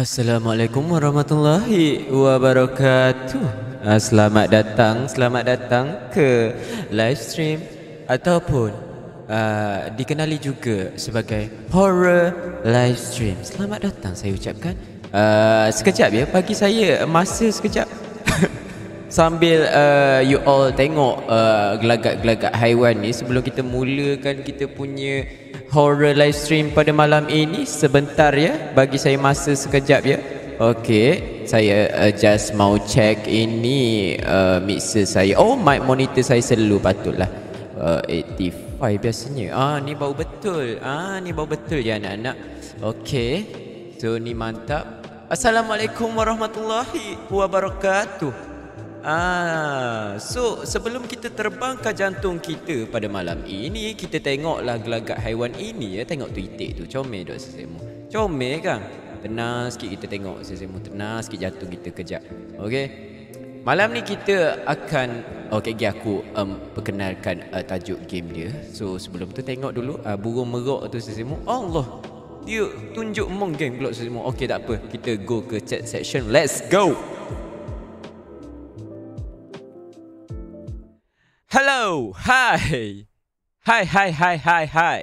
Assalamualaikum warahmatullahi wabarakatuh. Ah, Selamat datang, selamat datang ke live stream ataupun uh, dikenali juga sebagai horror live stream. Selamat datang saya ucapkan. Uh, sekejap ya, bagi saya masa sekejap. Sambil uh, you all tengok uh, gelagat-gelagat haiwan ni sebelum kita mulakan kita punya horror live stream pada malam ini sebentar ya bagi saya masa sekejap ya. Okey, saya uh, just mau check ini uh, mixer saya. Oh, mic monitor saya selalu patutlah. Uh, 85 biasanya. Ah, ni bau betul. Ah, ni bau betul ya anak-anak. Okey. So ni mantap. Assalamualaikum warahmatullahi wabarakatuh. Ah, so sebelum kita terbang ke jantung kita pada malam ini, kita tengoklah gelagat haiwan ini ya. Tengok tu itik tu, comel dok sesemu. Comel kan? Tenang sikit kita tengok sesemu. Tenang sikit jantung kita kejap. Okey. Malam ni kita akan Okey, okay, aku um, perkenalkan uh, tajuk game dia. So sebelum tu tengok dulu uh, burung merok tu sesemu. Allah. Dia tunjuk mong game pula sesemu. Okey tak apa. Kita go ke chat section. Let's go. Hello, hi, hi, hi, hi, hi, hi.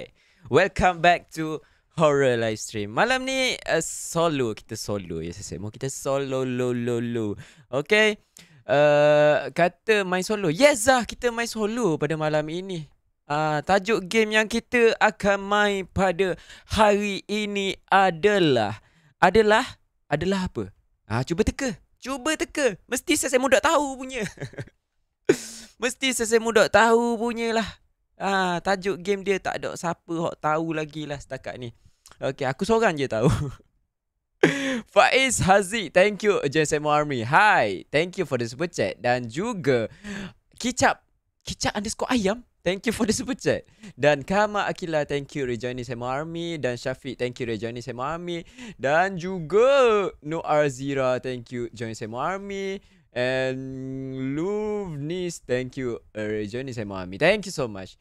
Welcome back to horror live stream. Malam ni uh, solo kita solo ya saya mau kita solo lo lo lo. Okay. Uh, kata main solo. Yes lah kita main solo pada malam ini. Uh, tajuk game yang kita akan main pada hari ini adalah adalah adalah apa? Ah uh, cuba teka. Cuba teka. Mesti saya mudah tahu punya. Mesti sesai muda tahu punya lah. Ah, tajuk game dia tak ada siapa hok tahu lagi lah setakat ni. Okay, aku seorang je tahu. Faiz Haziq, thank you JSM Army. Hi, thank you for the super chat. Dan juga Kicap, Kicap underscore ayam. Thank you for the super chat. Dan Kama Akila, thank you rejoining Semo Army. Dan Syafiq, thank you rejoining Semo Army. Dan juga No Arzira, thank you join Semo Army. And Louvnis, thank you. Uh, Johnny saya Mohami. Thank you so much.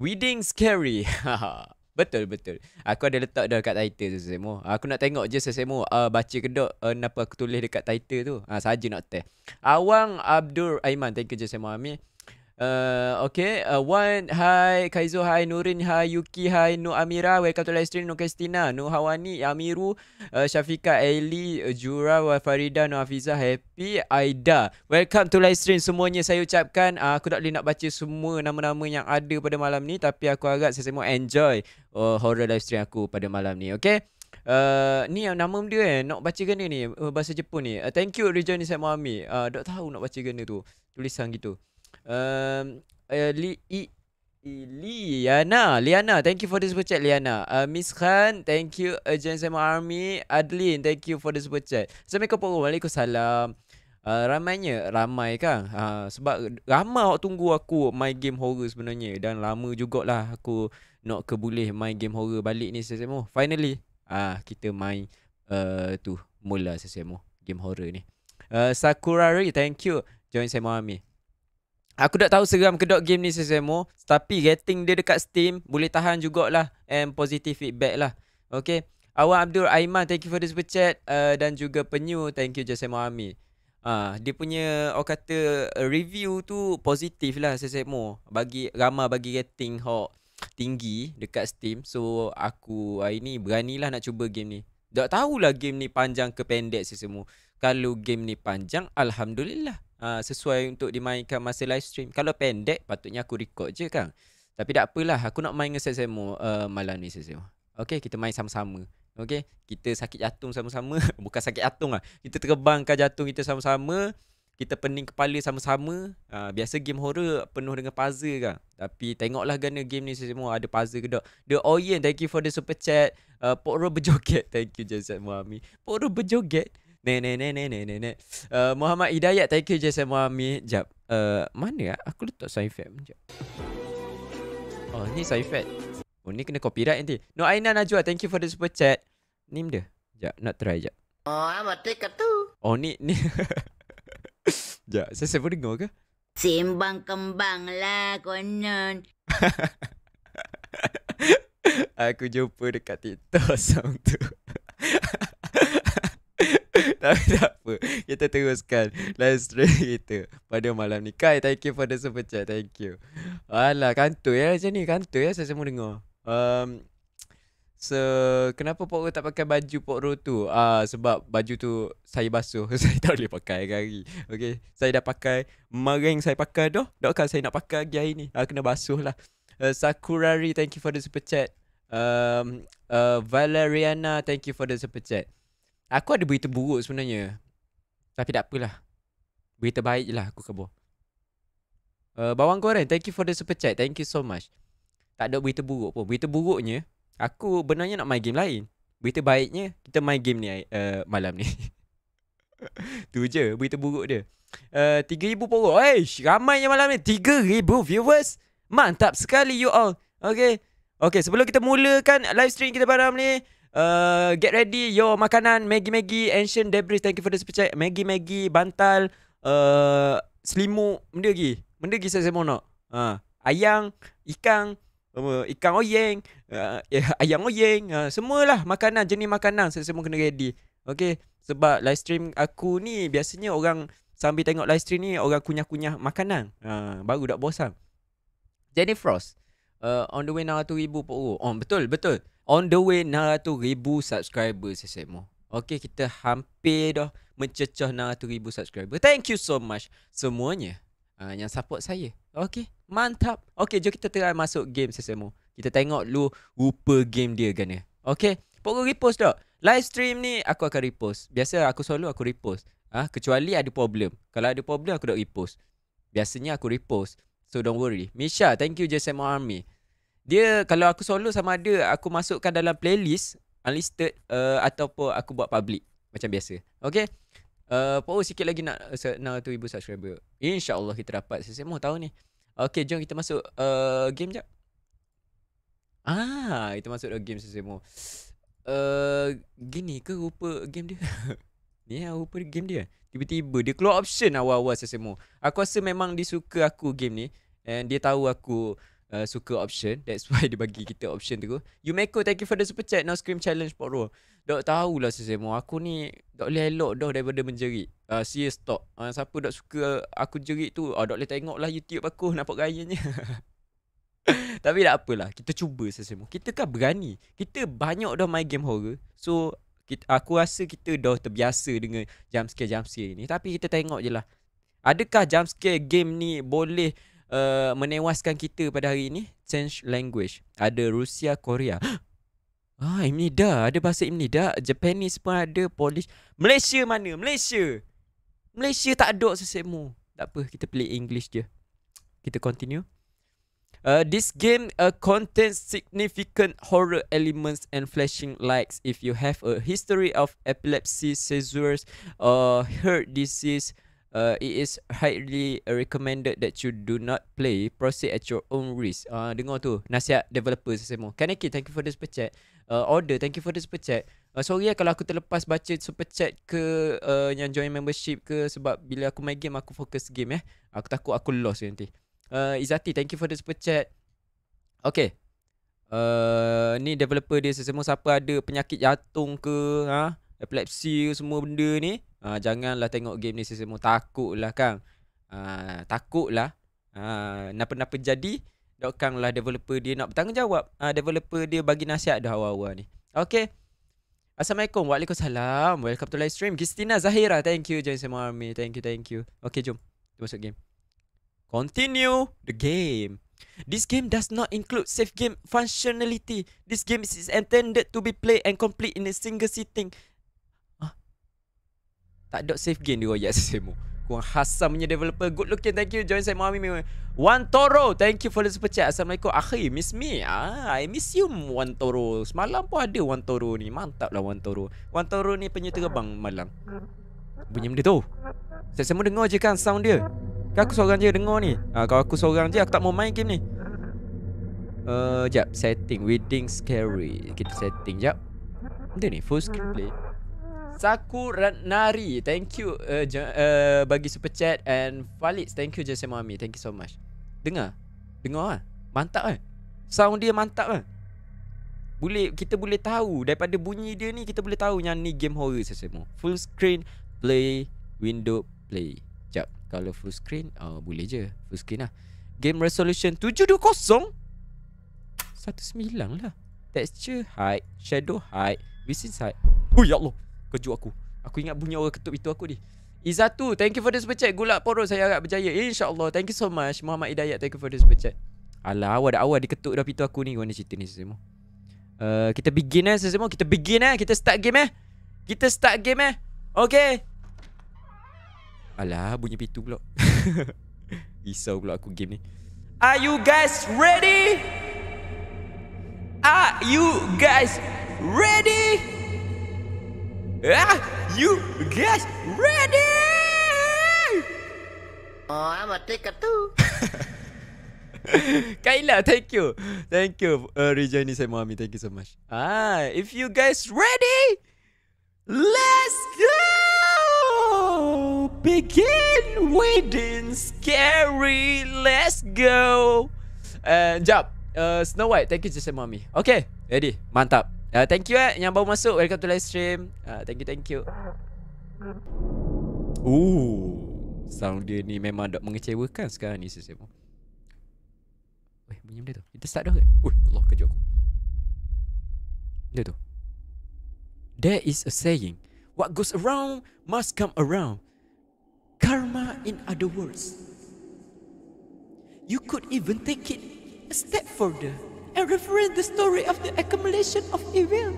Wedding scary. betul betul. Aku ada letak dah dekat title tu Semo. Aku nak tengok je Semo uh, baca kedok uh, kenapa aku tulis dekat title tu. Uh, saja nak teh. Awang Abdul Aiman, thank you je Semo Mohami. Uh, okay, uh, one, hi, Kaizo, hi, Nurin, hi, Yuki, hi, Nu Amira, welcome to live stream, Nu Kristina, Nu Hawani, Amiru, uh, Shafika, Eli, uh, Jura, Farida, Nu Hafiza, Happy, Aida. Welcome to live stream semuanya saya ucapkan. Uh, aku tak boleh nak baca semua nama-nama yang ada pada malam ni, tapi aku agak saya semua enjoy uh, horror live stream aku pada malam ni, okay? Uh, ni yang nama dia eh Nak baca gana ni uh, Bahasa Jepun ni uh, Thank you Rejoin Nisai Muhammad uh, Tak tahu nak baca gana tu Tulisan gitu uh, Liana. Liana Thank you for the super chat Liana. Uh, Miss Khan Thank you. Agent Sama Army Adeline Thank you for the super chat. Assalamualaikum Waalaikumsalam. Uh, Ramainya Ramai kan uh, Sebab Ramai awak tunggu aku Main game horror sebenarnya. Dan lama jugalah Aku Nak kebulih main game horror balik ni Sesamo Finally uh, Kita main uh, Tu Mula Sesamo Game horror ni. Uh, Sakurari Thank you. Join Sama Army Aku tak tahu seram kedok game ni sesemo Tapi rating dia dekat Steam Boleh tahan jugalah And positive feedback lah. Okay Awang Abdul Aiman Thank you for the super chat uh, Dan juga penyu Thank you Jasemo Ami uh, Dia punya Orang kata Review tu Positif lah sesemo Bagi Ramah bagi rating Hok Tinggi Dekat Steam. So Aku Hari ni Beranilah nak cuba game ni. Tak tahulah game ni Panjang ke pendek sesemo. Kalau game ni panjang Alhamdulillah uh, sesuai untuk dimainkan masa live stream. Kalau pendek patutnya aku record je kan. Tapi tak apalah aku nak main dengan Sesemo uh, malam ni Sesemo. Okay kita main sama-sama. Okay kita sakit jantung sama-sama. Bukan sakit jantung lah. Kita terbangkan jantung kita sama-sama. Kita pening kepala sama-sama. Uh, biasa game horror penuh dengan puzzle kan. Tapi tengoklah gana game ni Sesemo ada puzzle ke tak. The Oyen thank you for the super chat. Uh, Pokro berjoget. Thank you Jazat Muhammad. Pokro berjoget. Ne ne ne ne ne ne ne. Uh, Muhammad Hidayat thank you Jason Muhammad. Jap. Uh, mana ah? Aku letak sound effect jap. Oh, ni sound effect. Oh, ni kena copyright nanti. No Aina Najwa, thank you for the super chat. Ni dia. Jap, nak try jap. Oh, apa teka tu? Oh, ni ni. jap, saya sebut dengar ke? Simbang kembang lah konon. Aku jumpa dekat TikTok sound tu. Tapi tak apa. Kita teruskan. Live stream kita. Pada malam ni. Kai thank you for the super chat. Thank you. Alah kantoi ya macam ni. Kantoi ya saya semua dengar. Um, So Kenapa Pok Ro tak pakai baju Pok Ro tu? Ah Sebab baju tu Saya basuh. Saya tak boleh pakai hari Okay Saya dah pakai. Kemarin saya pakai dah. Tak kan saya nak pakai lagi hari ni. Ah, Kena basuh lah. Uh, Sakurari Thank you for the super chat. Um, uh, Valeriana Thank you for the super chat Aku ada berita buruk sebenarnya. Tapi tak apalah. Berita baik je lah aku kabur uh, Bawang goreng Thank you for the super chat. Thank you so much. Tak ada berita buruk pun. Berita buruknya Aku benarnya nak main game lain. Berita baiknya Kita main game ni uh, malam ni. Tu je berita buruk dia. Uh, 3,000 porok Eish ramainya malam ni. 3,000 viewers. Mantap sekali you all. Okay Okay sebelum kita mulakan live stream kita malam ni Uh, get ready your makanan. Maggi Maggi Ancient Debris. Thank you for the super chat. Maggi Maggi Bantal uh, Selimut. Benda lagi? Benda lagi saya, nak uh, Ayang Ikan uh, Ikan oyeng uh, Ayam oyeng. Uh, Semualah makanan Jenis makanan Saya semua kena ready. Okay? Sebab live stream aku ni Biasanya orang Sambil tengok live stream ni Orang kunyah-kunyah makanan. Uh, Baru tak bosan. Jenny Frost uh, On the way 600,000 Pok Oh betul betul On the way 600,000 subscriber sesemo. Okay kita hampir dah mencecah 600,000 subscriber. Thank you so much semuanya uh, yang support saya. Okay mantap. Okay jom kita try masuk game sesemo. Kita tengok lu rupa game dia kan Okay pokok repost tak? Live stream ni aku akan repost. Biasa aku selalu aku repost. Ah ha? kecuali ada problem. Kalau ada problem aku tak repost. Biasanya aku repost. So don't worry. Misha, thank you JSM Army. Dia kalau aku solo sama ada aku masukkan dalam playlist unlisted uh, ataupun aku buat public macam biasa. Okay. Uh, Power sikit lagi nak nak tu ibu subscriber. InsyaAllah kita dapat sesama tahun ni. Okay jom kita masuk uh, game jap. Ah, kita masuk dalam game sesama. Uh, gini ke rupa game dia? ni lah rupa game dia. Tiba-tiba dia keluar option awal-awal sesama. Aku rasa memang dia suka aku game ni. And dia tahu aku uh, suka option. That's why dia bagi kita option tu. Yumeko thank you for the super chat. Now scream challenge Pok Ro Tak tahulah sesama Aku ni Tak boleh elok dah daripada menjerit. Uh, Serious talk. Uh, Siapa tak suka aku jerit tu? Uh, Tak boleh tengok lah YouTube aku Nampak gayanya. Tapi tak apalah Kita cuba sesama Kita kan berani. Kita banyak dah main game horror. So kita, Aku rasa kita dah terbiasa dengan jump scare jump scare ni. Tapi kita tengok je lah. Adakah jump scare game ni boleh uh, menewaskan kita pada hari ini change language. Ada Rusia Korea. Ah ini dah ada bahasa ini dah Japanese pun ada Polish. Malaysia mana? Malaysia. Malaysia tak ada sesemu. Tak apa kita play English je. Kita continue. Uh, this game uh, contains significant horror elements and flashing lights. If you have a history of epilepsy, seizures, or heart disease, uh, it is highly recommended that you do not play proceed at your own risk. Uh, dengar tu nasihat developer semua. Kaneki thank you for the super chat uh, order thank you for the super chat uh, sorry ya kalau aku terlepas baca super chat ke uh, yang join membership ke sebab bila aku main game aku fokus game eh. Aku takut aku lost nanti. Uh, Izati thank you for the super chat okay. Uh, ni developer dia semua siapa ada penyakit jantung ke ha? Epilepsi semua benda ni Ha, janganlah tengok game ni sesama takutlah kan. Ha, takutlah. Ha, napa-napa jadi lah developer dia nak bertanggungjawab. Ha, developer dia bagi nasihat dah awal-awal ni. Okay. Assalamualaikum. Waalaikumsalam. Welcome to live stream. Kristina Zahira. Thank you. Join sama army. Thank you. Thank you. Okay, jom. Kita masuk game. Continue the game. This game does not include save game functionality. This game is intended to be played and complete in a single sitting tak ada save game dia royak sesemu. Kurang hasam punya developer. Good looking. Thank you. Join saya Mimi. One Toro. Thank you for the super chat. Assalamualaikum. Akhi, miss me. Ah, I miss you One Toro. Semalam pun ada One Toro ni. Mantap lah One Toro. One Toro ni penyeterbang malam. Bunyi benda tu. Saya semua dengar je kan sound dia. Kan aku seorang je dengar ni. Ha, kalau aku seorang je aku tak mau main game ni. Uh, jap. Setting. Wedding scary. Kita setting jap. Benda ni. Full screen play. Sakuranari Thank you uh, uh, Bagi super chat And Falix Thank you Jesse Mami Thank you so much Dengar Dengar lah Mantap kan Sound dia mantap kan Boleh kita boleh tahu daripada bunyi dia ni kita boleh tahu yang ni game horror sesama. Full screen play window play. Jap, kalau full screen oh, boleh je. Full screen lah. Game resolution 720 19 lah. Texture height, shadow height, vision height. Oh ya Allah, kejut aku. Aku ingat bunyi orang ketuk pintu aku ni. Izatu, thank you for the super chat. Gulak poros saya harap berjaya. InsyaAllah. Thank you so much. Muhammad Hidayat, thank you for the super chat. Alah, awal dah awal dia ketuk dah pintu aku ni. Mana cerita ni semua. Uh, kita begin eh semua. Kita begin eh. Kita start game eh. Kita start game eh. Okay. Alah, bunyi pintu pula. Risau pula aku game ni. Are you guys ready? Are you guys ready? Ah, you guys ready? Oh, abad dekat tu. Kaila, thank you. Thank you, uh, Rijani saya Mami. Thank you so much. Ah, if you guys ready, let's go. Begin within scary. Let's go. Uh, jap. Uh, Snow White, thank you Jason Mami. Okay, ready. Mantap. Uh, thank you eh yang baru masuk. Welcome to live stream. Uh, thank you, thank you. Ooh, sound dia ni memang dok mengecewakan sekarang ni sesama. Weh, bunyi benda tu. Kita start dah ke? Ui, Allah kejut aku. Benda tu. There is a saying, what goes around must come around. Karma in other words. You could even take it a step further and reference the story of the accumulation of evil.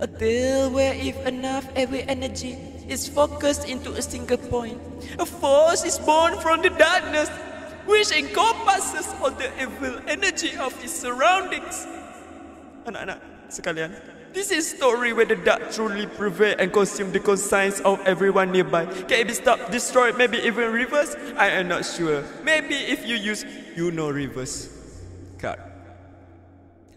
A tale where if enough every energy is focused into a single point, a force is born from the darkness which encompasses all the evil energy of its surroundings. Anak-anak sekalian, this is story where the dark truly prevail and consume the conscience of everyone nearby. Can it be stopped, destroyed, maybe even reversed? I am not sure. Maybe if you use you know reverse card.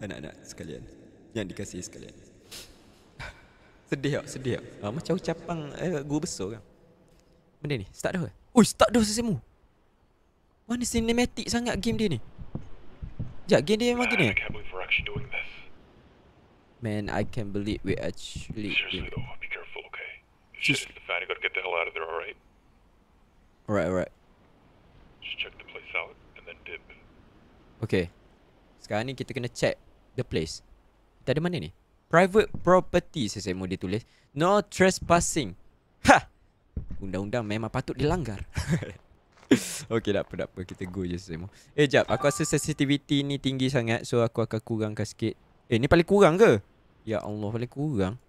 Anak-anak sekalian, yang dikasihi sekalian. Sedih tak? Sedih tak? Ah, macam ucapan eh, guru besar kan? Benda ni, start dah ke? Ui, start dah sesemu. Mana cinematic sangat game dia ni? Sekejap, game dia memang Man, gini. Man, I can't believe we actually Seriously though, be careful, okay? If Just- hits the fan, you gotta get the hell out of there, alright? Alright, alright. Just check the place out and then dip. Okay. Sekarang ni kita kena check the place. Kita ada mana ni? Private property mau dia tulis. No trespassing. Ha! Undang-undang memang patut dilanggar. okay, tak apa, tak apa. Kita go je mau. Eh, jap. Aku rasa sensitivity ni tinggi sangat. So, aku akan kurangkan sikit. Eh, ni paling kurang ke? Ya Allah, paling kurang.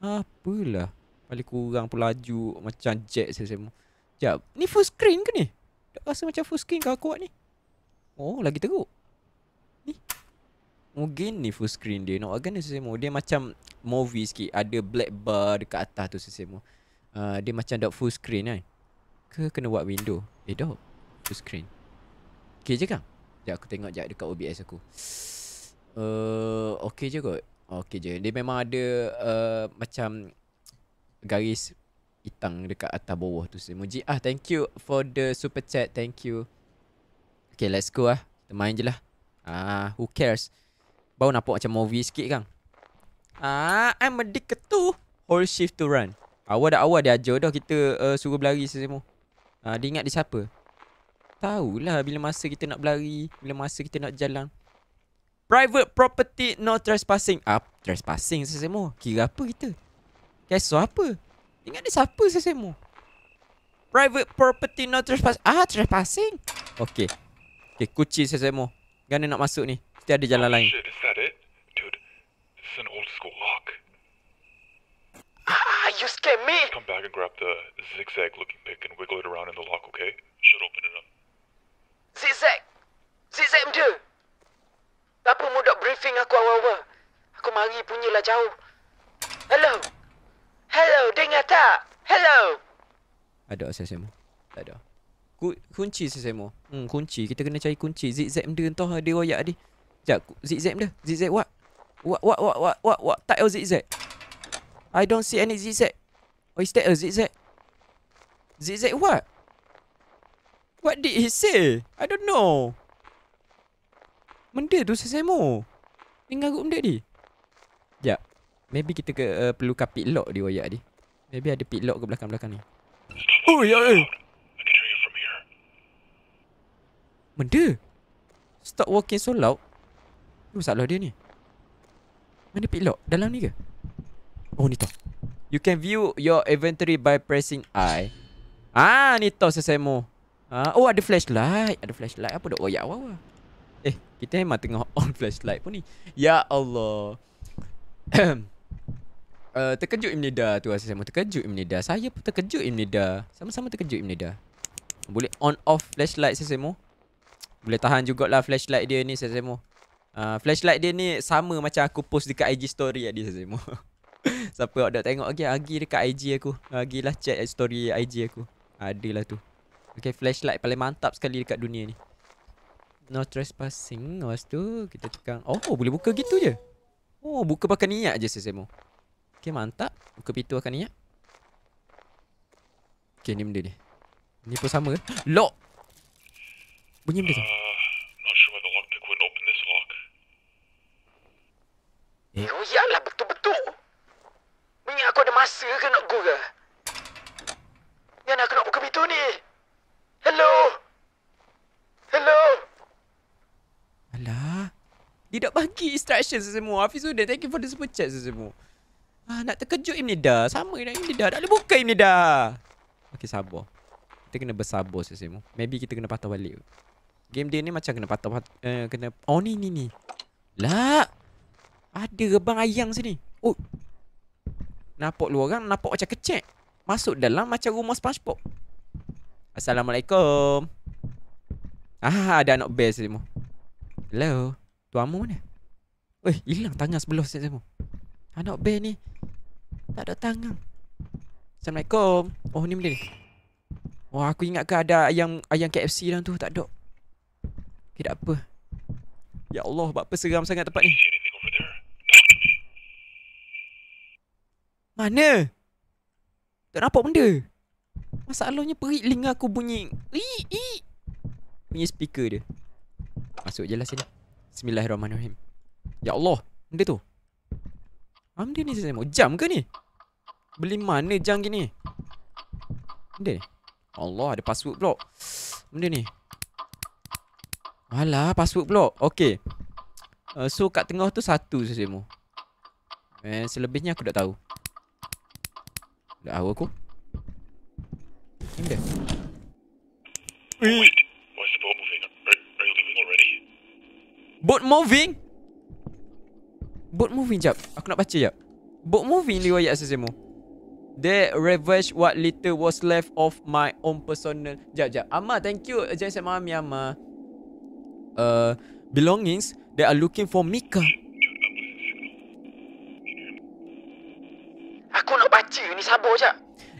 Apalah. Paling kurang pun laju macam jet mau. Jap. Ni full screen ke ni? Tak rasa macam full screen kau kuat ni. Oh, lagi teruk. Ni. Mungkin ni full screen dia. Nak agak ni sesama. Dia macam movie sikit. Ada black bar dekat atas tu sesama. Uh, dia macam dok full screen kan. Ke kena buat window? Eh dok. Full screen. Okay je kan? Sekejap aku tengok sekejap dekat OBS aku. Uh, okay je kot. Okay je. Dia memang ada uh, macam garis hitam dekat atas bawah tu. Ji ah thank you for the super chat. Thank you. Okay let's go ah. Kita main je lah. Ah, who cares? Baru nampak macam movie sikit kan? Ah, I'm addicted to whole shift to run. Awal dah awal dia ajar dah kita uh, suruh berlari semua. Ah, dia ingat dia siapa? Tahulah bila masa kita nak berlari, bila masa kita nak jalan. Private property no trespassing. Ah, trespassing sesemo. Kira apa kita? Kisah apa? Ingat dia siapa sesemo? Private property no trespassing. Ah, trespassing. Okay. Okay, kunci sesemo. Gana nak masuk ni. Mesti ada jalan oh, lain. Shit, is that it? Dude, this is an old school lock. Ah, you scared me. Come back and grab the zigzag looking pick and wiggle it around in the lock, okay? Should open it up. Zigzag. Zigzag benda. Apa mu dok briefing aku awal-awal? Aku mari punyalah jauh. Hello. Hello, dengar tak? Hello. Ada sesemo. Tak ada. Ku, kunci sesemo. Hmm, kunci. Kita kena cari kunci. Zigzag benda entah ada royak ni. Ku- Zigzag benda. Zigzag what? What, what, what, what, what, what type of zigzag? I don't see any zigzag. Or is that a zigzag? Zigzag what? What did he say? I don't know. Benda tu sesemo. Ni ngarut benda ni. Sekejap. Maybe kita ke, uh, perlukan pitlok di wayak ni. Maybe ada pitlok ke belakang-belakang ni. Oh, ya eh. I can hear you from here. Benda? Stop walking so loud. Apa masalah dia ni? Mana pitlok? Dalam ni ke? Oh, ni tau. You can view your inventory by pressing I. Ah, ni tau sesemo. Ah, oh, ada flashlight. Ada flashlight. Apa dok wayak awal Eh, kita memang tengah on flashlight pun ni. Ya Allah. uh, terkejut Ibn Nida tu rasa sama terkejut Ibn Nida. Saya pun terkejut Ibn Nida. Sama-sama terkejut Ibn Nida. Boleh on off flashlight sesemo. Boleh tahan jugalah flashlight dia ni sesemo. Uh, flashlight dia ni sama macam aku post dekat IG story tadi sesemo. Siapa nak tengok? Lagi Agi dekat IG aku. Agi lah chat story IG aku. Adalah tu. Okay flashlight paling mantap sekali dekat dunia ni. No trespassing Lepas tu kita tekan Oh boleh buka gitu je? Oh buka pakai niat je sesemo Okay mantap. Buka pintu akan niat. Okay ni benda ni. Ni pun sama. Ke Lock Bunyi benda tu Uh, not sure why the lockpick wouldn't open this lock. Oh iyalah betul-betul. Minyak aku ada masa ke nak go ke? Yang aku nak buka pintu ni. Hello? Hello? Alah Dia tak bagi instruction semua Hafizuddin thank you for the super chat semua Ah, nak terkejut Ibn Nida Sama dengan Ibn Nida Tak boleh buka Ibn Nida Okay sabar Kita kena bersabar semua Maybe kita kena patah balik Game dia ni macam kena patah, uh, kena Oh ni ni ni. Lah. Ada rebang ayang sini. Oh. Nampak luar orang Nampak macam kecek. Masuk dalam macam rumah Spongebob. Assalamualaikum. Ah ada anak bear semua. Hello. Tuan Amu mana? Eh hilang tangan sebelah saya semua. Anak bear ni. Tak ada tangan. Assalamualaikum. Oh ni benda ni. Wah aku ingat ke ada ayam ayam KFC dalam tu? Tak ada Tidak apa. Ya Allah Buat apa seram sangat tempat ni. Mana? Tak nampak benda. Masalahnya perit telinga aku bunyi. Ii, ii. Bunyi speaker dia. Masuk je lah sini. Bismillahirrahmanirrahim. Ya Allah Benda tu? Ah, benda ni saya mau Jam ke ni? Beli mana jam gini? Benda ni? Allah ada password pula. Benda ni Alah password pula Okay uh, So kat tengah tu satu mau Eh, selebihnya aku tak tahu. Tak tahu aku. Ni benda Wait, the boat moving? Are, are you leaving already? Boat moving Boat moving jap. Aku nak baca jap. Boat moving riwayat sesemu They ravaged what little was left of my own personal Jap jap. Amma thank you. Jangan saya mami Amma uh, Belongings They are looking for Mika. Aku nak baca ni sabar je.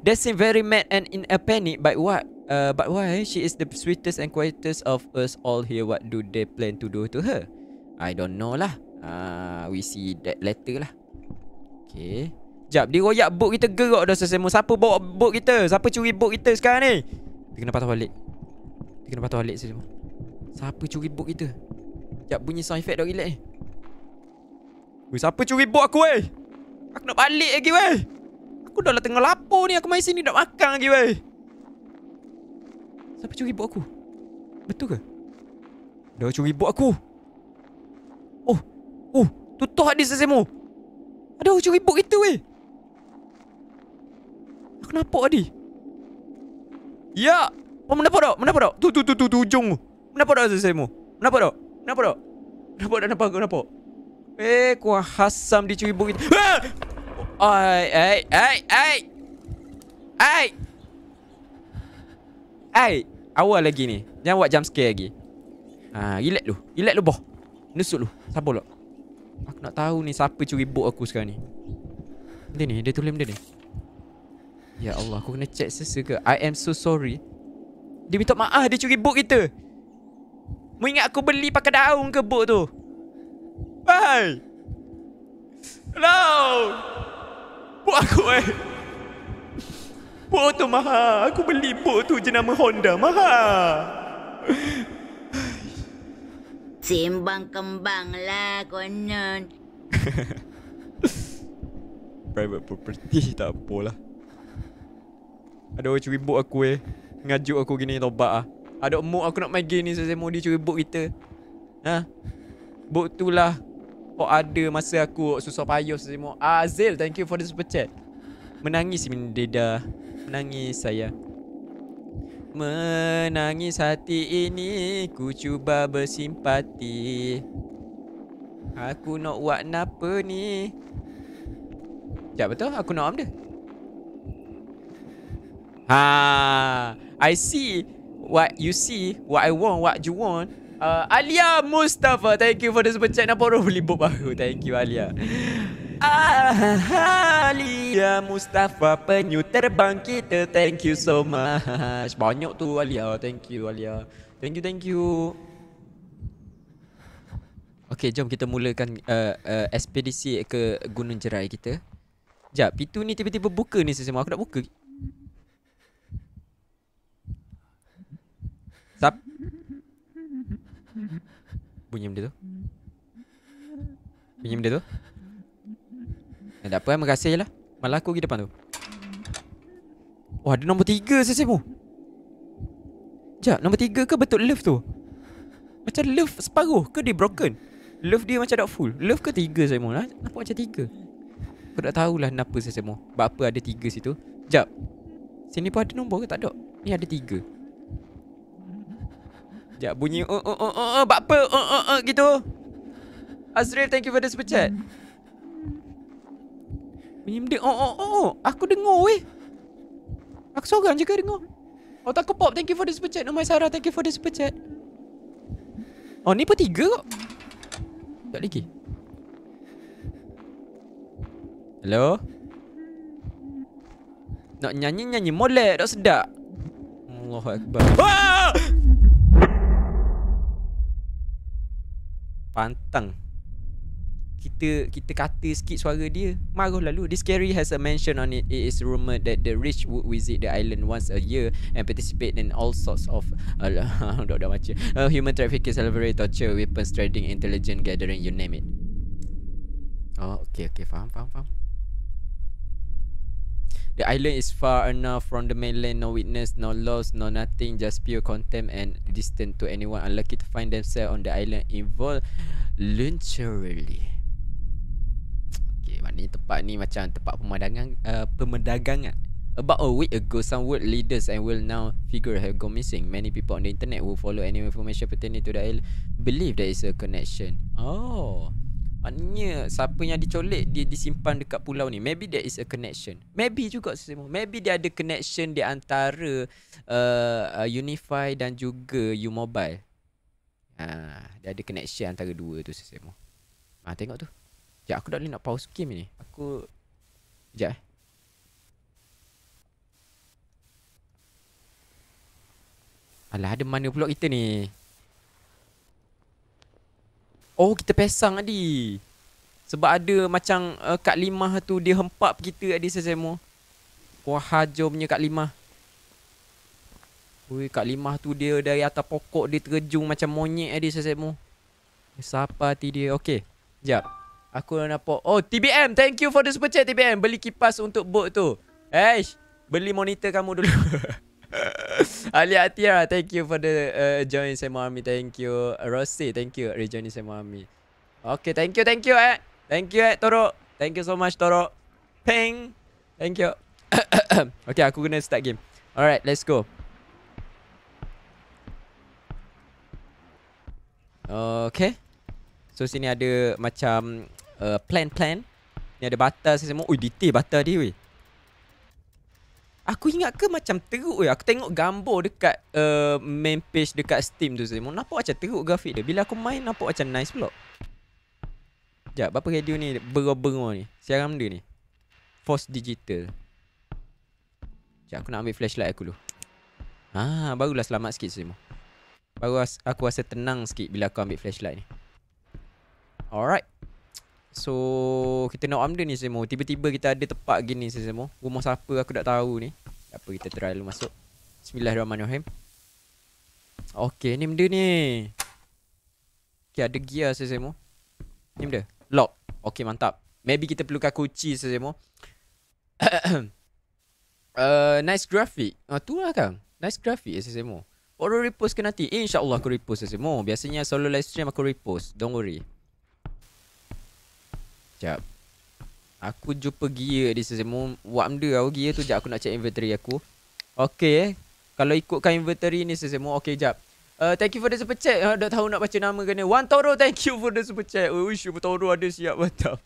They seem very mad and in a panic But what uh, But why? She is the sweetest and quietest of us all here. What do they plan to do to her? I don't know lah. Uh, We see that later lah. Okay. Jap Dia royak boat kita gerak dah sesama Siapa bawa boat kita? Siapa curi boat kita sekarang ni? Kita kena patah balik. Kita kena patah balik sesama Siapa curi boat kita? Jap bunyi sound effect dah relax ni Weh siapa curi boat aku weh? Aku nak balik lagi weh. Aku dah lah tengah lapar ni Aku main sini nak makan lagi weh. Siapa curi boat aku? Betul ke? Dah curi boat aku. Oh Oh Tutup hadis sesemu Ada orang curi boat kita weh. Aku nampak tadi. Ya. Oh menampak tak? Menampak tak? Tu tu tu tu tu ujung tu Menampak tak sesemu Menampak tak Menampak tak Nampak tak nampak aku nampak Eh kau hasam dia curi boat kita ah! Ai ai ai ai Ai Ai Awal lagi ni Jangan buat jump scare lagi Ha, relax lu. Relax lu boh. Nusuk lu. Sabar lu. Aku nak tahu ni siapa curi boat aku sekarang ni. Dia ni, dia tulis benda ni. Ya Allah, aku kena check sesega. I am so sorry. Dia minta maaf dia curi boat kita. Mu ingat aku beli pakai daun ke boat tu? Hai. Hello. Boat aku eh. Boat tu mahal. Aku beli boat tu jenama Honda. Mahal. Sembang kembang lah konon. Private property tak apalah. Ada orang curi book aku eh. Ngajuk aku gini tobat ah. Ada mood aku nak main game ni saya mau dia curi book kita. Ha? Book tu lah. Oh ada masa aku susah payah saya mau. Azil, thank you for the super chat. Menangis min deda. Menangis saya. Menangis hati ini ku cuba bersimpati. Aku nak buat napa ni? Sekejap betul aku nak am dia. Ha, I see what you see, what I want, what you want. Uh, Alia Mustafa, thank you for the super chat. Nampak orang beli book baru. Thank you Alia. Ah, Alia Mustafa penyu terbang kita. Thank you so much. Banyak tu Alia. Thank you Alia. Thank you, thank you. Okay, jom kita mulakan uh, uh, ekspedisi ke Gunung Jerai kita. Sekejap, pintu ni tiba-tiba buka ni semua. Aku nak buka. Bunyi benda tu. Bunyi benda tu. Eh, tak apa, kan, makasih je lah. Malah aku pergi depan tu. Wah, ada nombor tiga sesimu. Sekejap, nombor tiga ke betul love tu? Macam love separuh ke dia broken? Love dia macam tak full. Love ke tiga saya mau? Nampak macam tiga. Aku tak tahulah kenapa saya mau. Sebab apa ada tiga situ. Sekejap. Sini pun ada nombor ke tak ada? Ni ada tiga. Sekejap bunyi oh oh oh oh, oh apa? Oh oh oh gitu. Azril thank you for the super chat. Bunyi benda oh oh oh Aku dengar weh. Aku seorang je ke dengar? Oh tak pop thank you for the super chat. Nomai Sarah thank you for the super chat. Oh ni pun tiga kok. Tak lagi. Hello? Nak nyanyi-nyanyi molek tak sedap. Allah Akbar. Wah! Pantang. Kita kita kata sikit suara dia marah lalu. This scary has a mention on it. It is rumored that the rich would visit the island once a year and participate in all sorts of uh, dah dah baca. Uh, human trafficking slavery torture weapons trading intelligence gathering you name it. Oh okay okay faham faham faham The island is far enough from the mainland, no witness, no loss, no nothing, just pure contempt and distant to anyone unlucky to find themselves on the island involuntarily. Okay, maknanya tempat ni macam tempat pemandangan, uh, pemandangan. About a week ago, some world leaders and will now figure have gone missing. Many people on the internet who follow any information pertaining to the island believe there is a connection. Oh, Maknanya siapa yang dicolek dia disimpan dekat pulau ni. Maybe there is a connection. Maybe juga semua. Maybe dia ada connection di antara uh, uh, Unify dan juga U-Mobile. Ha, dia ada connection antara dua tu semua. Ha, tengok tu. Sekejap aku dah boleh nak pause game ni. Aku... Sekejap eh. Alah ada mana pula kita ni? Oh kita pesang tadi. Sebab ada macam uh, Kak Limah tu Dia hempap kita tadi sesama Wah hajar punya Kak Limah. Ui Kak Limah tu dia dari atas pokok Dia terjung macam monyet tadi sesama Siapa hati dia. Okay Sekejap Aku nak nampak. Oh TBM Thank you for the super chat TBM Beli kipas untuk boat tu. Eish Beli monitor kamu dulu Ali Atira, thank you for the uh, join Semo Army. Thank you. Rossi, thank you. Rejoining Semo Army. Okay, thank you, thank you, eh. Thank you, eh, Toro. Thank you so much, Toro. Ping. Thank you. okay, aku gonna start game. Alright, let's go. Okay. So, sini ada macam uh, plan-plan. Ni ada batas semua. Ui, detail batas dia, weh. Aku ingat ke macam teruk je. Aku tengok gambar dekat uh, main page dekat Steam tu semua. Nampak macam teruk grafik dia. Bila aku main nampak macam nice pula. Sekejap, berapa radio ni beror-beror ni? Siaran benda ni. Force Digital. Sekejap, aku nak ambil flashlight aku dulu. Ah, barulah selamat sikit semua. Baru aku rasa tenang sikit bila aku ambil flashlight ni. Alright. So kita nak ambil ni semua Tiba-tiba kita ada tempat gini semua Rumah siapa aku tak tahu ni Apa kita try dulu masuk Bismillahirrahmanirrahim Okay ni benda ni Okay, ada gear sesemo. Ni benda. Lock. Okay, mantap. Maybe kita perlukan kunci sesemo. uh, nice graphic. Ah, tu lah kang. Nice graphic sesemo. Orang repost ke nanti? InsyaAllah aku repost sesemo. Biasanya solo live stream aku repost. Don't worry. Sekejap. Aku jumpa gear di sesemo. Buat benda tau gear tu. Sekejap aku nak check inventory aku. Okay eh. Kalau ikutkan inventory ni sesemo. Okay, sekejap. Uh, thank you for the super chat. Uh, dah tahu nak baca nama ke ni. One Toro, thank you for the super chat. Oh, you Toro ada siap mantap.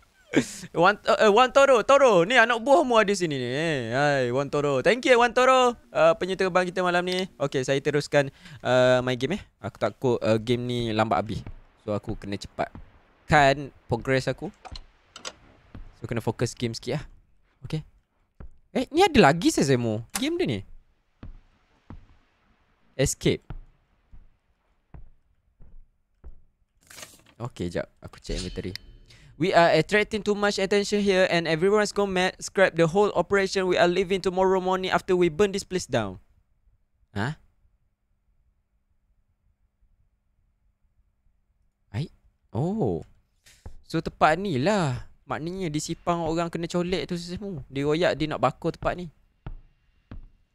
One, uh, One Toro, Toro. Ni anak buahmu ada sini ni. Hai, One Toro. Thank you One Toro. Uh, penyeterbang kita malam ni. Okay, saya teruskan uh, my game eh. Aku takut uh, game ni lambat habis. So, aku kena cepat. Kan progress aku. So, kena fokus game sikit lah. Okay. Eh, ni ada lagi Sesamo. Game dia ni. Escape. Okay, jap. Aku check inventory. We are attracting too much attention here and everyone's gone mad. Scrap the whole operation. We are leaving tomorrow morning after we burn this place down. Huh? Ai? Oh. So tempat ni lah. Maknanya disipang orang kena colek tu semua. Dia royak dia nak bakar tempat ni.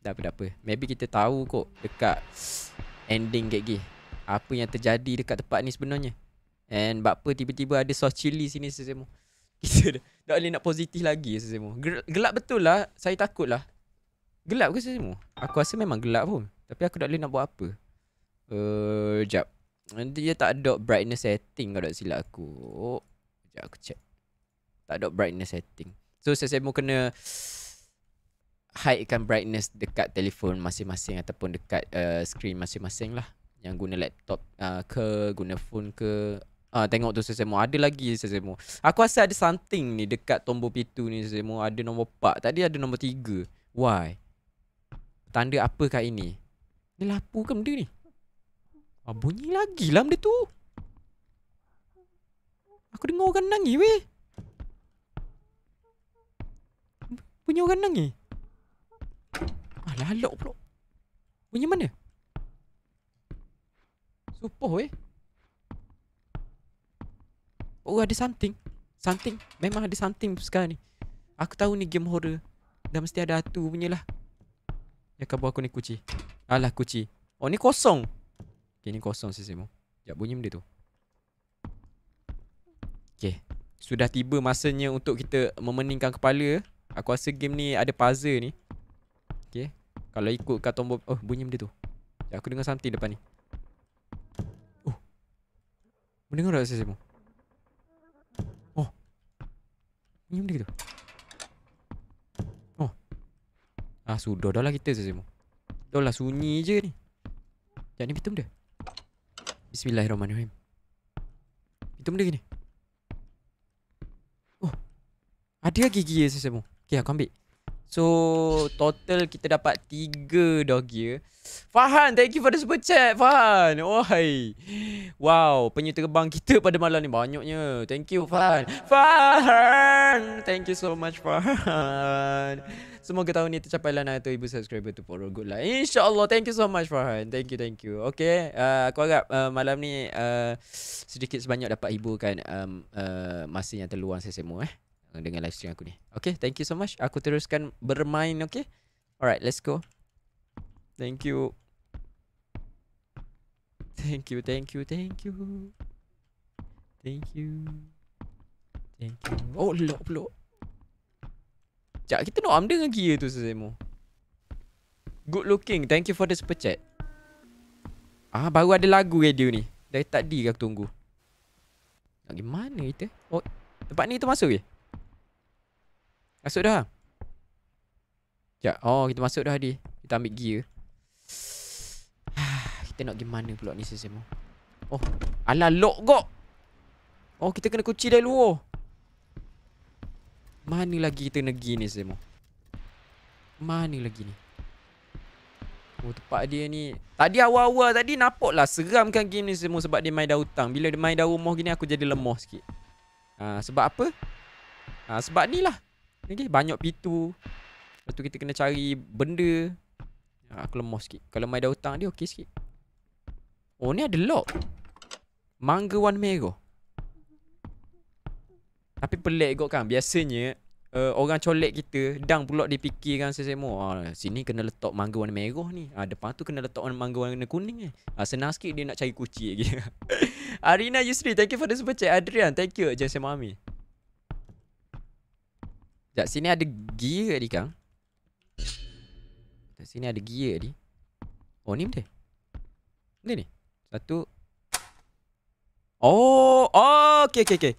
Tak apa, tak apa. Maybe kita tahu kok dekat ending gini. Apa yang terjadi dekat tempat ni sebenarnya. And buat apa tiba-tiba ada sos cili sini sesemo. Kita dah, dah boleh nak positif lagi sesemo. Gelap betul lah. Saya takut lah. Gelap ke sesemo? Aku rasa memang gelap pun. Tapi aku tak boleh nak buat apa. Uh, jap. Nanti dia tak ada brightness setting kalau tak silap aku. Oh, jap aku check. Tak ada brightness setting. So sesemo kena hidekan brightness dekat telefon masing-masing ataupun dekat uh, screen masing-masing lah. Yang guna laptop uh, ke, guna phone ke, Ah tengok tu sesemo ada lagi sesemo. Aku rasa ada something ni dekat tombol pintu ni sesemo ada nombor 4. Tadi ada nombor 3. Why? Tanda apa kat ini? Ni lapu ke benda ni? Ah bunyi lagi lah benda tu. Aku dengar orang nangis weh. Bunyi orang nangis. Alah lok pula. Bunyi mana? Supoh weh. Oh ada something. Something. Memang ada something sekarang ni. Aku tahu ni game horror. Dah mesti ada hantu punya lah. Ya kabar aku ni kuci Alah kuci Oh ni kosong. Okay ni kosong sisimu Sekejap bunyi benda tu. Okay Sudah tiba masanya untuk kita memeningkan kepala Aku rasa game ni ada puzzle ni. Okay Kalau ikut kat tombol Oh bunyi benda tu. Sekejap aku dengar something depan ni. Oh Mendengar tak sisimu Ni benda gitu Oh. Ah sudah dah lah kita semua. Dah lah sunyi je ni. Sekejap ni pintu benda. Bismillahirrahmanirrahim. Pintu benda gini. Oh Ada lagi gear semua Okay aku ambil So total kita dapat 3 dah gear Fahan, thank you for the super chat, Fahan. Wahai. Wow, penyu terbang kita pada malam ni banyaknya. Thank you, Fahan. Fahan. Thank you so much, Fahan. Semoga tahun ni tercapai lah 1,000 subscriber tu for good lah. InsyaAllah, thank you so much, Fahan. Thank you, thank you. Okay, uh, aku harap uh, malam ni uh, sedikit sebanyak dapat hiburkan um, uh, masa yang terluang saya semua eh. Dengan live stream aku ni. Okay, thank you so much. Aku teruskan bermain, okay? Alright, let's go. Thank you. Thank you, thank you, thank you. Thank you. Thank you. Oh, lock pula. Sekejap, kita nak am dengan gear tu sesemo. Good looking. Thank you for the super chat. Ah, baru ada lagu radio ni. Dari tadi aku tunggu. Nak pergi mana kita? Oh, tempat ni kita masuk ke? Masuk dah. Sekejap. Oh, kita masuk dah tadi. Kita ambil gear. Kita nak pergi mana pula ni sesemo Oh Alah lock kok. Oh kita kena kunci dari luar. Mana lagi kita negeri ni sesemo Mana lagi ni? Oh tempat dia ni. Tadi awal-awal tadi nampak lah Seramkan game ni semua Sebab dia main dah hutang Bila dia main dah rumah gini Aku jadi lemah sikit. Ha, Sebab apa? Ha, Sebab ni lah okay, Banyak pintu Lepas tu kita kena cari benda ha, Aku lemah sikit Kalau main hutang dia okey sikit Oh ni ada lock Mangga warna merah. Tapi pelik kot kan. Biasanya uh, orang colek kita dang pula dipikirkan sesemo. Ah, sini kena letak mangga warna merah ni. Ah, depan tu kena letak mangga warna kuning ni. Ah, senang sikit dia nak cari kucing lagi. Arina Yusri, thank you for the super chat. Adrian, thank you. Jesse Mami. Sekejap, sini ada gear tadi kang. Sekejap, sini ada gear tadi. Oh, ni benda. Benda ni. Satu. Oh, oh, okay, okay, okay.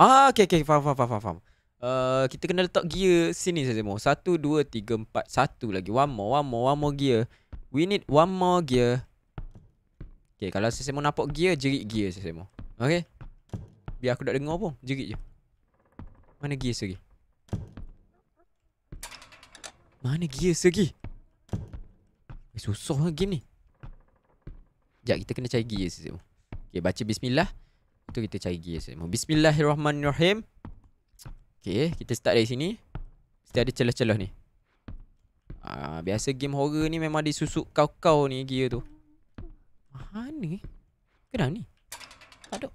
Ah, okay, okay, faham, faham, faham, faham. Uh, kita kena letak gear sini saja mau. Satu, dua, tiga, empat. Satu lagi. One more, one more, one more gear. We need one more gear. Okay, kalau saya mau nampak gear, jerit gear saya mau. Okay. Biar aku tak dengar pun. Jerit je. Mana gear lagi? Mana gear lagi? Eh, susah lah game ni. Sekejap, kita kena cari gear mau. Okay, baca bismillah. Tu kita cari gear mau. Bismillahirrahmanirrahim. Okay, kita start dari sini. Mesti ada celah-celah ni. Ah, biasa game horror ni memang disusuk kau-kau ni gear tu. Mana? Kenapa ni? Tak ada.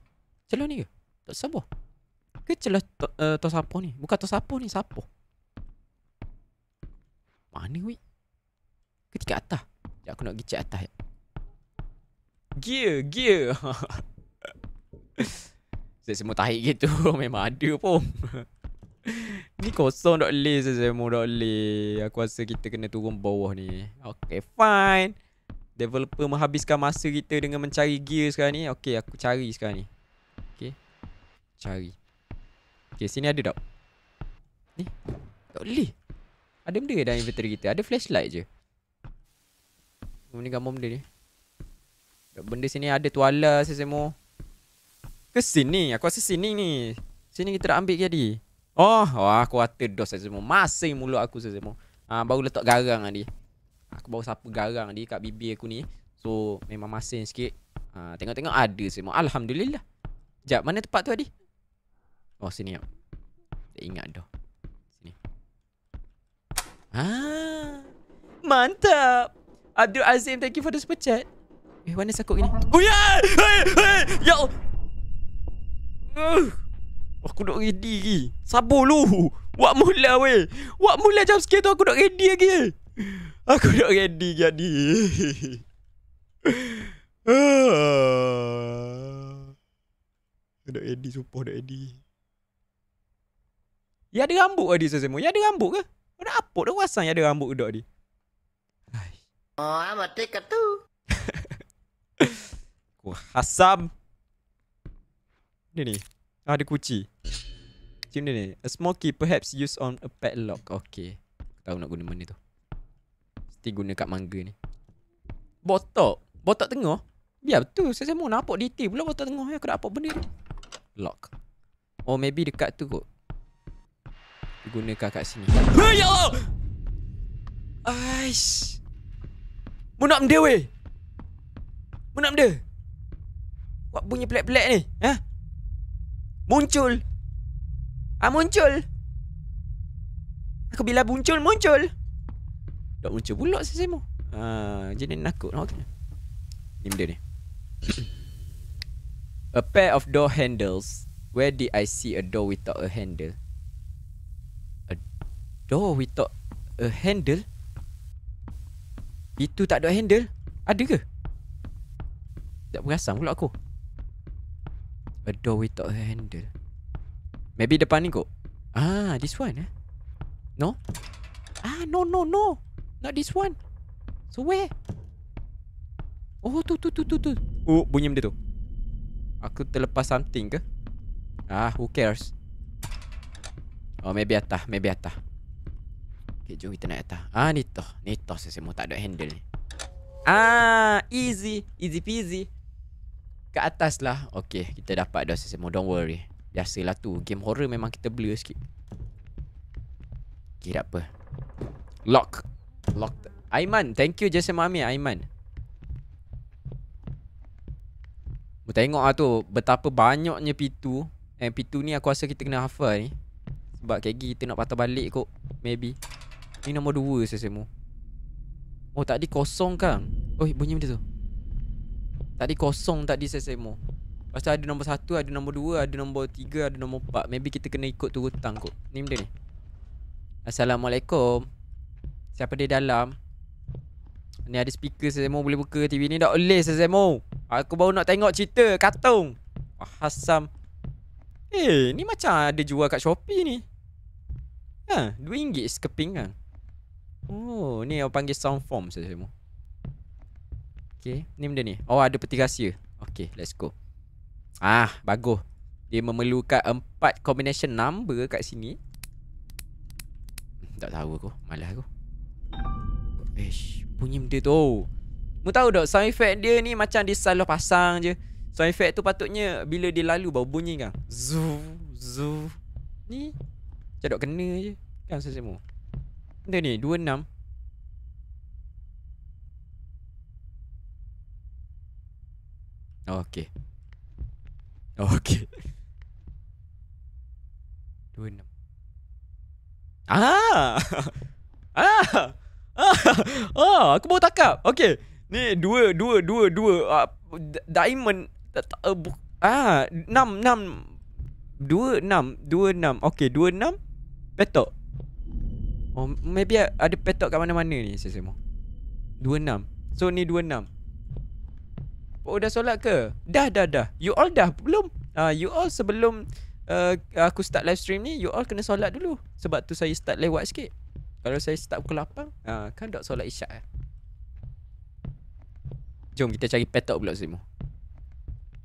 Celah ni ke? Tak sabar. Ke celah to, uh, tos apa ni? Bukan tos apa ni, siapa? Mana weh? Ketika atas. Sekejap aku nak pergi check atas. Gear, gear. Saya semua tahi gitu. Memang ada pun. ni kosong tak boleh saya mau tak boleh. Aku rasa kita kena turun bawah ni. Okay, fine. Developer menghabiskan masa kita dengan mencari gear sekarang ni. Okay, aku cari sekarang ni. Okay. Cari. Okay, sini ada tak? Ni. Tak boleh. Ada benda dalam inventory kita. Ada flashlight je. Ni gambar benda ni. Benda sini ada tuala sesemo. Ke sini? Aku rasa sini ni. Sini kita nak ambil jadi. Oh, wah, aku water dos sesemo. Masing mulut aku sesemo. Ah, baru letak garang tadi. Aku baru sapu garang tadi kat bibir aku ni. So, memang masing sikit. Ah, tengok-tengok ada semua. Alhamdulillah. Jap, mana tempat tu tadi? Oh, sini. Tak ingat dah. Ah, mantap. Abdul Azim, thank you for the super chat. Eh, mana sakut gini? Oh, ya! Hey, hey, ya Allah! Uh, aku nak ready lagi. Sabar lu. Wak mula weh. Wak mula jam scare tu aku nak ready lagi. Aku nak ready jadi. Nak ready sumpah nak ready. Ya ada rambut tadi saya semua. Ya ada rambut ke? Ada apa dah wasang ya ada rambut budak ni? Oh, apa tiket tu? Aku hasam. Ni ni. Ah, ada kunci. Macam ni ni. A small key perhaps used on a padlock. Okay. Aku tahu nak guna mana tu. Mesti guna kat mangga ni. Botok. Botok tengah. Biar betul. Saya mau nampak detail pula botok tengah. Aku nak apa benda ni. Lock. Oh maybe dekat tu kot. Gunakan kat sini. Hei ya Allah! Aish. Mu nak benda weh. Mu nak benda. Buat bunyi pelik-pelik ni. Ha? Muncul. Ah muncul. Aku bila muncul muncul. Tak muncul pula saya mau. Ah, jadi nakut nak kena. Ni benda ni. a pair of door handles. Where did I see a door without a handle? Door without a handle? Itu tak ada handle? Ada ke? Tak perasan pula aku. A door without a handle. Maybe depan ni kot. Ah, this one eh? No? Ah, no, no, no. Not this one. So where? Oh, tu, tu, tu, tu, tu. Oh, bunyi benda tu. Aku terlepas something ke? Ah, who cares? Oh, maybe atas, maybe atas. Okay, jom kita naik atas. Ah, ni toh. Ni toh saya semua tak ada handle ni. Ah, easy. Easy peasy. Ke atas lah. Okay, kita dapat dah saya semua. Don't worry. Biasalah tu. Game horror memang kita blur sikit. Okay, tak apa. Lock. Lock. Aiman. Thank you, Jason Mami. Aiman. Mu tengok lah tu. Betapa banyaknya pintu. Eh, pintu ni aku rasa kita kena hafal ni. Sebab kayak kita nak patah balik kot. Maybe. Ni nombor dua saya semua. Oh, tadi kosong kan? Oh, bunyi benda tu. Tadi kosong tadi Sesemo Lepas tu ada nombor satu, ada nombor dua, ada nombor tiga, ada nombor empat. Maybe kita kena ikut turutan kot. Ni benda ni. Assalamualaikum. Siapa dia dalam? Ni ada speaker Sesemo boleh buka TV ni? Dah oleh Sesemo Aku baru nak tengok cerita Katung. Wah Hasam Eh ni macam ada jual kat Shopee ni. Ha RM2 sekeping kan Oh ni orang panggil sound form Sesemo Okay Ni benda ni. Oh ada peti rahsia. Okay let's go. Ah bagus. Dia memerlukan empat combination number kat sini. Tak tahu aku. Malas aku. Ish Bunyi benda tu. Mu tahu tak sound effect dia ni macam dia selalu pasang je. Sound effect tu patutnya bila dia lalu baru bunyi kan. Zoo Zoo Ni Macam dok kena je. Kan semua Benda ni 26 Oh, okay. Okay. Dua enam. Ah! Ah! Ah! Ah! Aku baru takap. Okay. Ni dua, dua, dua, dua. Uh, diamond. Uh, bu- ah! Enam, enam. Dua, enam. Dua, enam. Okay, dua, enam. Petok. Oh, maybe ada petok kat mana-mana ni, saya semua. Dua, enam. So, ni dua, enam. Oh dah solat ke? Dah dah dah. You all dah belum? Ah uh, you all sebelum uh, aku start live stream ni you all kena solat dulu. Sebab tu saya start lewat sikit. Kalau saya start pukul 8, ah uh, kan dak solat Isyak eh. Jom kita cari petok pula Simu.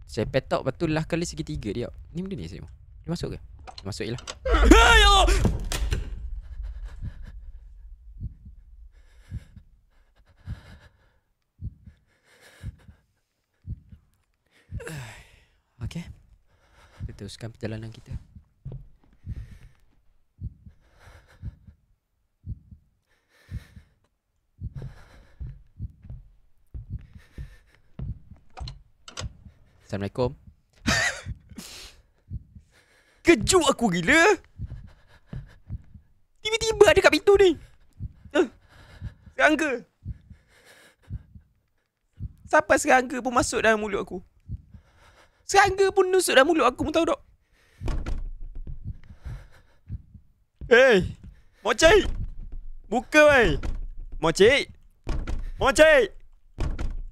Saya petok lah kali segitiga dia. Ni benda ni Simu. Dia masuk ke? Dia masuk je lah. Ya Okay Kita teruskan perjalanan kita. Assalamualaikum. Kejut aku gila. Tiba-tiba ada kat pintu ni. Uh, Serangga. Siapa serangga pun masuk dalam mulut aku Serangga pun nusuk dalam mulut aku pun tahu tak? Hey Mocik. Buka wei Mocik. Mocik.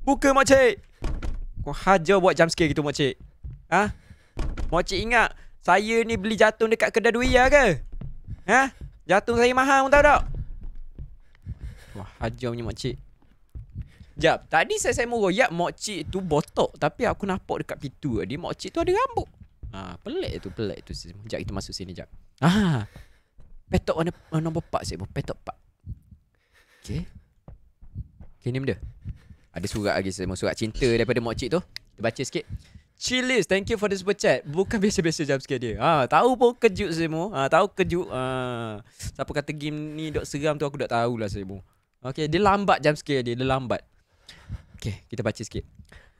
Buka mocik. Kau hajar buat jump scare gitu mocik. Ha? Mocik ingat Saya ni beli jatung dekat kedai duia ke? Ha? Jatung saya mahal pun tahu tak? Wah hajar punya mocik Jap, tadi saya saya meroyak mokcik tu botok tapi aku nampak dekat pintu dia mokcik tu ada rambut. Ha, pelik tu, pelik tu. Jap kita masuk sini jap. Ah. Petok warna uh, nombor 4 saya petok 4. Okey. Okey ni benda. Ada surat lagi saya surat cinta daripada mokcik tu. Kita baca sikit. Chilis, thank you for the super chat. Bukan biasa-biasa jam sikit dia. Ha, tahu pun kejut semua. Ha, tahu kejut. Ha, siapa kata game ni dok seram tu aku dah tahulah semua. Okey, dia lambat jam sikit dia, dia lambat. Okay, kita baca sikit.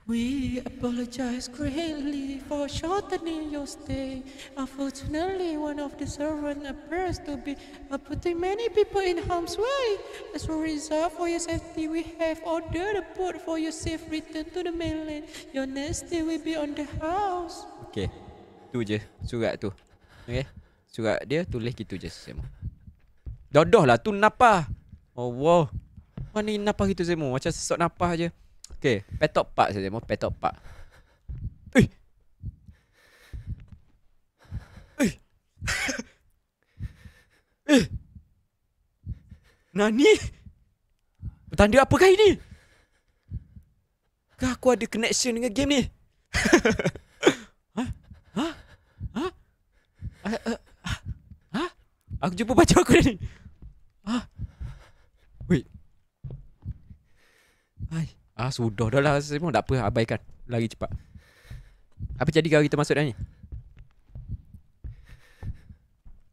We apologize greatly for shortening your stay. Unfortunately, one of the servants appears to be uh, putting many people in harm's way. As a result, for your safety, we have ordered a boat for your safe return to the mainland. Your next stay will be on the house. Okay, tu je surat tu. Okay, surat dia tulis gitu je semua. Dodoh lah tu napah. Oh wow. Mana ni napah gitu semua macam sesok napah je. Okay, petok pak saja mau petok pak. Eh. Eh. eh. Nani? Bertanda apakah ini? Kah aku ada connection dengan game ni? ha? Ha? Ha? Ha? Ha? Aku jumpa baca aku ni. Ha? Wait. Hai. Ah sudah dah lah semua tak apa abaikan. Lari cepat. Apa jadi kalau kita masuk dah ni?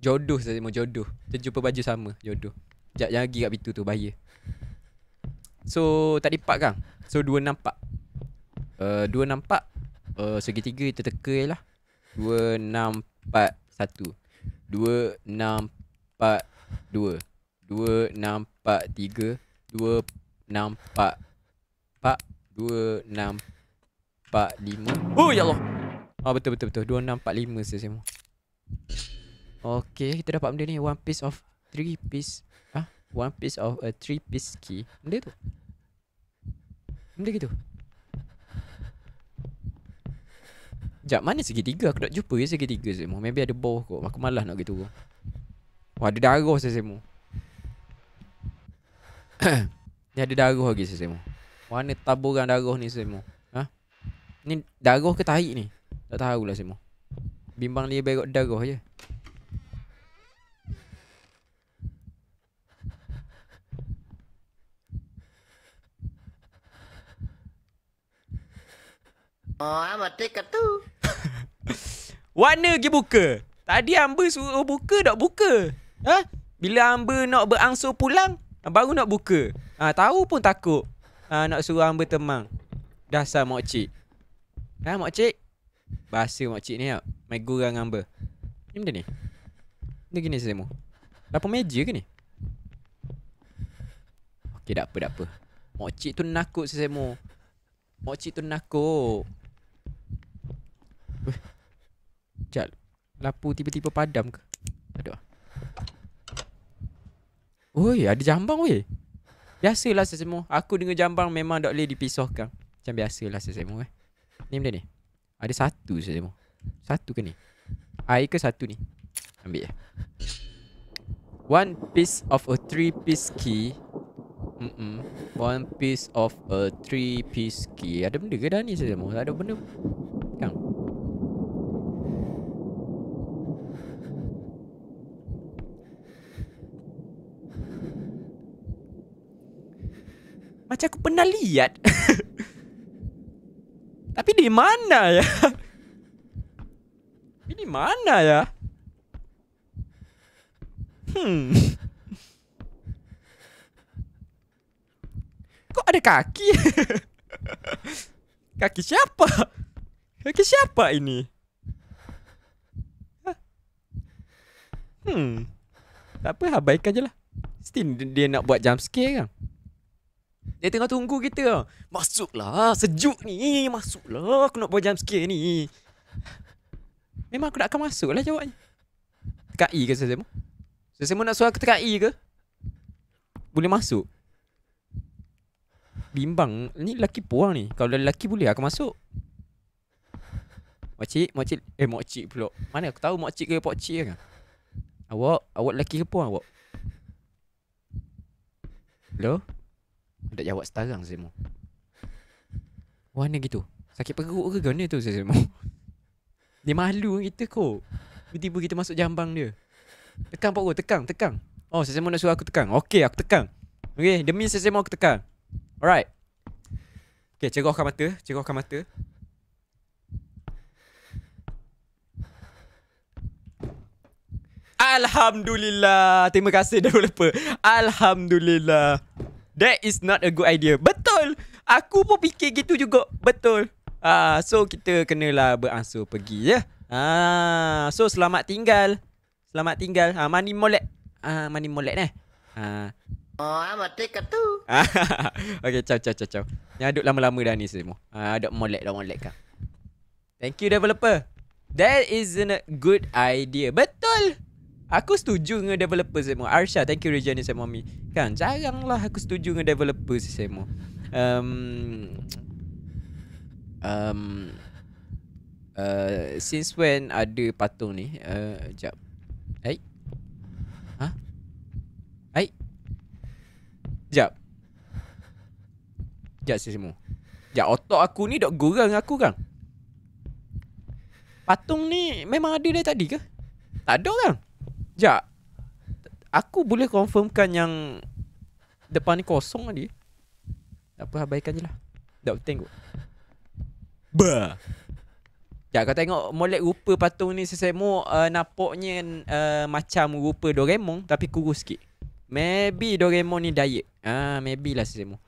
Jodoh saya mau jodoh. Kita jumpa baju sama, jodoh. Jap jangan pergi kat pintu tu bahaya. So tadi part kan? So dua nampak. Uh, dua nampak. Uh, segitiga kita teka lah. Dua nampak satu. Dua nampak dua. Dua nampak tiga. Dua nampak empat dua enam 245. Oh ya Allah. Ah betul betul betul. 2645 saya semua. Okay, kita dapat benda ni one piece of three piece. Ah, one piece of a three piece key. Benda tu. Benda gitu. Sekejap, mana segitiga? Aku tak jumpa je segitiga semua. Maybe ada bawah kot. Aku malas nak gitu. Wah, ada darah saya semua. ni ada darah lagi saya semua. Mana taburan darah ni semua? Ha? Ni darah ke tahi ni? Tak tahulah semua. Bimbang dia berok darah je. Oh, I'm a ticket too. Warna pergi buka. Tadi Amber suruh buka tak buka. Ha? Bila Amber nak berangsur pulang, baru nak buka. Ha, tahu pun takut. Ha, nak suruh Amber temang. Dasar mak cik. Ha, mak cik. Bahasa mak cik ni tak? Mai gurang Amber. Ni benda ni. Ni gini semua. Lapar meja ke ni? Okey, tak apa, tak apa. Mak cik tu nakut sesemo. Mak cik tu nakut. Sekejap. Lampu tiba-tiba padam ke? Aduh. Oi, ada jambang weh. Biasalah sesemo. Aku dengan jambang memang tak boleh dipisahkan. Macam biasalah sesemo eh. Ni benda ni. Ada satu sesemo. Satu ke ni? Air ke satu ni? Ambil ya. One piece of a three piece key. Mm-mm. One piece of a three piece key. Ada benda ke dah ni sesemo? Tak ada benda. Kan? Macam aku pernah lihat. Tapi di mana ya? Tapi di mana ya? Hmm. Kok ada kaki? kaki siapa? Kaki siapa ini? Hmm. Tak apa, abaikan je lah. Mesti dia nak buat jump scare kan? Dia tengah tunggu kita. Masuklah, sejuk ni. Masuklah, aku nak buat jump scare ni. Memang aku nak akan masuk lah jawabnya. Tekai ke Sesemo? Sesemo nak suruh aku tekai ke? Boleh masuk? Bimbang. Ni lelaki puang ni. Kalau lelaki boleh aku masuk. Makcik, makcik. Eh, makcik pula. Mana aku tahu makcik ke pakcik kan? Awak, awak lelaki ke puang awak? Hello? Tak jawab setarang Zemo. Mana gitu. Sakit perut ke gana tu Zemo? Dia malu kita kok Tiba-tiba kita masuk jambang dia. Tekan Pak Guru Tekan Tekan Oh Zemo nak suruh aku tekan Okay aku tekan Okay demi Zemo aku tekan Alright. Okay cerahkan mata Cerahkan mata. Alhamdulillah. Terima kasih developer Alhamdulillah That is not a good idea. Betul. Aku pun fikir gitu juga. Betul. Ah, so kita kenalah beransur pergi ya. Ah, so selamat tinggal. Selamat tinggal. Ah, mani molek. Ah, mani molek eh. Ah. Oh, I'm a ticket too. okay, ciao ciao ciao ciao. Yang duduk lama-lama dah ni semua. Ah, duk molek dah molek kan. Thank you developer. That is a good idea. Betul. Aku setuju dengan developer semua. Arsha, thank you Regina sama Mami. Kan, jaranglah aku setuju dengan developer semua. Um, um, uh, since when ada patung ni? Uh, jap. Hai? Ha? Hai? Jap. Jap semua. Jap, otak aku ni dok gurang aku kan? Patung ni memang ada dari tadi ke? Tak ada kan? Sekejap. Aku boleh confirmkan yang Depan ni kosong tadi. Tak apa abaikan je lah. Tak tengok. Bah. Sekejap kau tengok molek rupa patung ni Sesemo uh, nampaknya uh, Macam rupa Doraemon Tapi kurus sikit. Maybe Doraemon ni diet. Ah, Maybe lah Sesemo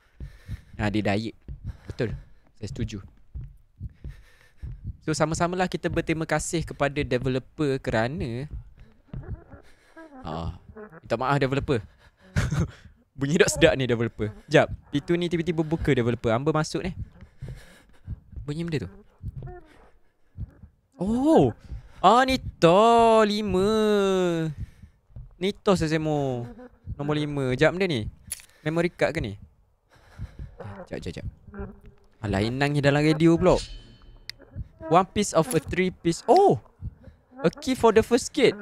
Ah, Dia diet. Betul. Saya setuju. So sama-samalah kita berterima kasih kepada developer kerana Ah, minta maaf developer. Bunyi tak sedap ni developer. Jap, pintu ni tiba-tiba buka developer. Hamba masuk ni. Bunyi benda tu. Oh. Ah ni to lima. Ni to Sesemo. Nombor lima. Jap benda ni. Memory card ke ni? Jap jap jap. Alah inang ni dalam radio pula. One piece of a three piece. Oh. A key for the first kid.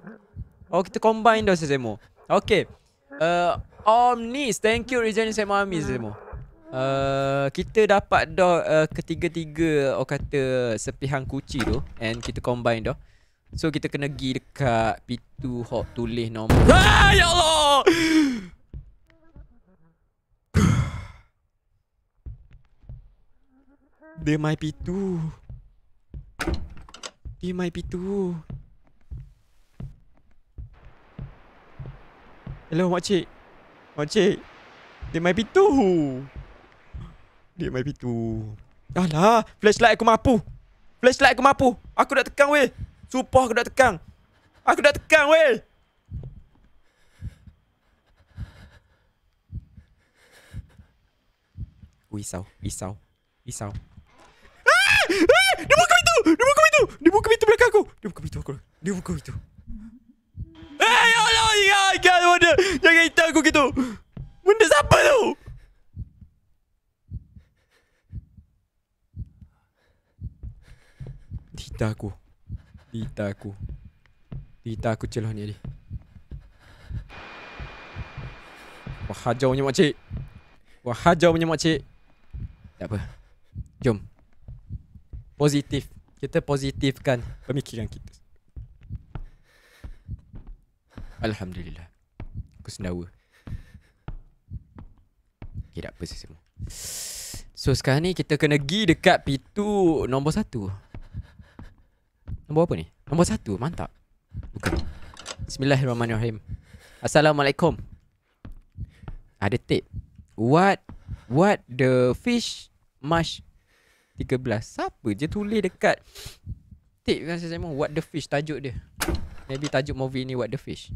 Oh kita combine dah Sesemo. Okay. Uh, Omnis. Thank you Rejan Sesemo Omnis Sesemo. Uh, kita dapat dah uh, ketiga-tiga orang kata sepihang kuci tu and kita combine dah. So kita kena pergi dekat P2 hot tulis nombor. Ah ya Allah. Dia my P2. Dia my P2. Hello makcik. Makcik. Dia my P2. Dia my P2. Alah, flashlight aku mampu. Flashlight aku mampu. Aku dah tekan weh. Sumpah aku dah tekan. Aku dah tekan weh. Risau, risau, risau. Ah! Ah! Dia buka pintu! Dia buka pintu! Dia buka pintu belakang aku! Dia buka pintu aku. Dia buka pintu. Allah! Ya, ya, benda! Jangan hitam aku gitu! Benda siapa tu? Tita aku. Tita aku. Tita aku celah ni. Wah, hajar punya makcik. Wah, hajar punya makcik. Tak apa. Jom. Positif. Kita positifkan pemikiran kita. Alhamdulillah. Aku sendawa. Okay, tak apa semua. So sekarang ni kita kena pergi dekat pintu nombor satu. Nombor apa ni? Nombor satu, mantap. Bukan. Bismillahirrahmanirrahim. Assalamualaikum. Ada tape. What what the fish mash 13. Siapa je tulis dekat tape kan saya mau what the fish tajuk dia. Maybe tajuk movie ni what the fish.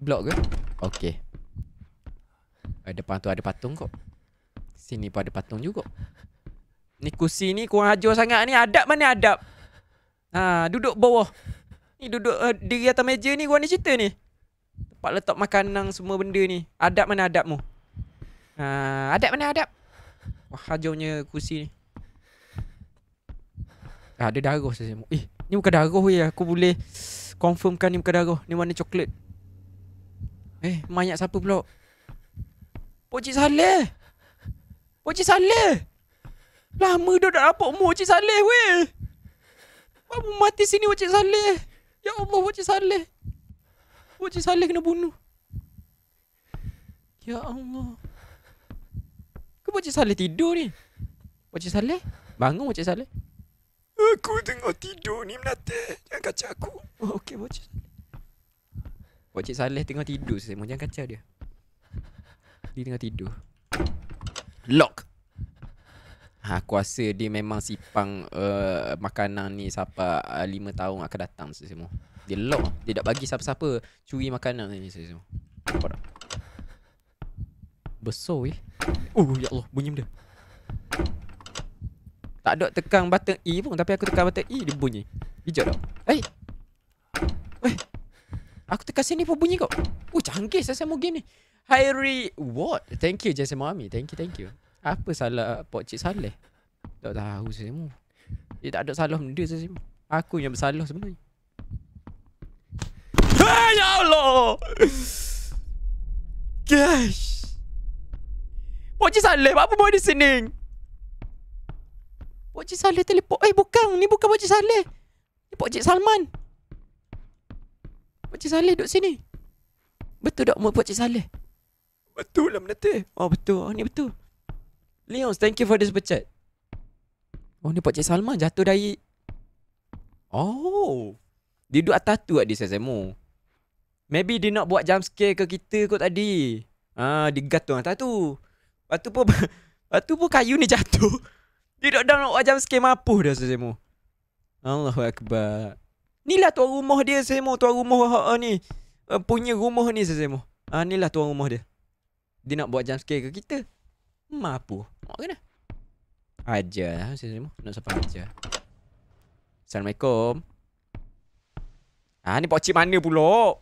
Blog ke? Okay. Uh, depan tu ada patung kok. Sini pun ada patung juga. Ni kursi ni kurang ajar sangat ni. Adab mana adab? Ha, duduk bawah. Ni duduk uh, diri atas meja ni gua ni cerita ni. Tempat letak makanan semua benda ni. Adab mana adabmu? Ha, adab mana adab? Wah, hajarnya kursi ni. Ah, ada darah saya. Eh, ni bukan darah weh. Aku boleh confirmkan ni bukan darah. Ni warna coklat. Eh, mayat siapa pula? Pocik Saleh. Pocik Saleh. Lama dah tak nampak mu Pocik Saleh weh. Apa mati sini Pocik Saleh? Ya Allah Pocik Saleh. Pocik Saleh kena bunuh. Ya Allah. Ke Pocik Saleh tidur ni? Pocik Saleh? Bangun Pocik Saleh. Aku tengah tidur ni menate. Jangan kacau aku. Oh, okey Pocik Saleh. Pocik Saleh tengah tidur saya. Jangan kacau dia. Dia tengah tidur. Lock. Ha, aku rasa dia memang sipang uh, makanan ni sampai uh, 5 tahun akan datang semua. Dia lock. Dia tak bagi siapa-siapa curi makanan ni semua. Nampak tak? Besar weh. Oh ya Allah bunyi benda. Tak ada tekan button E pun tapi aku tekan button E dia bunyi. Bijak tak? Eh. Eh. Aku tekan sini pun bunyi kau. Oh canggih saya mau gini. Hairi what? Thank you Jason Mami. Thank you, thank you. Apa salah Pok Cik Saleh? Tak tahu saya. Dia tak ada salah benda saya semua. Aku yang bersalah sebenarnya. Ah, ya Allah. Gosh. Pok Cik Saleh, apa buat di sini? Pok Cik Saleh teleport. Eh, bukan. Ni bukan Pok Cik Saleh. Ni Pok Cik Salman. Pok Cik Saleh duduk sini. Betul tak Pok Cik Saleh? Betul lah menata. Oh, betul. Oh, ni betul. Leons, thank you for this super chat. Oh, ni Pok Cik Salman jatuh dari... Oh. Dia duduk atas tu kat dia SSMO. Maybe dia nak buat jump scare ke kita kot tadi. Ah, dia gantung atas tu. Lepas tu pun... Lepas tu pun kayu ni jatuh. Dia duduk nak buat jump scare mapuh dah SSMO. Allahu Akbar. Ni lah tuan rumah dia SSMO. Tuan rumah ha, ha, ni. Uh, punya rumah ni SSMO. Ah, ni lah tuan rumah dia. Dia nak buat jump scare ke kita. Mapuh. Mak kena. Ajar lah semua. Nak siapa ajar. Assalamualaikum. Ah ni pokcik mana pula?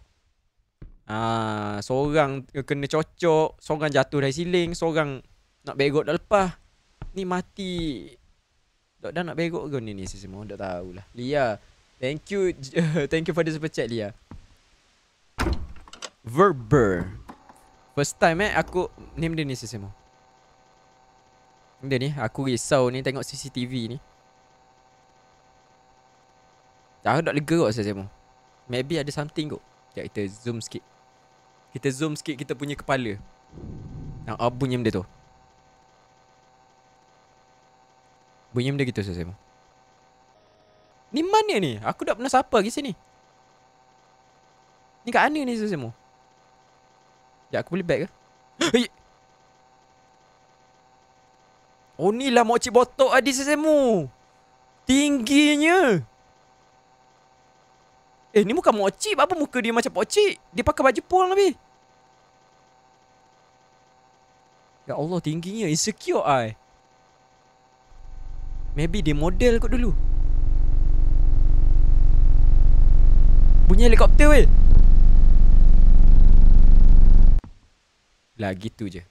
Ah, seorang kena cocok, seorang jatuh dari siling, seorang nak begok dah lepas. Ni mati. Dok dah nak begok ke ni ni semua? Dok tahulah. Lia, thank you thank you for the super chat Lia. Verber. First time eh aku name dia ni semua. Dia ni aku risau ni tengok CCTV ni. Dah tak lega kot saya semua. Maybe ada something kot. Sekejap kita zoom sikit. Kita zoom sikit kita punya kepala. Yang apa bunyi benda tu? Bunyi benda gitu saya. Ni mana ni? Aku dah pernah sapa lagi sini. Ni kat mana ni saya? Ya aku boleh back ke? Oh ni lah mokcik botok adi sesemu. Tingginya. Eh ni bukan mokcik apa muka dia macam pokcik? Dia pakai baju pol lebih. Ya Allah tingginya insecure ai. Maybe dia model kot dulu. Bunyi helikopter weh. Lah gitu je.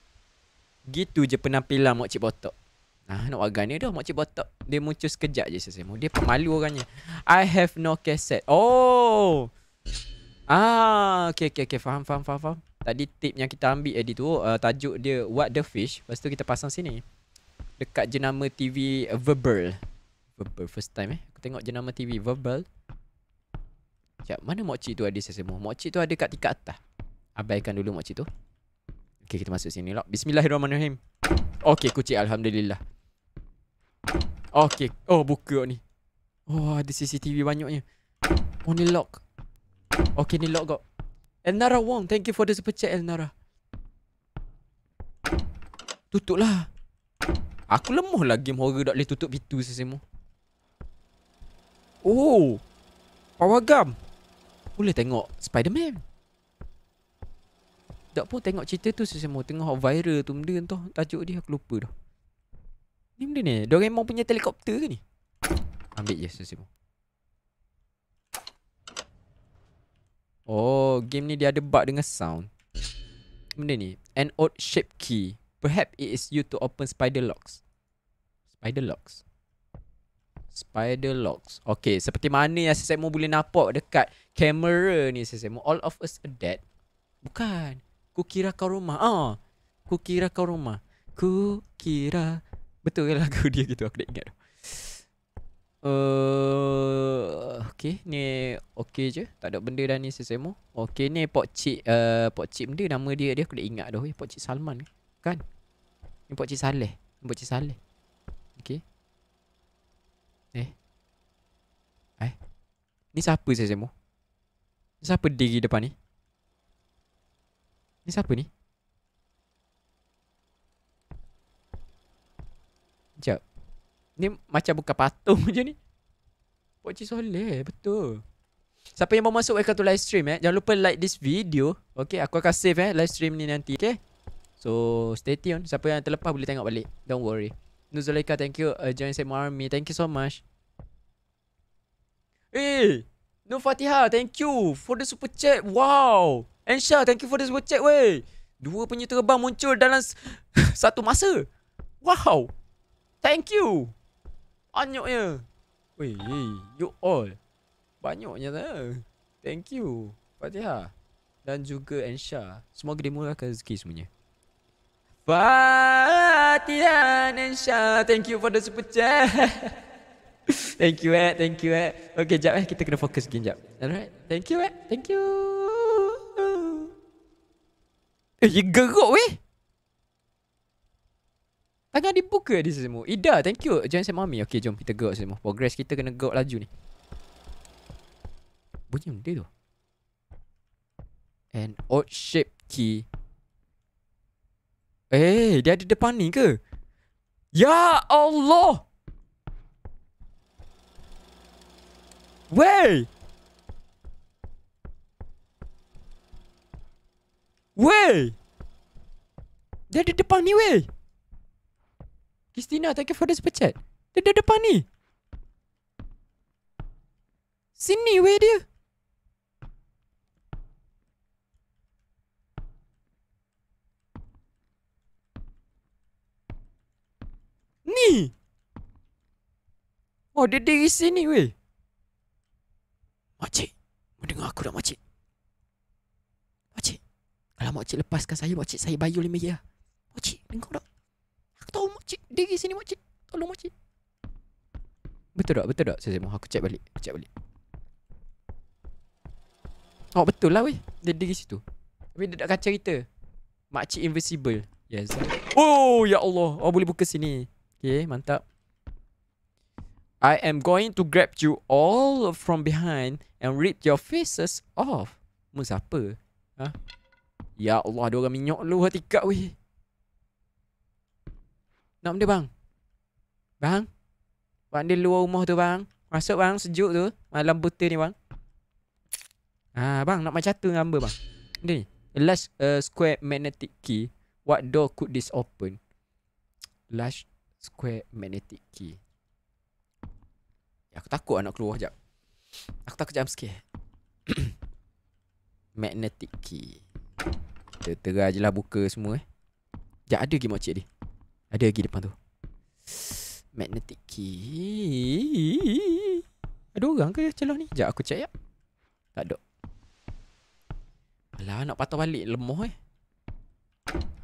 Gitu je penampilan Mokcik Botok. Ah, nak wagan ni dah Mokcik Botok. Dia muncul sekejap je sesama. Dia pemalu orangnya. I have no cassette. Oh. Ah, okay, okay, okay. Faham, faham, faham, faham. Tadi tip yang kita ambil tadi tu, uh, tajuk dia What the Fish. Lepas tu kita pasang sini. Dekat jenama TV Verbal. Verbal first time eh. Aku tengok jenama TV Verbal. Sekejap, mana mokcik tu ada sesama? Mokcik tu ada kat tingkat atas. Abaikan dulu mokcik tu. Okay, kita masuk sini lah. Bismillahirrahmanirrahim. Okay, kucing. Alhamdulillah. Okay. Oh, buka ni. Oh, ada CCTV banyaknya. Oh, ni lock. Okay, ni lock kau. Elnara Wong, thank you for the super chat, Elnara. Tutup lah. Aku lemah lah game horror tak boleh tutup pintu sesama. Oh. Power gum. Boleh tengok Spider-Man. Tak pun tengok cerita tu semua tengok viral tu benda entah tajuk dia aku lupa dah. Ni benda ni, Doraemon punya helikopter ke ni? Ambil je semua. Oh, game ni dia ada bug dengan sound. Benda ni, an odd shape key. Perhaps it is used to open spider locks. Spider locks. Spider locks. Okay, seperti mana yang mau boleh nampak dekat kamera ni mau all of us are dead. Bukan. Ku kira kau rumah. Ah. Ku kira kau rumah. Ku kira betul ke lagu dia gitu aku tak ingat. Uh, okay, ni okay je. Tak ada benda dah ni sesemo. Okay, ni Pok Cik, uh, Pok Cik benda nama dia dia aku tak ingat dah. Eh, Pok Cik Salman kan? Ni Pok Cik Saleh. Ni Pok Cik Saleh. Okay. Eh. Eh. Ni siapa sesemo? Ni siapa diri depan ni? Ni siapa ni? Sekejap Ni macam buka patung je ni Pok Cik Soleh Betul Siapa yang mau masuk Welcome to live stream eh Jangan lupa like this video Okay aku akan save eh Live stream ni nanti Okay So stay tune Siapa yang terlepas boleh tengok balik Don't worry Nuzulaika thank you uh, Join Sam Army Thank you so much Eh Nur Fatihah thank you For the super chat Wow Ensha, thank you for this super chat weh. Dua penyu terbang muncul dalam satu masa. Wow. Thank you. Banyaknya. Weh, you all. Banyaknya tu. Thank you. Fatihah. Dan juga Ensha. Semoga dimurahkan rezeki semuanya. Fatihah Ensha. Thank you for the super chat. thank you eh. Thank you eh. Okay, jap eh. Kita kena fokus lagi jap. Alright. Thank you eh. Thank you. Eh, dia geruk weh. Tangan dibuka dia semua. Ida, thank you. Join saya mami. Okay, jom kita geruk semua. Progress kita kena geruk laju ni. Bunyi benda tu. An odd shape key. Eh, dia ada depan ni ke? Ya Allah! Wey! Wey! Dia ada depan ni wey! Christina, thank you for the super chat. Dia dah depan ni. Sini weh dia. Ni. Oh, dia diri sini weh. Makcik, mendengar aku dah makcik. Makcik, kalau makcik lepaskan saya, makcik saya bayar lima ya. Makcik, dengar tak? Aku tahu makcik diri sini makcik. Tolong makcik. Betul tak? Betul tak? Saya mau aku check balik. Check balik. Oh betul lah weh. Dia diri situ. Tapi dia tak kaca kita. Makcik invisible. Yes. Oh ya Allah. Oh boleh buka sini. Okay, mantap. I am going to grab you all from behind and rip your faces off. Mu siapa? Ha? Ya Allah, ada orang minyak lu hati kak weh. Nak benda bang? Bang? Bang dia luar rumah tu bang. Masuk bang, sejuk tu. Malam buta ni bang. Ah, bang nak macam tu dengan bang. Ni. Large uh, square magnetic key. What door could this open? Large square magnetic key. Ya, aku takut nak keluar sekejap. Aku takut jump scare. magnetic key. Kita terah je lah buka semua eh. Sekejap, ada lagi makcik ni. Ada lagi depan tu. Magnetic key. Ada orang ke celah ni? Sekejap aku check ya. Tak ada. Alah nak patah balik lemah eh.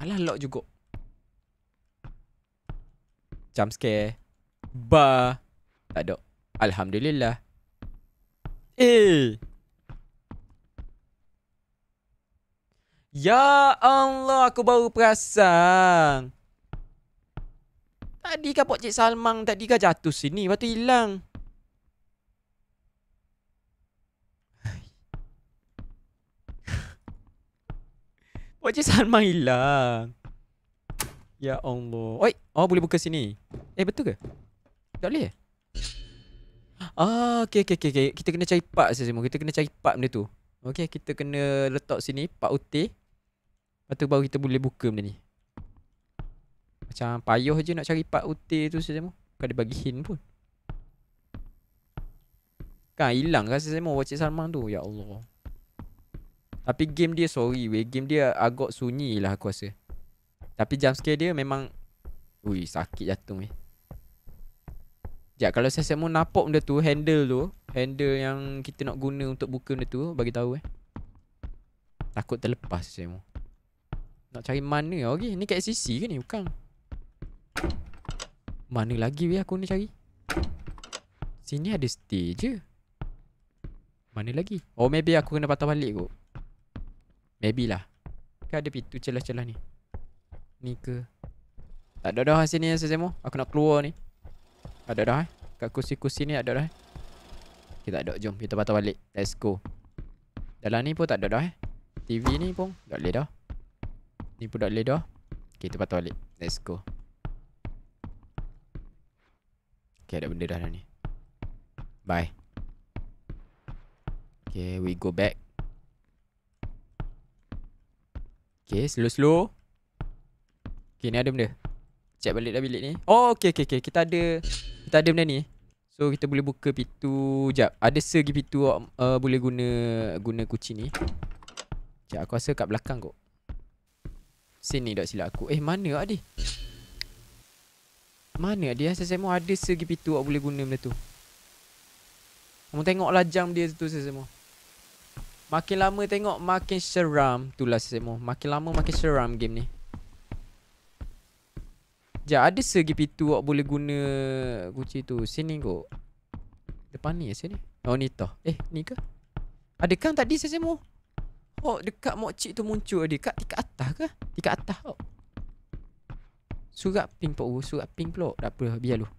Alah lock juga. Jump scare. Ba. Tak ada. Alhamdulillah. Eh. Ya Allah, aku baru perasan. Tadi kan Cik Salmang tadi kan jatuh sini, lepas tu hilang. Pok Cik Salmang hilang. Ya Allah. Oi, oh boleh buka sini. Eh betul ke? Tak boleh eh? Ah, okey okey okey. Okay. Kita kena cari part semua. Kita kena cari part benda tu. Okey, kita kena letak sini part utir. Lepas tu baru kita boleh buka benda ni. Macam payah je nak cari part utir tu semua. Bukan dia bagi hint pun. Kan hilang rasa semua Wacik Salman tu. Ya Allah. Tapi game dia sorry weh. Game dia agak sunyi lah aku rasa. Tapi jump scare dia memang Ui sakit jatuh weh. Sekejap kalau saya mau nampak benda tu Handle tu Handle yang kita nak guna untuk buka benda tu Bagi tahu eh. Takut terlepas saya mau Nak cari mana? Lagi Ni kat SCC ke ni? Bukan. Mana lagi weh aku ni cari? Sini ada stay je. Mana lagi? Oh maybe aku kena patah balik kot. Maybe lah. Kan ada pintu celah-celah ni? Ni ke Tak ada dah sini saya mau Aku nak keluar ni. Ada dah eh. Kat kursi-kursi ni ada dah eh. Kita tak ada. Jom kita patah balik. Let's go. Dalam ni pun tak ada dah eh. TV ni pun Tak boleh dah. Ni pun tak boleh dah. Okay kita patah balik. Let's go. Okay ada benda dah dah ni. Bye. Okay we go back. Okay slow-slow. Okay ni ada benda Check balik dah bilik ni. Oh okay okay okay Kita ada Kita ada benda ni. So kita boleh buka pintu. Sekejap Ada segi pintu uh, Boleh guna Guna kunci ni. Sekejap aku rasa kat belakang kot Sini tak silap aku. Eh mana lah dia Mana dia Saya semua ada segi pintu Awak boleh guna benda tu. Kamu tengoklah jam dia tu saya semua. Makin lama tengok Makin seram. Itulah saya semua. Makin lama makin seram game ni Sekejap, ada segi pintu awak boleh guna kunci tu. Sini kot. Depan ni sini. Oh ni tah. Eh, ni ke? Ada kan tadi saya semua? Oh, dekat mokcik tu muncul dia. Kat tingkat atas ke? Tingkat atas oh. Surat pink pak surat pink pula. Tak apa, biar lu.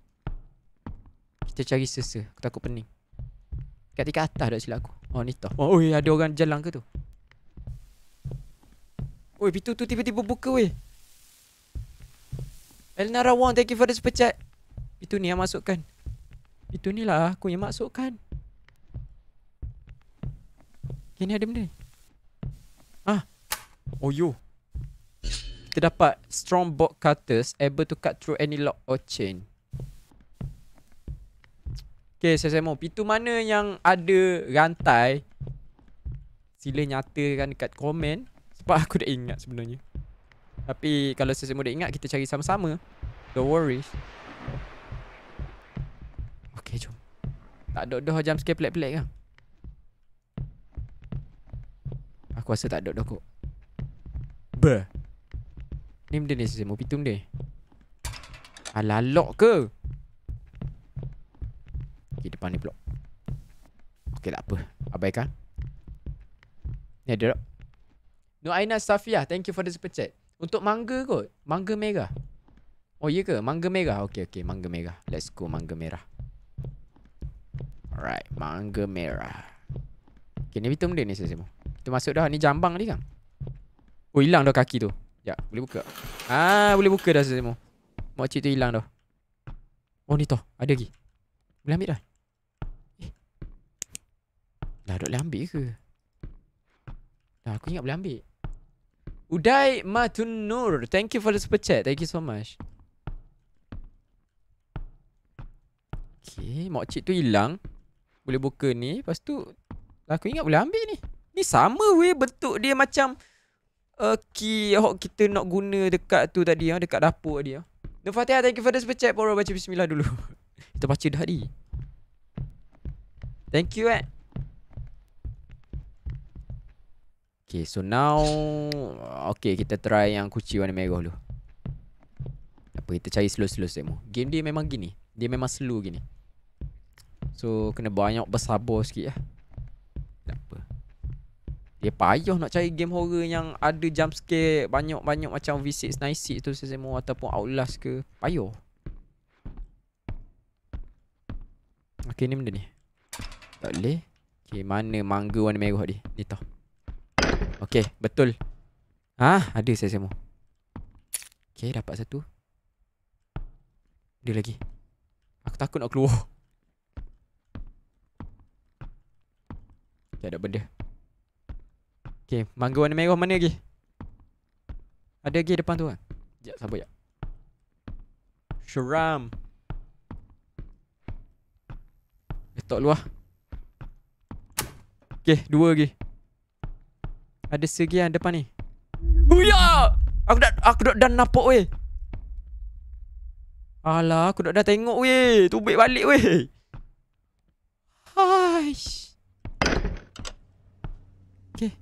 Kita cari sesa. Aku takut pening. Kat tingkat atas tak silap aku. Oh, ni tah. Oh, oi, ada orang jalan ke tu? Oi, pintu tu tiba-tiba buka weh. Elnara Wong, thank you for the super chat. Itu ni yang masukkan. Itu ni lah aku yang masukkan. Okay, ni ada benda. Ah. Oh, yo. Kita dapat strong bolt cutters able to cut through any lock or chain. Okay, saya mau pintu mana yang ada rantai sila nyatakan dekat komen sebab aku dah ingat sebenarnya. Tapi kalau saya mau dah ingat kita cari sama-sama. Don't worry. Okay, jom. Tak ada dah jam scare pelik-pelik kan? Aku rasa tak ada dah kot. Ber. Ni benda ni saya mau pintu dia. Alah lock ke? Okay, depan ni pula. Okay, tak apa. Abaikan. Ni ada tak? No Aina Safia, thank you for the super chat. Untuk mangga kot. Mangga merah. Oh, iya ke? Mangga merah. Okay, okay. Mangga merah. Let's go mangga merah. Alright, mangga merah. Okay, ni hitam dia ni saya semua. Kita masuk dah. Ni jambang ni kan? Oh, hilang dah kaki tu. Ya, boleh buka. Ah, boleh buka dah saya semua. Makcik tu hilang dah. Oh, ni tu. Ada lagi. Boleh ambil dah. Eh. Dah, tak boleh ambil ke? Dah, aku ingat boleh ambil. Uday Matun Nur. Thank you for the super chat. Thank you so much. Okay, makcik tu hilang. Boleh buka ni. Lepas tu, aku ingat boleh ambil ni. Ni sama weh bentuk dia macam uh, key yang kita nak guna dekat tu tadi. Ha, dekat dapur tadi. Ha. Nur Fatihah, thank you for the super chat. Poro baca bismillah dulu. kita baca tadi. Thank you eh. Okay, so now Okay, kita try yang kuci warna merah dulu. Apa, kita cari slow-slow semua Game dia memang gini. Dia memang slow gini. So, kena banyak bersabar sikit lah Tak apa. Dia payah nak cari game horror yang ada jump scare Banyak-banyak macam V6, Night 6 tu semua Ataupun Outlast ke. Payah. Okay, ni benda ni. Tak boleh. Okay, mana mangga warna merah ni? Ni tau Okay, betul. Ah, ada saya semua. Okay, dapat satu. Ada lagi. Aku takut nak keluar. Okay, ada benda. Okay, mangga warna merah mana lagi? Ada lagi depan tu kan? Sekejap, sabar sekejap. Syeram. Letak luar. Okay, dua lagi. Ada segi yang depan ni. Buya! Aku dah aku dah dah nampak weh. Alah, aku dah dah tengok weh. Tubik balik weh. Haish. Okay.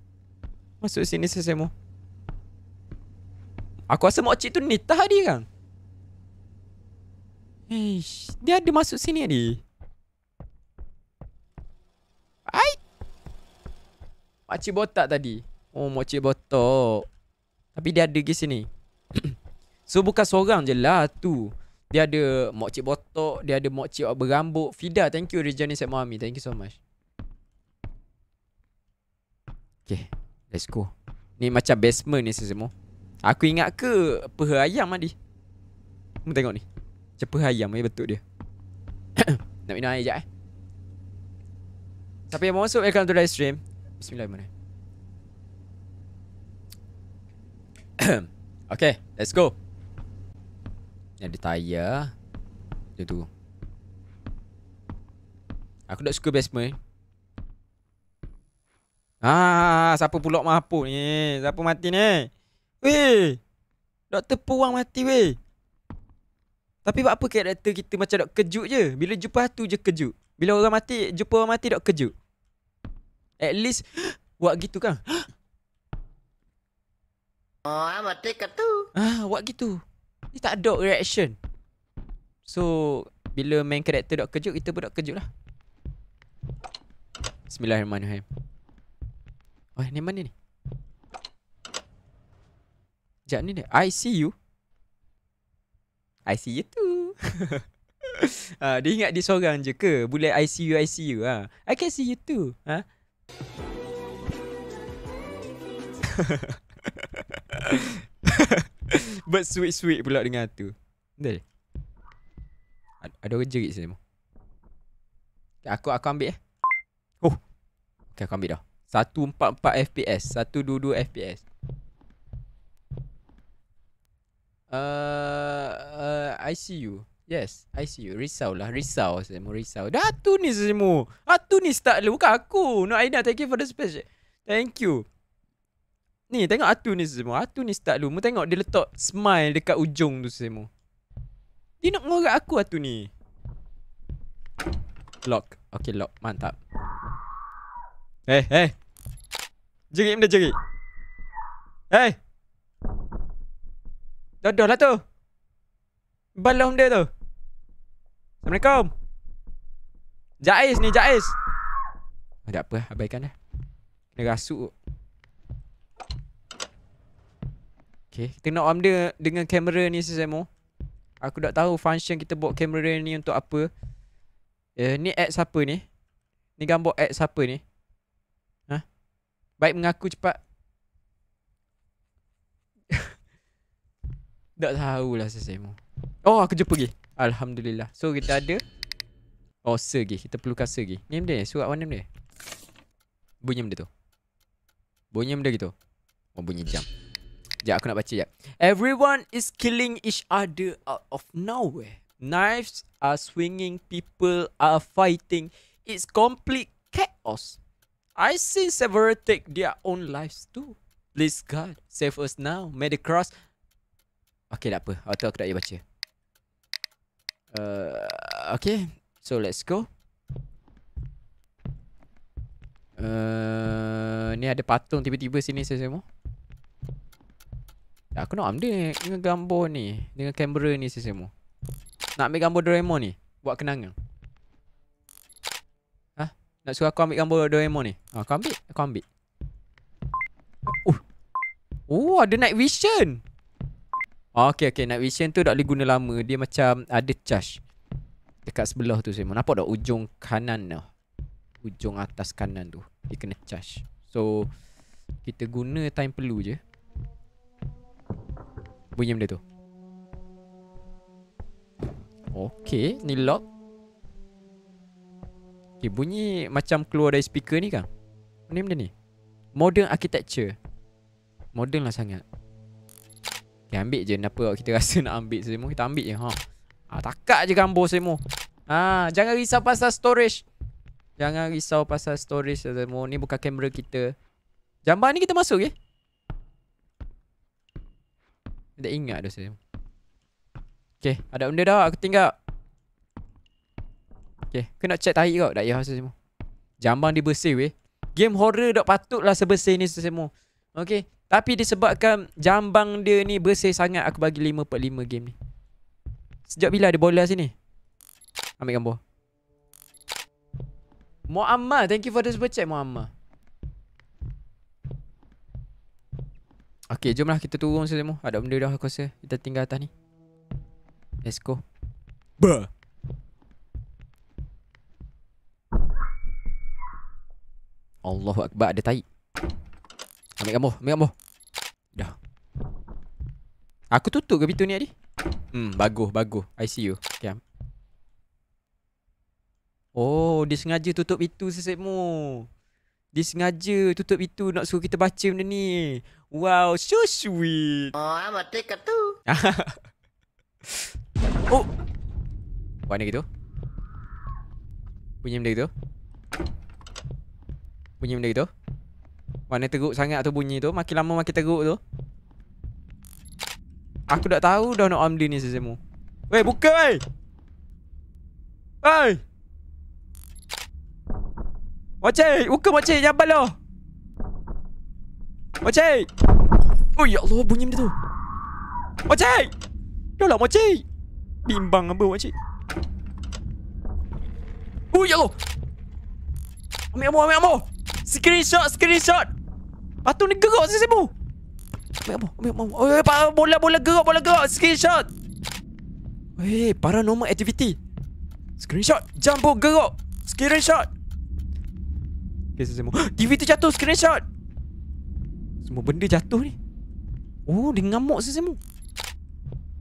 Masuk sini sesemo. Aku rasa makcik tu nitah dia kan. Eish, dia ada masuk sini tadi. Ai. Makcik botak tadi. Oh mokcik botok. Tapi dia ada ke sini So bukan seorang je lah tu. Dia ada mokcik botok Dia ada mokcik berambut. Fida thank you Rejani Set Mami Thank you so much. Okay Let's go. Ni macam basement ni semua Aku ingat ke Peha ayam tadi Kamu tengok ni. Macam peha ayam ni betul dia. Nak minum air sekejap eh? Siapa yang mau masuk? Welcome to live stream. Bismillahirrahmanirrahim okay, let's go. Ni ada tayar. Dia tu. Aku tak suka basement. Ah, siapa pulak mampu ni? Siapa mati ni? Weh. Doktor Puang mati weh. Tapi buat apa karakter kita macam dok kejut je? Bila jumpa tu je kejut. Bila orang mati, jumpa orang mati dok kejut. At least buat gitu kan? Oh, I'm a ticker too. Ah, buat gitu. Dia tak ada reaction. So, bila main karakter dok kejut, kita pun dok kejut lah. Bismillahirrahmanirrahim. Oh, ni mana ni? Sekejap ni dia. I see you. I see you too. ah, dia ingat dia seorang je ke? Boleh I see you, I see you. Ha? I can see you too. Ha? But sweet-sweet pula dengan tu Betul Ad Ada orang jerit sini Aku aku ambil eh Oh Okay aku ambil dah 144 FPS 122 FPS Uh, uh, ICU. Yes, ICU. Risau lah. Risau mau risau. Dah tu ni semua. Atu ni start lu. Bukan aku. No, Aina, thank you for the special. Thank you. Ni, tengok Atu ni semua. Atu ni start lu. Mu tengok dia letak smile dekat ujung tu semua. Dia nak ngorak aku Atu ni. Lock. Okay, lock. Mantap. Eh, eh. Jerit benda jerit. Eh. Dah lah tu. Balong dia tu. Assalamualaikum. Jais ni, Jais. Tak apa, abaikan dah. Kena rasuk. Okay, kita nak dia dengan kamera ni sesama. Aku tak tahu function kita buat kamera ni untuk apa. Eh, ni ad siapa ni? Ni gambar ad siapa ni? Ha? Baik mengaku cepat. tak tahulah sesama. Oh, aku jumpa lagi. Alhamdulillah. So, kita ada Oh, ser lagi. Kita perlukan ser lagi. Ni benda ni. Surat warna benda. Bunyi benda tu. Bunyi benda gitu. Oh, bunyi jam. Sekejap, aku nak baca sekejap. Everyone is killing each other out of nowhere. Knives are swinging. People are fighting. It's complete chaos. I seen several take their own lives too. Please God, save us now. May the cross... Okay, tak apa. Aku tak payah baca. Uh, okay, so let's go. Uh, ni ada patung tiba-tiba sini saya semua. Aku nak ambil dengan gambar ni, dengan kamera ni saya semua. Nak ambil gambar Doraemon ni, buat kenangan. Hah? Nak suruh aku ambil gambar Doraemon ni? Ha, aku ambil, aku ambil. Uh. Oh, ada night vision. Okay, okay. Night vision tu tak boleh guna lama. Dia macam ada charge. Dekat sebelah tu semua. Nampak tak ujung kanan tu? Ujung atas kanan tu. Dia kena charge. So, kita guna time perlu je. Bunyi benda tu. Okay, ni lock. Okay, bunyi macam keluar dari speaker ni kan? Mana benda ni? Modern architecture. Modern lah sangat. Okay, ambil je Kenapa kita rasa nak ambil semua Kita ambil je ha. ha takak je gambar semua ha, Jangan risau pasal storage Jangan risau pasal storage semua Ni bukan kamera kita Jamban ni kita masuk ke? Tak ingat dah saya Okay Ada benda dah Aku tinggal. Okay Aku nak check tahi kau Tak payah semua. Jambang dia bersih weh. Game horror tak patutlah sebersih ni semua. Okay tapi disebabkan jambang dia ni bersih sangat Aku bagi 5 per 5 game ni. Sejak bila ada bola sini? Ambil gambar. Muammar Thank you for the super chat Muammar Okay jomlah kita turun semua Ada benda dah aku rasa Kita tinggal atas ni Let's go Bah Allahu Akbar ada tai Ambil gambar, ambil gambar. Dah. Aku tutup ke pintu ni tadi? Hmm, bagus, bagus. I see you. Okay. Oh, dia sengaja tutup pintu sesemu. Dia sengaja tutup pintu nak suruh kita baca benda ni. Wow, so sweet. Oh, I'm a ticket too. oh. Mana gitu? Bunyi benda gitu? Bunyi benda gitu? Mana teruk sangat tu bunyi tu Makin lama makin teruk tu Aku tak tahu dah nak ambil ni sesemu Weh buka weh Weh Mocik Buka mocik Jangan bala Mocik Oh ya Allah bunyi benda tu Mocik Dah lah mocik Bimbang apa mocik Oh ya Allah Ambil amor ambil amor Screenshot screenshot Patung ni gerak saya sibuk. Ambil apa? Ambil apa? Oh, eh, bola bola gerak bola gerak. Screenshot. Hey, paranormal activity. Screenshot. Jumbo gerak. Screenshot. Okay, saya semua. TV tu jatuh. Screenshot. Semua benda jatuh ni. Oh, dia ngamuk saya semua.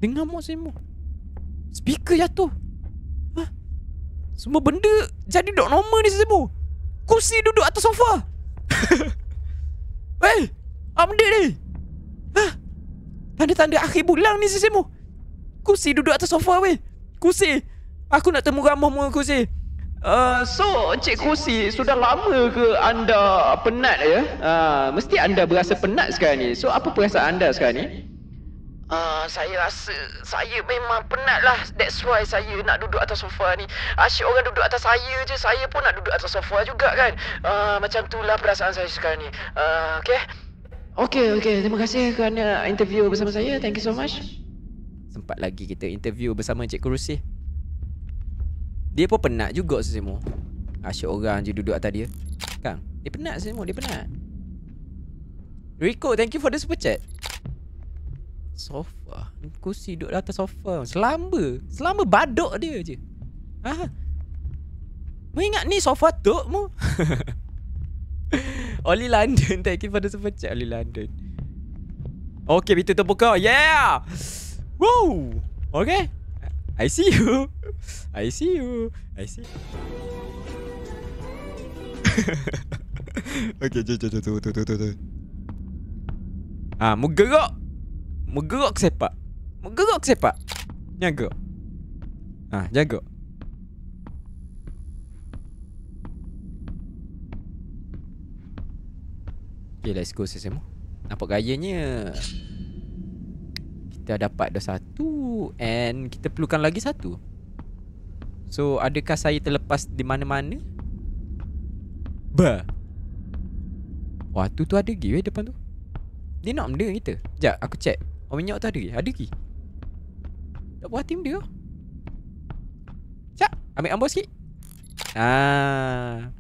Dia ngamuk saya semua. Speaker jatuh. Hah? Semua benda jadi dok normal ni saya semua. Kursi duduk atas sofa. Hei! Apa benda ni? Hah? Tanda-tanda akhir bulan ni sesimu. Kursi duduk atas sofa weh. Kursi. Aku nak temu ramah mu kursi. Uh, so, Cik Kursi, sudah lama ke anda penat ya? Uh, mesti anda berasa penat sekarang ni. So, apa perasaan anda sekarang ni? Ah, saya rasa saya memang penat lah. That's why saya nak duduk atas sofa ni. Asyik orang duduk atas saya je. Saya pun nak duduk atas sofa juga kan. Ah, macam itulah perasaan saya sekarang ni. Ah, okay. Okay, okay. Terima kasih kerana interview bersama saya. Thank you so much. Sempat lagi kita interview bersama Cik Kursi. Dia pun penat juga sesimu. Asyik orang je duduk atas dia. Kang, dia penat sesimu, dia penat. Rico, thank you for the super chat. Sofa. Kursi duduk atas sofa. Selamba. Selamba baduk dia je. Ha? Mu ingat ni sofa tok mu? Oli London. Thank you for the super chat, Oli London. Okay, pintu terbuka. Yeah! Woo! Okay. I see you. I see you. I see okay, jom, jom, jom, tunggu, tunggu, tunggu, tunggu. Ah, mu gerak. Mu gerak ke sepak. Mu gerak ke sepak. Jaga. Ah, jaga. Okay, let's go sesama. Nampak gayanya kita dapat dah satu and kita perlukan lagi satu. So, adakah saya terlepas di mana-mana? Ba. Wah, tu tu ada lagi eh depan tu. Dia nak benda kita. Sekejap, aku check. Oh, minyak tu ada lagi? Ada lagi? Tak puas hati dia. Sekejap, ambil ambil sikit. Ah.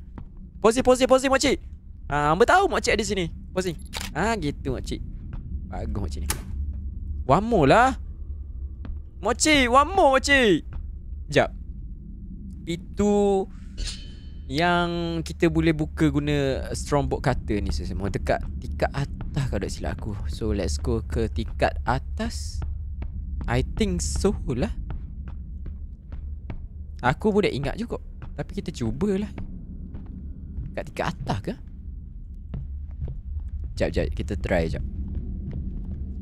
Posi, posi, posi, makcik. Ah, hamba tahu makcik ada sini. Posi. Ah, gitu makcik. Bagus makcik ni. One more lah. Makcik, one more makcik. Sekejap. Itu yang kita boleh buka guna strongbox cutter ni semua dekat tingkat atas kalau tak silap aku. So let's go ke tingkat atas. I think so lah. Aku dah ingat juga. Tapi kita cubalah. Kat tingkat atas ke? Jap, jap. Kita try jap.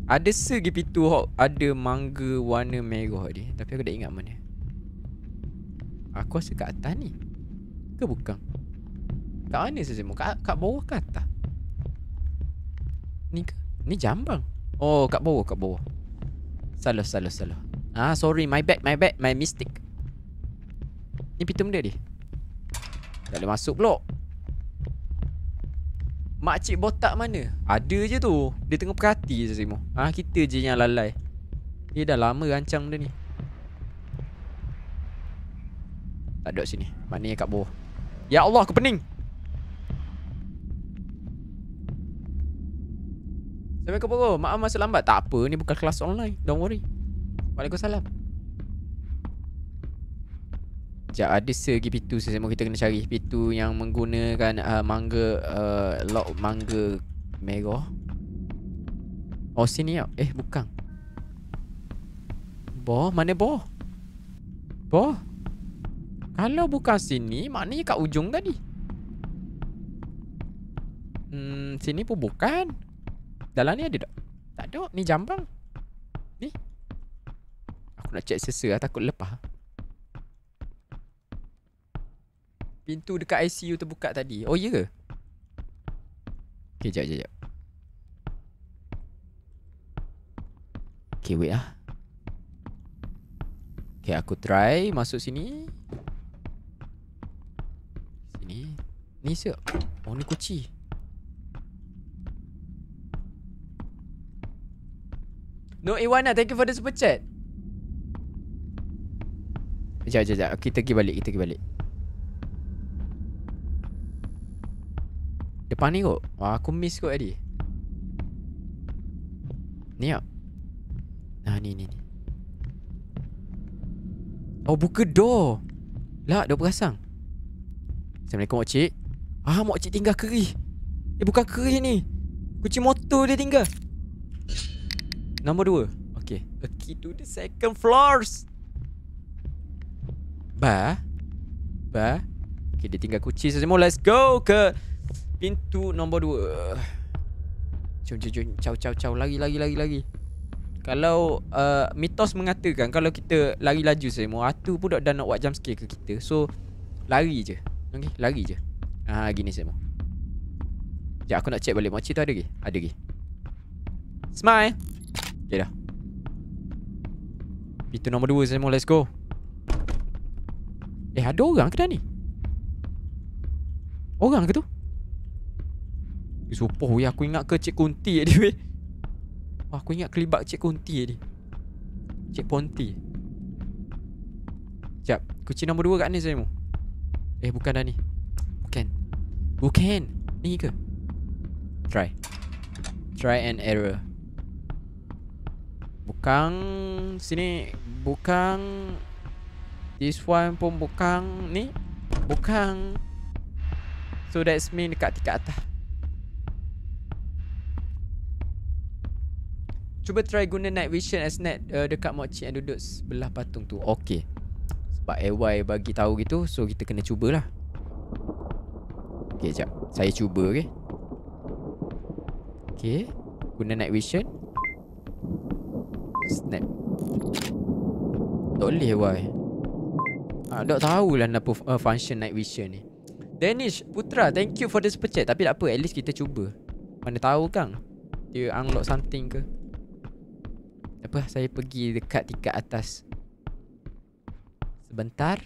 Ada segi pintu hok ada mangga warna merah dia. Tapi aku dah ingat mana. Aku rasa kat atas ni. Ke bukan? Kat mana sesama? Kat, kat bawah ke atas? Ni ke? Ni jambang. Oh, kat bawah, kat bawah. Salah, salah, salah. Ah, sorry. My bad, my bad. My mistake. Ni pintu benda dia. Tak boleh masuk pula. Makcik botak mana? Ada je tu. Dia tengah perhati je semua. Ah, kita je yang lalai. Dia dah lama rancang benda ni. Tak ada sini. Maknanya kat bawah. Ya Allah, aku pening. Assalamualaikum bro. Maaf masa lambat. Tak apa, ni bukan kelas online. Don't worry. Waalaikumsalam. Sekejap, ada segi pintu sesama kita kena cari. Pintu yang menggunakan uh, mangga, uh, lock mangga merah. Oh, sini ya. Eh, bukan. Boh, mana boh? Boh? Kalau bukan sini, maknanya kat ujung tadi. Hmm, sini pun bukan. Dalam ni ada tak? Tak ada. Ni jambang. Ni. Aku nak check sesa takut lepas. Pintu dekat ICU terbuka tadi. Oh, ya ke? Okay, jap, jap, jap. Okay, wait lah. Okay, aku try masuk sini. Sini. Ni siap. Oh, ni kunci. No Iwana, thank you for the super chat. Sekejap, sekejap, sekejap. Kita pergi balik, kita pergi balik. Depan ni kot. Wah, aku miss kot tadi. Ni tak? Nah, ni, ni, ni. Oh, buka door. Lah, dah berasang. Assalamualaikum, makcik. Ah, makcik tinggal kerih. Eh, bukan kerih ni. Kunci motor dia tinggal. Nombor dua. Okay. A key to the second floors. Ba. Ba. Okay, dia tinggal kunci semua. Let's go ke pintu nombor dua. Jom, jom, jom. Caw, caw, caw. Lagi, lagi, lagi, lagi. Kalau uh, mitos mengatakan Kalau kita lari laju semua Hatu pun dah, nak buat jump scare ke kita So Lari je Okay lari je Ah gini semua Sekejap aku nak check balik Makcik tu ada ke? Ada ke? Smile Okay dah Pintu nombor 2 semua let's go Eh ada orang ke dah ni? Orang ke tu? Eh, Supoh weh. Aku ingat ke Cik Kunti tadi weh? Wah, Aku ingat kelibak Cik Kunti tadi Cik Ponti. Sekejap Kunci nombor 2 kat ni saya Eh bukan dah ni. Bukan. Bukan. Ni ke? Try. Try and error. Bukan Sini Bukan This one pun bukan Ni. Bukan So that's me dekat tingkat atas Cuba try guna night vision as net uh, dekat makcik yang duduk sebelah patung tu. Okay. Sebab AY bagi tahu gitu, so kita kena cubalah. Okay, jap. Saya cuba, okay. Okay. Guna night vision. Snap. Tak boleh, AY. Ah, tak tahulah apa uh, function night vision ni. Danish Putra, thank you for the super chat. Tapi tak apa, at least kita cuba. Mana tahu kan? Dia unlock something ke? Apa saya pergi dekat tingkat atas Sebentar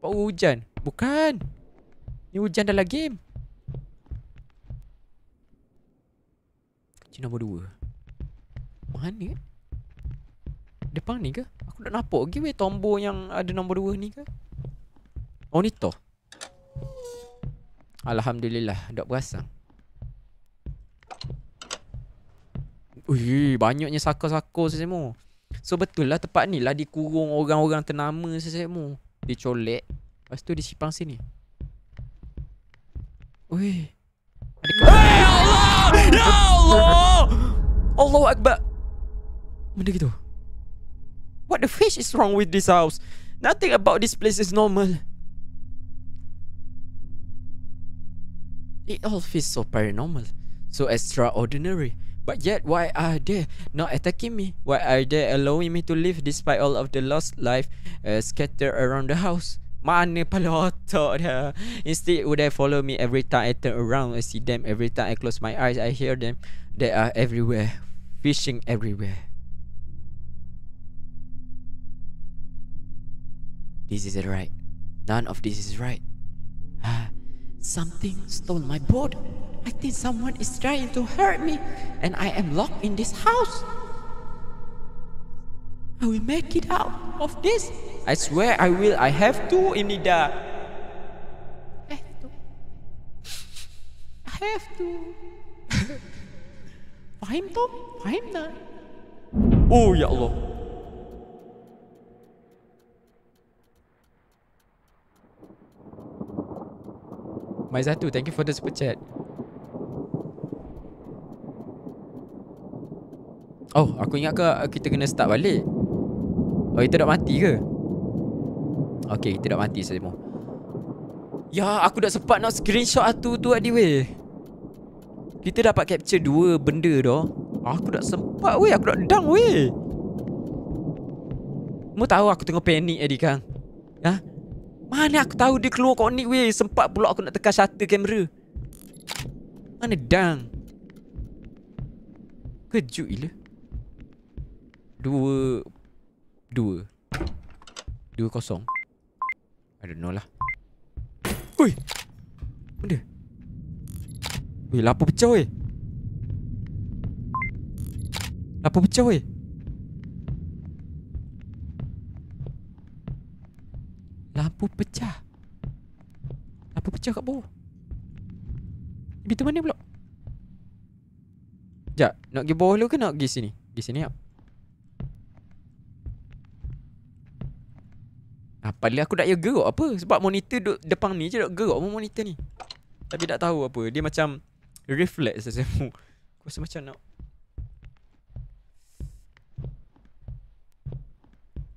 Apa hujan? Bukan Ni hujan dalam game Kunci nombor dua Mana? Depan ni ke? Aku nak nampak lagi weh tombol yang ada nombor dua ni ke? Oh ni toh Alhamdulillah Dok berasang Ui, banyaknya saka-saka semua. So betul lah tempat ni lah dikurung orang-orang ternama semua. Dicolek. Lepas tu disipang sini. Ui. Ada hey, Allah! Ya Allah! Allahu Akbar. Benda gitu. What the fish is wrong with this house? Nothing about this place is normal. It all feels so paranormal. So extraordinary. But yet, why are they not attacking me? Why are they allowing me to live despite all of the lost life uh, scattered around the house? Mana pala otak Instead would they follow me every time I turn around I see them? Every time I close my eyes I hear them. They are everywhere. Fishing everywhere. This is it right? None of this is right. Ah, Something stole my boat I think someone is trying to hurt me and I am locked in this house. I will make it out of this. I swear I will. I have to, Inida. I have to. I have to. Faham tu? Faham tak? Oh ya Allah. My Zatu, thank you for the super chat. Oh, aku ingat ke kita kena start balik? Oh, kita dah mati ke? Okay, kita dah mati semua. Ya, aku dah sempat nak screenshot tu tu tadi weh. Kita dapat capture dua benda dah. Aku dah sempat weh, aku dah dang weh. Mu tahu aku tengah panik tadi kan? Ha? Mana aku tahu dia keluar kat ni weh. Sempat pula aku nak tekan shutter kamera. Mana dang? Kejut gila. Dua Dua. Dua kosong. I don't know lah. Ui! Benda? Ui lampu pecah weh Lampu pecah weh Lampu pecah. Lampu pecah kat bawah. Pintu mana pula? Sekejap Nak pergi bawah dulu ke nak pergi sini? Pergi sini tak Ah, padahal aku nak ya gerok. Apa? Sebab monitor duduk depan ni je duduk gerok pun monitor ni. Tapi tak tahu apa. Dia macam Reflex sesemu Aku rasa macam nak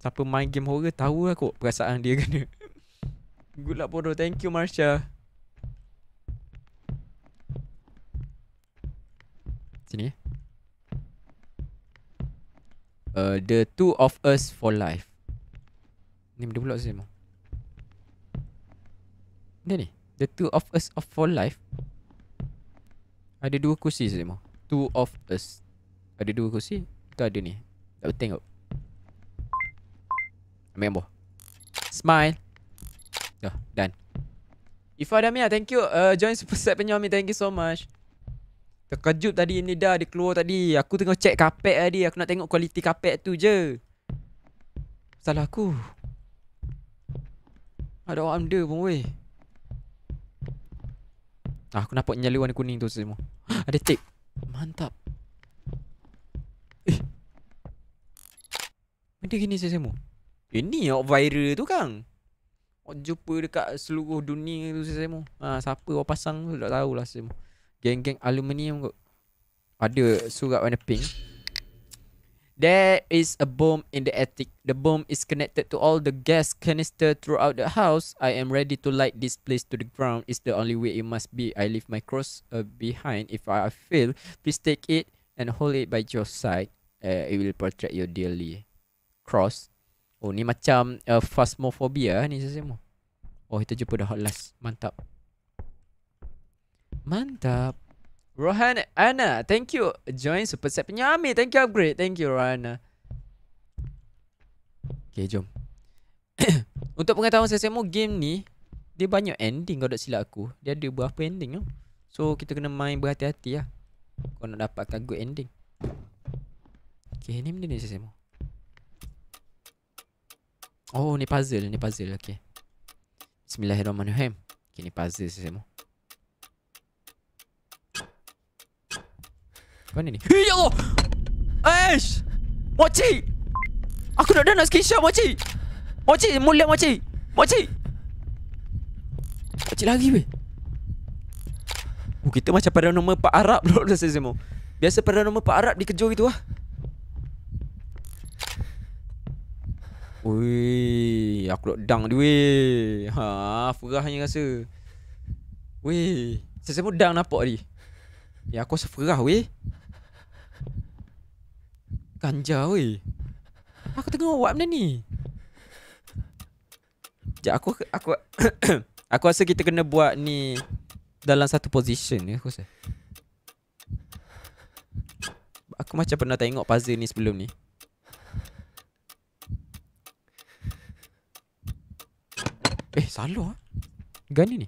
Siapa main game horror tahu lah kot perasaan dia kena. Good luck bodoh. Thank you Marsha. Sini eh. Uh, the two of us for life. Ni benda pula Sesemo. Ni ni. The two of us of for life. Ada dua kursi Sesemo. Two of us. Ada dua kursi. Tu ada ni. Tak tengok. Ambil gambar. Smile. Dah, done. Ifa Damia, thank you. Uh, join super set penyomi, thank you so much. Terkejut tadi ni dah dia keluar tadi. Aku tengah check kapet tadi. Aku nak tengok kualiti kapet tu je. Salah aku. Ada orang under pun weh. Ah, aku nampak nyala warna kuning tu semua. Ada tape. Mantap. Eh. Benda gini saya semua. Ini yang viral tu kang. Oh, jumpa dekat seluruh dunia tu saya semua. Ha, siapa orang pasang tu tak tahulah semua. Geng-geng aluminium kot. Ada surat warna pink. There is a bomb in the attic. The bomb is connected to all the gas canister throughout the house. I am ready to light this place to the ground. It's the only way it must be. I leave my cross uh, behind. If I fail, please take it and hold it by your side. Uh, it will protect you dearly. Cross. Oh, ni macam uh, phasmophobia ni saya semua. Oh, kita jumpa dah last. Mantap. Mantap. Rohan Anna, thank you. Join super set penyami. Thank you upgrade. Thank you Rohana. Okay, jom. Untuk pengetahuan saya semua game ni dia banyak ending kau tak silap aku. Dia ada berapa ending tau. So kita kena main berhati-hati lah. Kau nak dapatkan good ending. Okay, ni benda ni saya semua. Oh, ni puzzle, ni puzzle. Okay. Bismillahirrahmanirrahim. Okay, ni puzzle saya semua. Mana ni? Hei ya Allah! Aish! Mochi! Aku nak dah nak screenshot Mochi! Mochi! Mulia Mochi! Mochi! Mochi lagi weh! Oh, kita macam pada nama Pak Arab dah saya semua. Biasa pada nama Pak Arab dikejur gitu lah. Wih, aku nak dang dia weh. Ha, ferahnya rasa. Weh, saya semua dang nampak tadi. Ya aku rasa ferah weh. Ganja weh. Aku tengok buat benda ni. Sekejap aku aku aku rasa kita kena buat ni dalam satu position ni aku rasa. Aku macam pernah tengok puzzle ni sebelum ni. Eh, salah ah. Gani ni.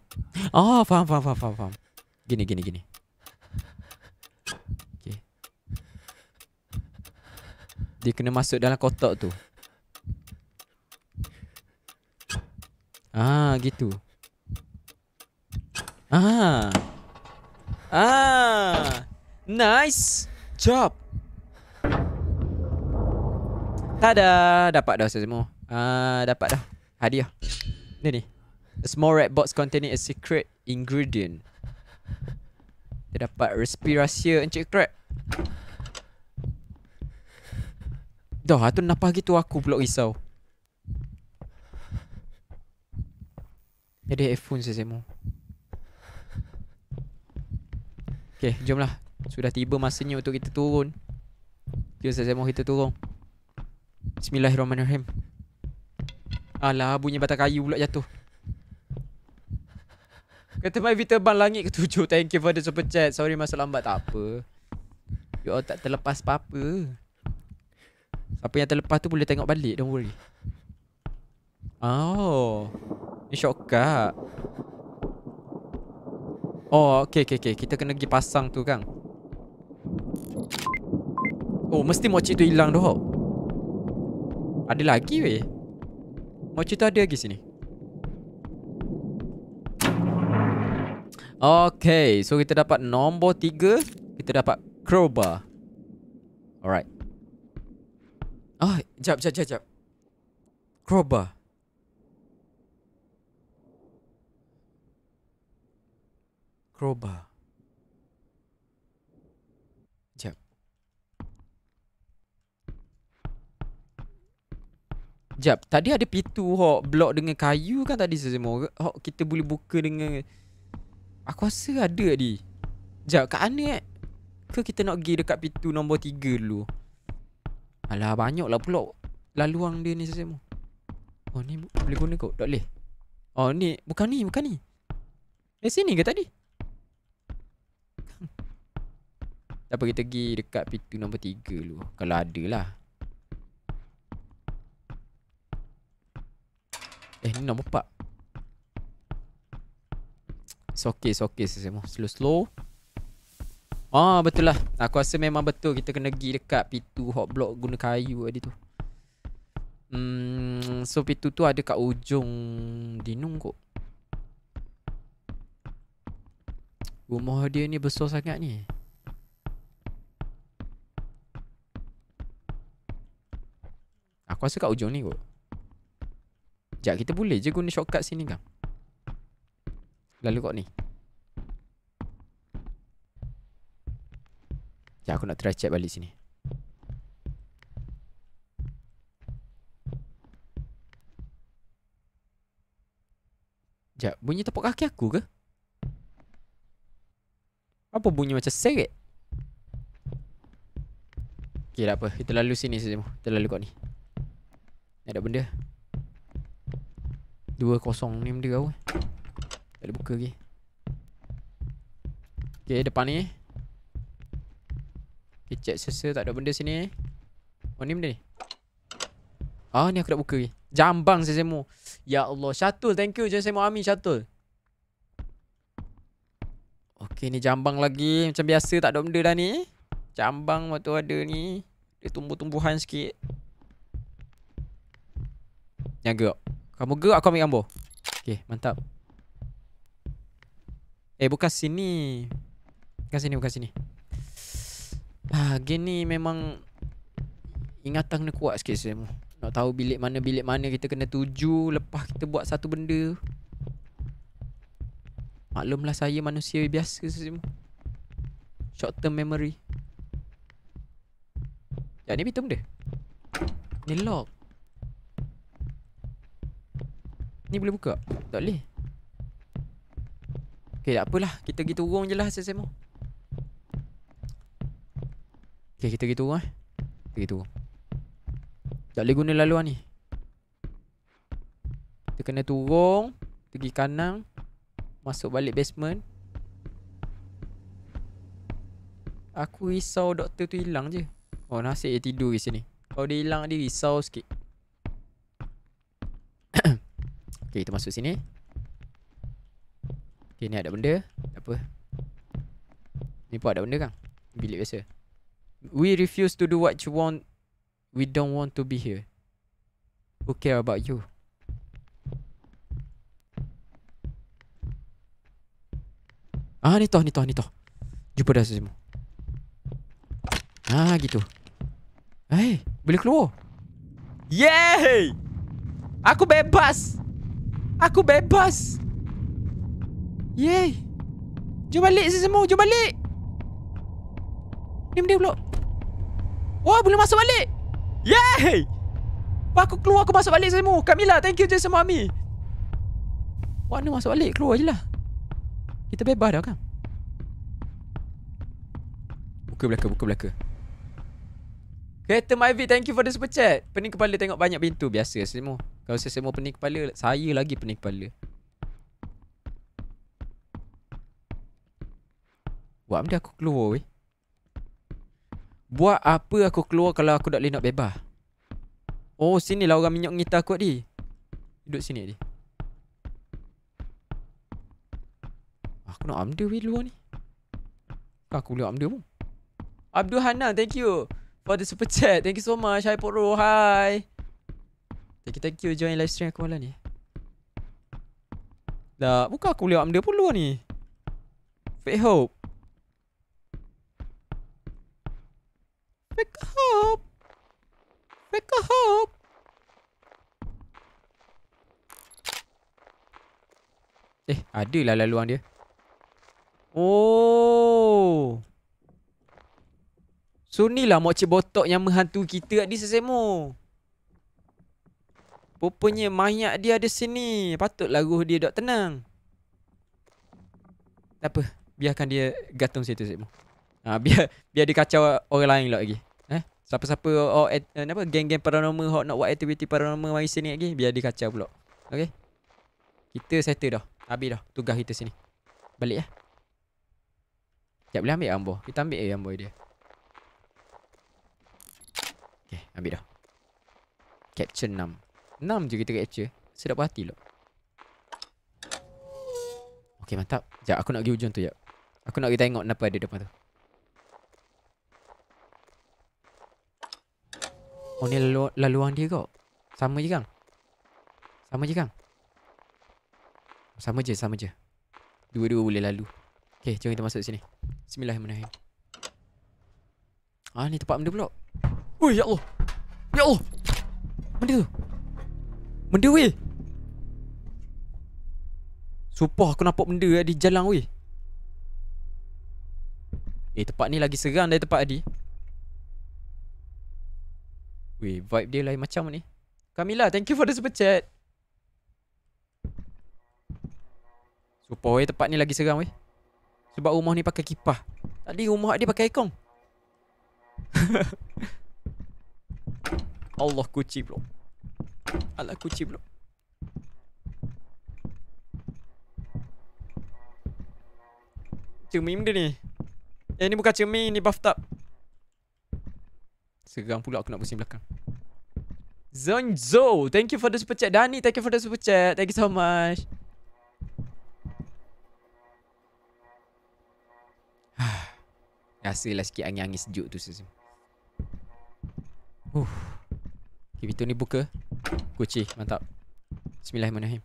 Ah, faham, faham, faham, faham. Gini, gini, gini. Dia kena masuk dalam kotak tu. Ah, gitu. Ah. Ah. Nice job. Tada, dapat dah semua. Ah, dapat dah. Hadiah. Ni ni. A small red box containing a secret ingredient. Kita dapat respirasi encik crab. Dah, tu kenapa gitu aku pula risau. Ada headphone saya semua. Okay, jomlah. Sudah tiba masanya untuk kita turun. Jom saya semua kita turun. Bismillahirrahmanirrahim. Alah, bunyi batang kayu pula jatuh. Kata my Vita Bang langit ketujuh. Thank you for the super chat. Sorry masa lambat tak apa. You all tak terlepas apa-apa. Siapa yang terlepas tu boleh tengok balik. Don't worry. Oh. Ni shortcut. Oh, okay, okay, okay. Kita kena pergi pasang tu kan. Oh, mesti mochi tu hilang dah. Ada lagi weh. Mochi tu ada lagi sini. Okay, so kita dapat nombor tiga. Kita dapat crowbar. Alright. Ah, jap, jap, jap, jap. Crowbar. Crowbar. Jap. Jap, tadi ada pintu hok blok dengan kayu kan tadi semua. Hok kita boleh buka dengan Aku rasa ada tadi. Jap, kat mana eh? Ke kita nak pergi dekat pintu nombor tiga dulu? Alah banyak lah pula laluang dia ni sesemu. Oh ni boleh guna kot? Tak boleh. Oh ni bukan ni, bukan ni. Eh sini ke tadi? Tak apa kita pergi dekat pintu nombor 3 dulu. Kalau ada lah. Eh ni nombor 4. It's okay, it's okay sesemu. Slow slow. Ah betul lah. Aku rasa memang betul kita kena pergi dekat pintu hot block guna kayu tadi tu. Hmm, so pintu tu ada kat ujung Dinung kot. Rumah dia ni besar sangat ni. Aku rasa kat ujung ni kot. Sekejap kita boleh je guna shortcut sini kan. Lalu kat ni. Sekejap aku nak try check balik sini. Sekejap, bunyi tapak kaki aku ke? Apa bunyi macam seret? Okay, tak apa. Kita lalu sini saja. Kita lalu kat ni. Ada benda. Dua kosong ni benda kau. Tak ada buka lagi. Okay, depan ni. Okay, check sesa. Tak ada benda sini. Oh, ni benda ni. Ah, ni aku nak buka lagi. Jambang sesemu. Ya Allah. Syatul, thank you. Sesemu Ami, Syatul. Okay, ni jambang lagi. Macam biasa tak ada benda dah ni. Jambang waktu ada ni. Dia tumbuh-tumbuhan sikit. Gerak. Kamu gerak aku ambil gambar. Okay, mantap. Eh, bukan sini. Bukan sini, bukan sini. Ah, game ni memang ingatan kena kuat sikit semua. Nak tahu bilik mana bilik mana kita kena tuju lepas kita buat satu benda. Maklumlah saya manusia biasa semua. Short term memory. Ya ni pintu benda. Ni lock. Ni boleh buka? Tak boleh. Okay, tak apalah. Kita pergi turun je lah. Okay, kita pergi turun eh. Kita pergi turun. Tak boleh guna laluan ni. Kita kena turun. Pergi kanan. Masuk balik basement. Aku risau doktor tu hilang je. Oh, nasib dia tidur di sini. Kalau dia hilang, dia risau sikit. okay, kita masuk sini. Okay, ni ada benda. Tak apa. Ni pun ada benda kan? Bilik biasa. We refuse to do what you want. We don't want to be here. Who care about you? Ah, ni toh, ni toh, ni toh. Jumpa dah semua. Ah, gitu. Eh, boleh keluar. Yay! Aku bebas. Aku bebas. Yay. Jom balik semua, jom balik. Ni benda pula. Wah, boleh masuk balik. Yay! Wah, aku keluar, aku masuk balik semua. Kamila, thank you je sama Ami. Ni masuk balik, keluar je lah. Kita bebas dah kan? Buka belaka, buka belaka. Kereta Myvi, thank you for the super chat. Pening kepala tengok banyak pintu. Biasa semua. Kalau saya semua pening kepala, saya lagi pening kepala. Buat benda aku keluar weh. Buat apa aku keluar kalau aku tak boleh nak bebas? Oh, sinilah orang minyak ngita aku tadi. Duduk sini tadi. Aku nak amda weh luar ni. Aku boleh amda pun. Abdul Hanan, thank you for the super chat. Thank you so much. Hi Poro, hi. Thank you, thank you join live stream aku malam ni. Dah, bukan aku boleh amda pun luar ni. Fake hope. Fake hope. Fake hope. Eh, ada lah laluan dia. Oh. So ni lah mokcik botok yang menghantu kita di sesemo. Rupanya mayat dia ada sini. Patutlah roh dia dok tenang. Tak apa. Biarkan dia gantung situ sesemo. Ha, biar biar dia kacau orang lain lah lagi. Eh? Siapa-siapa oh, at, uh, apa geng-geng paranormal hok nak buat aktiviti paranormal mari sini lagi biar dia kacau pula. Okey. Kita settle dah. Habis dah tugas kita sini. Balik ya. Sekejap boleh ambil ambo. Kita ambil eh ambo dia. Okay, ambil dah. Capture 6. 6 je kita capture. Sedap hati loh. Okay, mantap. Sekejap, aku nak pergi hujung tu, sekejap. Aku nak pergi tengok kenapa ada depan tu. Oh, ni lalu laluan dia kok. Sama je, Kang. Sama je, Kang. Sama je, sama je. Dua-dua boleh lalu. Okay, jom kita masuk sini. Bismillahirrahmanirrahim. Ah, ni tempat benda pula. Ui, ya Allah. Ya Allah. Benda tu. Benda weh. Sumpah aku nampak benda di jalan weh. Eh, tempat ni lagi seram dari tempat tadi. Weh, vibe dia lain macam ni. Kamila, thank you for the super chat. Sumpah weh, tempat ni lagi seram weh. Sebab rumah ni pakai kipas. Tadi rumah dia pakai aircon. Allah kuci bro. Allah kuci bro. Cermin dia ni. Yang ni bukan cermin, ni bathtub. Seram pula aku nak pusing belakang. Zonzo, thank you for the super chat. Dani, thank you for the super chat. Thank you so much. Rasalah sikit angin-angin sejuk tu sesim. Uh. Okay, ni buka. Kunci, mantap. Bismillahirrahmanirrahim.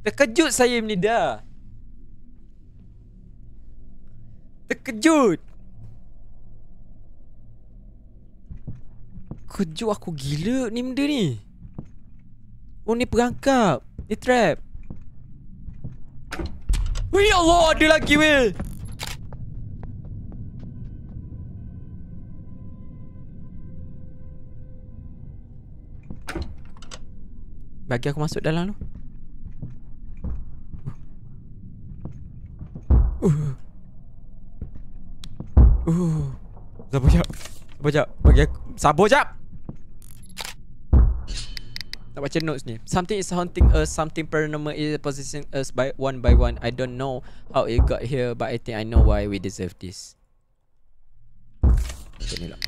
Terkejut saya Nida. Terkejut. Kejut aku gila ni benda ni. Oh ni perangkap. Ni trap. Wih ya Allah ada lagi weh. Bagi aku masuk dalam tu. Uh. Uh. Sabar jap. Sabar jap. Bagi aku. Sabar jap. Nak baca notes ni. Something is haunting us. Something paranormal is possessing us by one by one. I don't know how it got here, but I think I know why we deserve this. Okay, ni lah.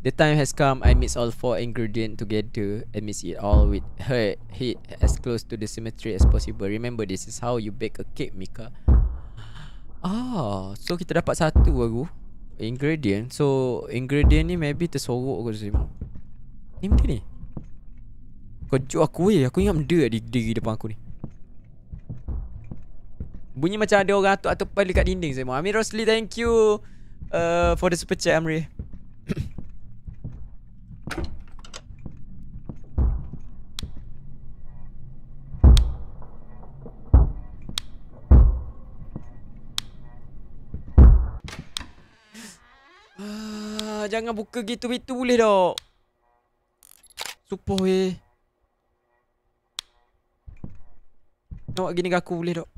The time has come. I mix all four ingredients together and mix it all with her heat as close to the symmetry as possible. Remember, this is how you bake a cake, Mika. Ah, so kita dapat satu baru ingredient. So ingredient ni maybe tersorok ke Zim. Ni benda ni. Kejut aku weh, aku ingat benda di diri depan aku ni. Bunyi macam ada orang atuk atuk pali kat dinding Zim. Amir Rosli, thank you uh, for the super chat Amri. Ah, jangan buka gitu-gitu boleh tak? Sumpah weh. Nak gini ke aku boleh tak?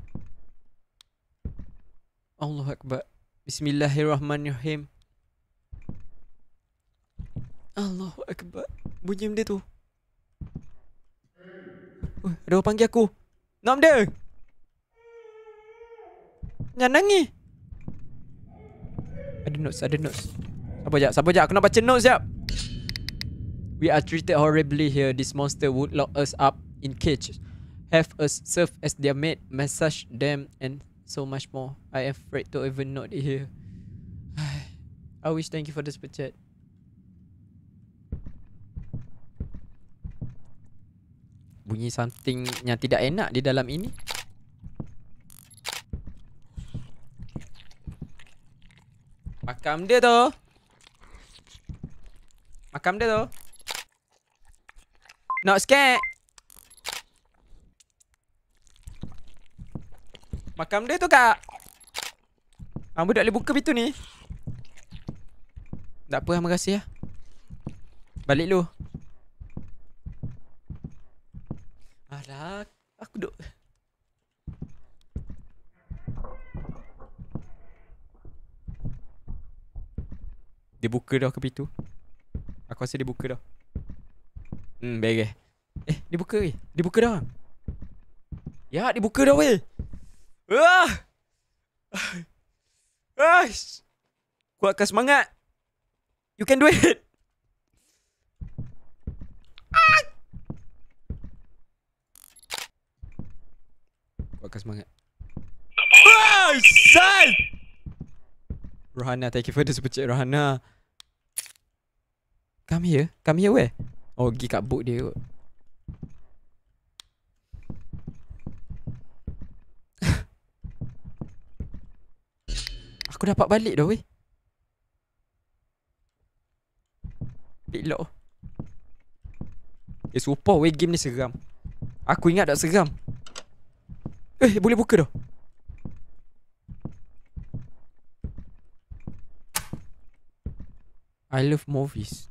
Allah Akbar. Bismillahirrahmanirrahim. Allah Akbar. Bunyi benda tu. Ada orang panggil aku. Nam dia. Jangan nangis. Ada notes, ada notes. Sabar jap, sabar jap. Aku nak baca notes jap. We are treated horribly here. This monster would lock us up in cages. Have us serve as their mate, massage them and so much more. I am afraid to even note it here. I wish thank you for the super chat. Bunyi something yang tidak enak di dalam ini. Makam dia tu. Makam dia tu. Not scared. Makam dia tu kak. Ambo tak boleh buka pintu ni. Tak apa, terima kasih ya. Balik lu. Alah, aku duk. Dia buka dah ke pintu. Aku rasa dia buka dah. Hmm, beres. Eh, dia buka weh. Dia buka dah. Ya, dia buka dah weh. Ah! Ah! Kuatkan semangat. You can do it. Ah! Kuatkan semangat. Ah! Sal! Rohana, thank you for the super chat, Rohana. Come here. Come here where? Oh, pergi kat boat dia. Aku dapat balik dah weh. Lock. Eh, super weh game ni seram. Aku ingat tak seram. Eh, boleh buka dah. I love movies.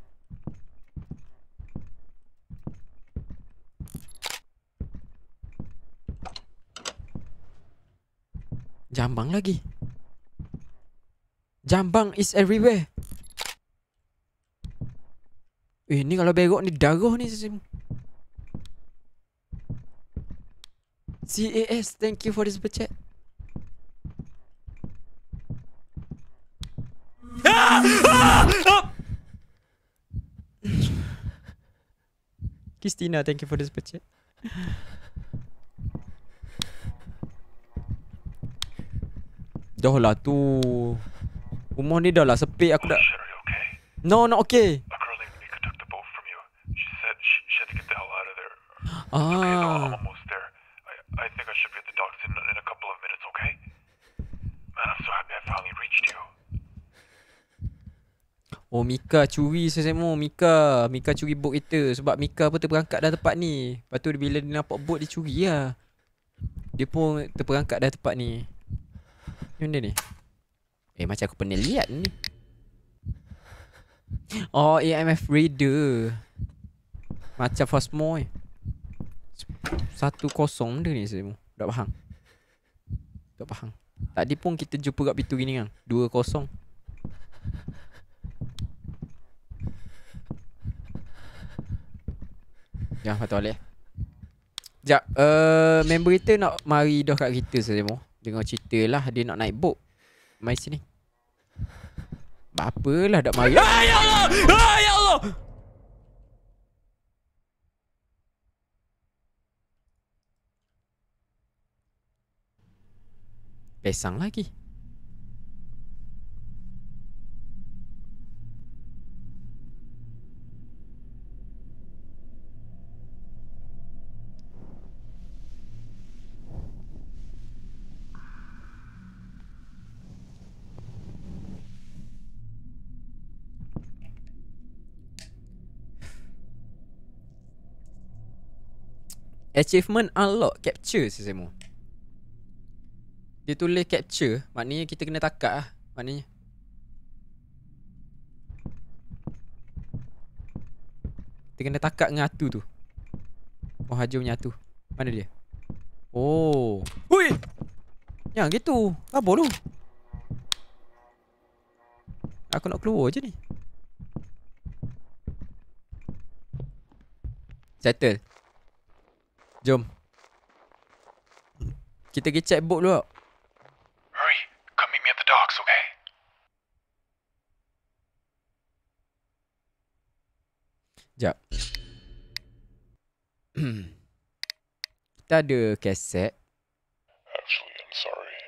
Jambang lagi. Jambang is everywhere. Eh, ni kalau berok ni darah ni. CAS, thank you for this super chat. Christina, thank you for this chat. Dah lah tu. Rumah ni dah lah sepi aku dah. No, not okay. No, Ah. there. I, think I should be at the docks in, in a couple of minutes, okay? Man, I'm so happy I finally reached you. Oh Mika curi sesama Mika Mika curi boat kita Sebab Mika pun terperangkap dah tempat ni Lepas tu bila dia nampak boat dia curi lah Dia pun terperangkap dah tempat ni Ni benda ni? Eh macam aku pernah lihat ni. Oh AMF Raider. Macam Fastmo eh. Satu kosong benda ni semua Tak faham. Tak faham. Tadi pun kita jumpa kat pintu gini kan? Dua kosong. Jangan patut balik Sekejap. Uh, Member kita nak mari dah kat kita semua Dengar cerita lah Dia nak naik boat. Mari sini. Apalah dah mari Ah ya Allah! Ah ya Allah! Pesang lagi Achievement unlock capture sesama. Dia tulis capture, maknanya kita kena takat lah. Maknanya. Kita kena takat dengan atu tu. Oh, Haji punya atu. Mana dia? Oh. Hui! Yang gitu. Apa tu? Aku nak keluar je ni. Settle. Jom. Kita pergi check boat dulu Hurry, come meet me at the docks, okay? Sekejap. Kita ada kaset Actually, I'm sorry.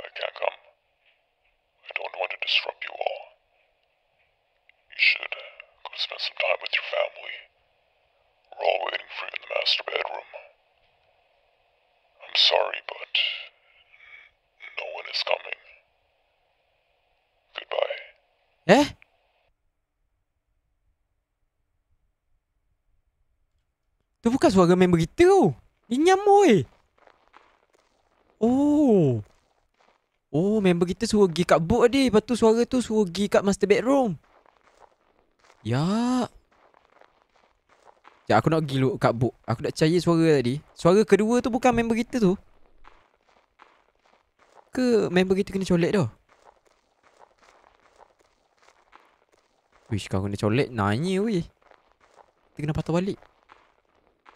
I can't come. I don't want to disrupt you all. You should. Bukan suara member kita tu. Dia nyamuk Oh. Oh, member kita suruh pergi kat book tadi. Lepas tu suara tu suruh pergi kat master bedroom. Ya. Sekejap aku nak pergi look kat book. Aku nak cari suara tadi. Suara kedua tu bukan member kita tu. Ke member kita kena colek dah? Wish kau kena colek nanya weh. Kita kena patah balik.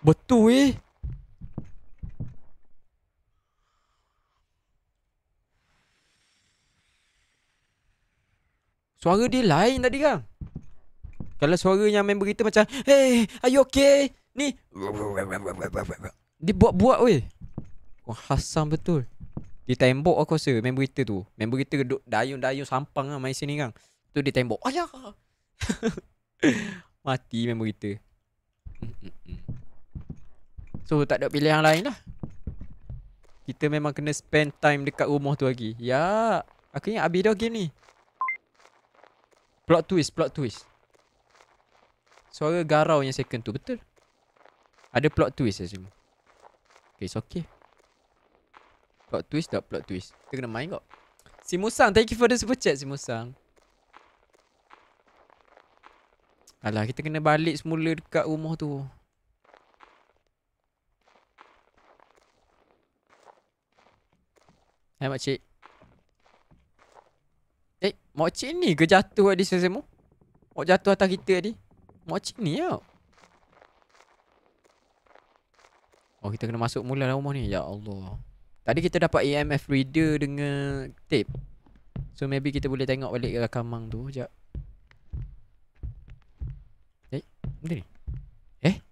Betul weh. Suara dia lain tadi kan? Kalau suara yang member kita macam Hey, are you okay? Ni Dia buat-buat weh Wah, Hassan betul Di tembok aku rasa member kita tu Member kita duduk dayung-dayung sampang lah main sini kan Tu di tembok Ayah Mati member kita Mm, mm, mm. So tak ada pilihan lain lah. Kita memang kena spend time dekat rumah tu lagi. Ya Aku ingat habis dah game ni. Plot twist, plot twist. Suara garau yang second tu Betul? Ada plot twist lah semua. Okay, it's okay. Plot twist tak plot twist? Kita kena main kok. Si Musang, thank you for the super chat si Musang. Alah, kita kena balik semula dekat rumah tu Hai makcik Eh, makcik ni ke jatuh tadi sesemu? Mak jatuh atas kita tadi Makcik ni tau. Oh kita kena masuk mula dalam rumah ni? Ya Allah. Tadi kita dapat EMF reader dengan tape. So maybe kita boleh tengok balik rakaman tu Sekejap. Eh, benda ni? Eh?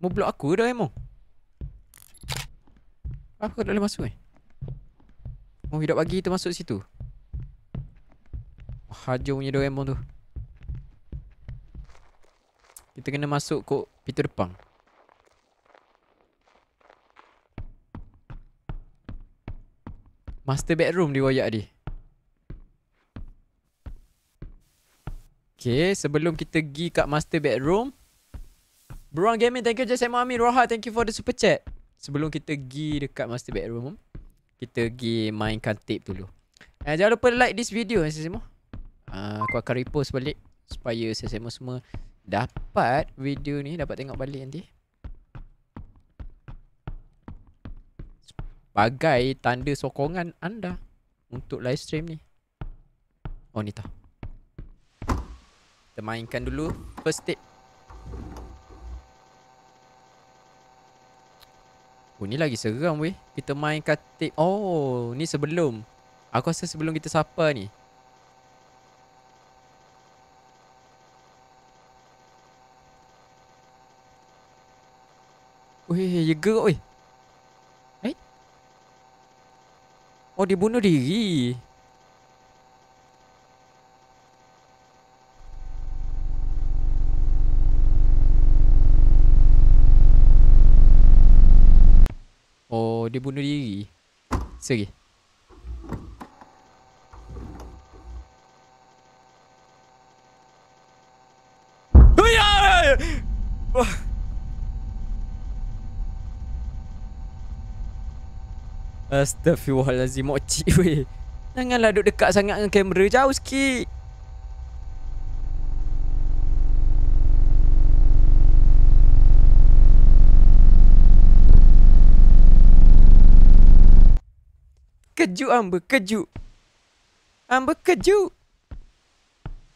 Mau blok aku dah emang Apa kau tak boleh masuk eh Oh hidup bagi kita masuk situ? Hajar punya Doraemon tu. Kita kena masuk kok pintu depan. Master bedroom dia wayak dia. Okay sebelum kita pergi kat master bedroom Beruang Gaming thank you Jason Muhammad Roha thank you for the super chat. Sebelum kita pergi dekat master bedroom Kita pergi mainkan tape dulu. Eh, Jangan lupa like this video saya semua uh, Aku akan repost balik Supaya saya semua semua Dapat video ni Dapat tengok balik nanti. Sebagai tanda sokongan anda Untuk live stream ni. Oh ni tau. Kita mainkan dulu First tape Oh ni lagi seram weh. Kita mainkan tape Oh ni sebelum. Aku rasa sebelum kita sapa ni. Weh ya gerak weh? Eh? Oh dia bunuh diri Oh dia bunuh diri Seri Oh, ya! Wah. Astaghfirullahalazim Mokcik weh Janganlah duduk dekat sangat dengan kamera Jauh sikit Kejut hamba kejut Hamba kejut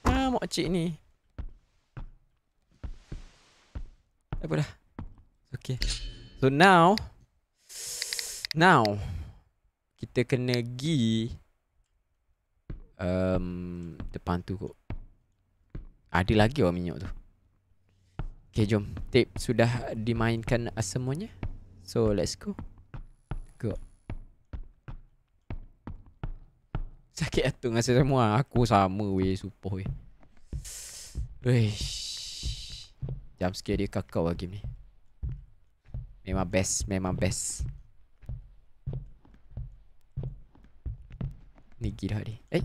Ah mokcik ni Apa dah Okay So now Now Kita kena gi um, Depan tu kot Ada lagi orang minyak tu. Okay, jom. Tape sudah dimainkan semuanya. So, let's go. Go. Sakit hati dengan semua. Aku sama weh. Supoh weh. Wish. Jam scare dia kakak lah game ni. Memang best. Memang best. Ni gila ni. Eh?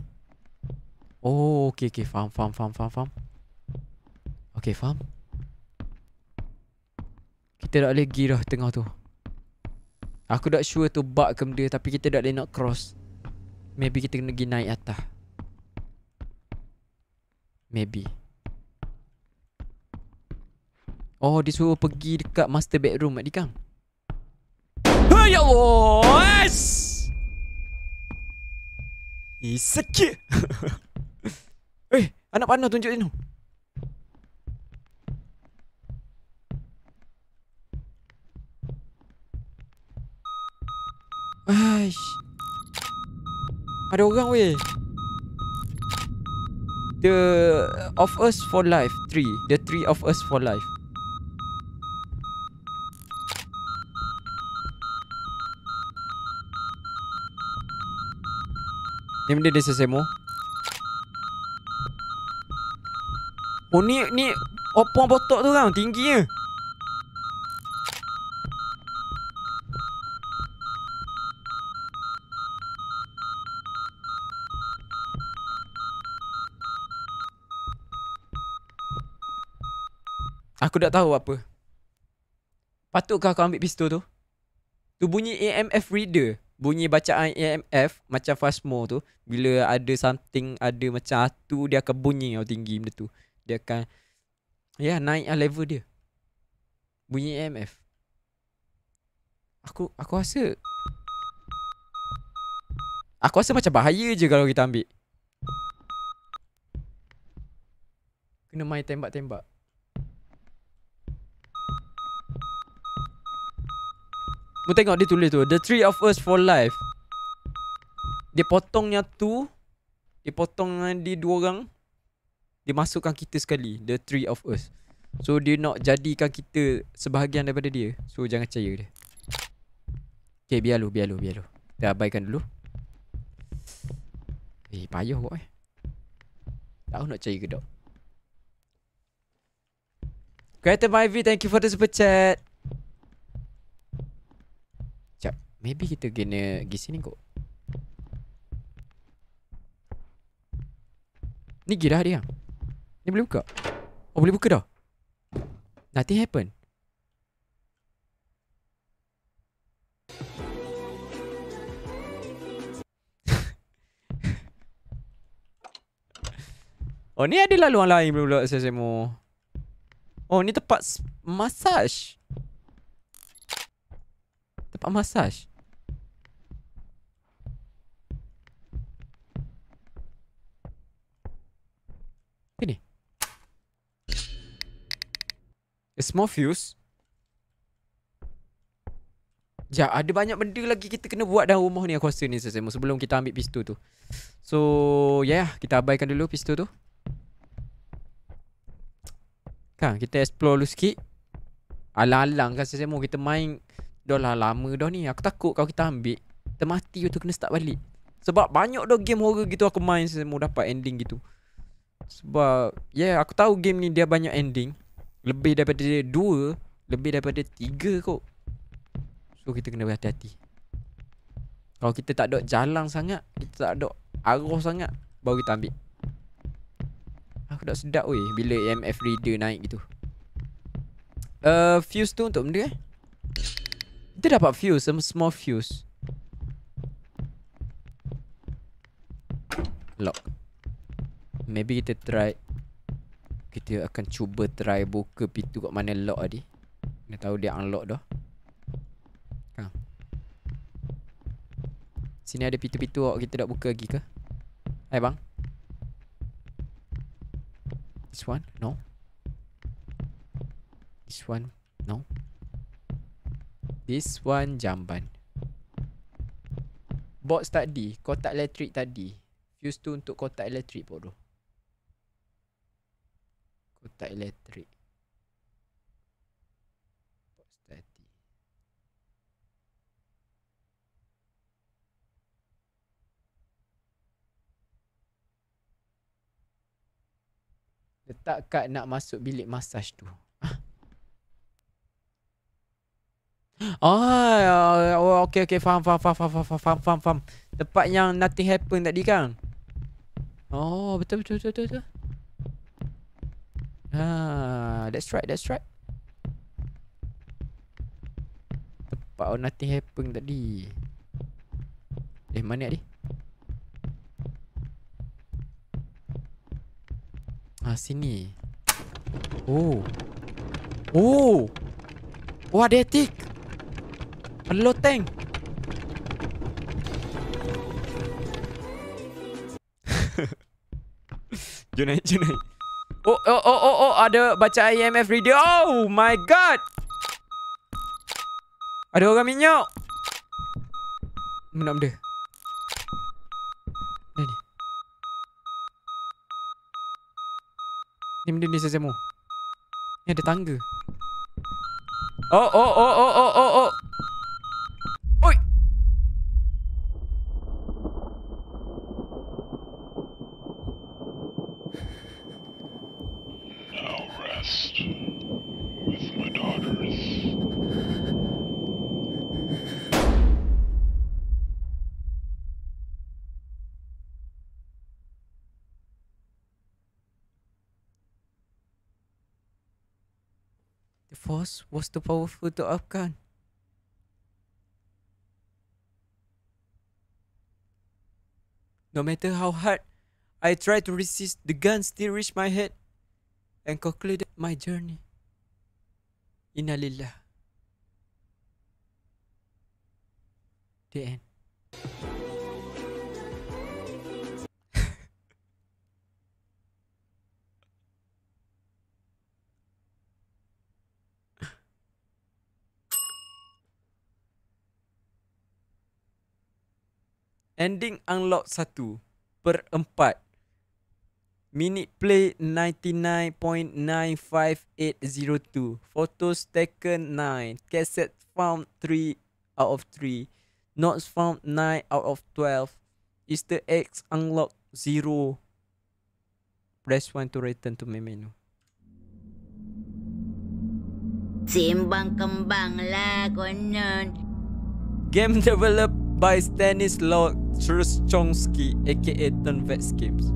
Oh, okay, okay. Faham, faham, faham, faham, faham. Okay, faham. Kita tak boleh girah tengah tu. Aku tak sure tu bug ke benda tapi kita tak boleh nak cross. Maybe kita kena pergi naik atas. Maybe. Oh, dia suruh pergi dekat master bedroom, Mak Dikang. Ya Allah! Yes! Eh, sakit! eh, anak panah tunjuk sini. Aish. Ada orang weh. The of us for life three. The three of us for life. Ni benda dia sesemo. Oh ni ni opong botok tu kan tingginya. Aku tak tahu apa. Patutkah kau ambil pistol tu? Tu bunyi AMF reader. Bunyi bacaan AMF macam Phasmo tu. Bila ada something, ada macam atu, dia akan bunyi yang tinggi benda tu. Dia akan, ya yeah, naik lah level dia. Bunyi AMF. Aku aku rasa Aku rasa macam bahaya je kalau kita ambil. Kena main tembak-tembak. Mu tengok dia tulis tu. The three of us for life. Dia potongnya tu Dia potong dia dua orang Dia masukkan kita sekali The three of us So dia nak jadikan kita Sebahagian daripada dia. So jangan percaya dia. Okay biar lu biar lu biar lu. Kita abaikan dulu. Eh payah kok eh. Tahu nak percaya ke tak? Creator Myvi thank you for the super chat Maybe kita kena pergi sini kot Ni gira dia. Ni boleh buka? Oh boleh buka dah? Nothing happen. Oh ni ada lalu orang lain pula saya semua Oh ni tempat massage. Tempat massage Small fuse Ja, ada banyak benda lagi kita kena buat dalam rumah ni aku rasa ni sesama sebelum kita ambil pistol tu. So, ya yeah, kita abaikan dulu pistol tu. Kan, kita explore dulu sikit. Alang-alang kan sesama kita main dah lah lama dah ni. Aku takut kalau kita ambil, kita mati tu kena start balik. Sebab banyak dah game horror gitu aku main sesama dapat ending gitu. Sebab, ya yeah, aku tahu game ni dia banyak ending. Lebih daripada dua Lebih daripada tiga kot. So kita kena berhati-hati. Kalau kita tak ada jalan sangat Kita tak ada arah sangat Baru kita ambil. Aku tak sedap weh Bila EMF reader naik gitu. Uh, Fuse tu untuk benda eh? Kita dapat fuse Some small fuse. Lock. Maybe kita try kita akan cuba try buka pintu kat mana lock tadi. Dia tahu dia unlock dah. Ha. Sini ada pintu-pintu kita nak buka lagi ke? Hai bang. This one? No. This one? No. This one jamban. Box tadi Kotak elektrik tadi. Fuse tu untuk kotak elektrik bodoh tak elektrik. Letak kad nak masuk bilik massage tu. Ah, oh, okay, okay, faham, faham, faham, faham, faham, faham, faham. Tempat yang nothing happen tadi kan? Oh, betul, betul, betul, betul, betul. Ah, that's right, that's right. Tempat oh, nothing happen tadi. Eh, mana tadi? Ah, sini. Oh. Oh. Oh, ada etik. Hello, tank. jom naik. Oh, oh, oh, oh, oh, ada baca IMF radio. Oh my god. Ada orang minyak. Mana benda? Ni ni. Ni benda ni saya semu. Ni ada tangga. Oh, oh, oh, oh, oh, oh, oh. Was too powerful to Afghan. No matter how hard I tried to resist, the gun still reached my head and concluded my journey. Inna lillah. The end. Ending unlock 1 per 4 Minute play 99.95802 Photos taken 9 Cassette found 3 out of 3 Notes found 9 out of 12 Easter eggs unlock 0 Press 1 to return to main menu. Simbang kembang lah konon. Game developed by Stanislaw Trschonsky aka Tunvex Games.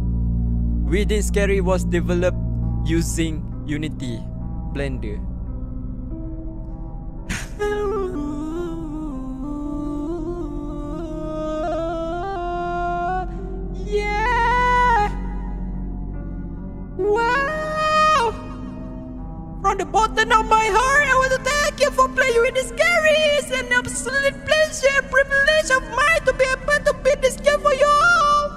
Within Scary was developed using Unity, Blender. yeah! Wow! From the bottom of my heart, I want to thank you for playing with this Scary. It's an absolute pleasure privilege of mine to be able to beat this game for you all.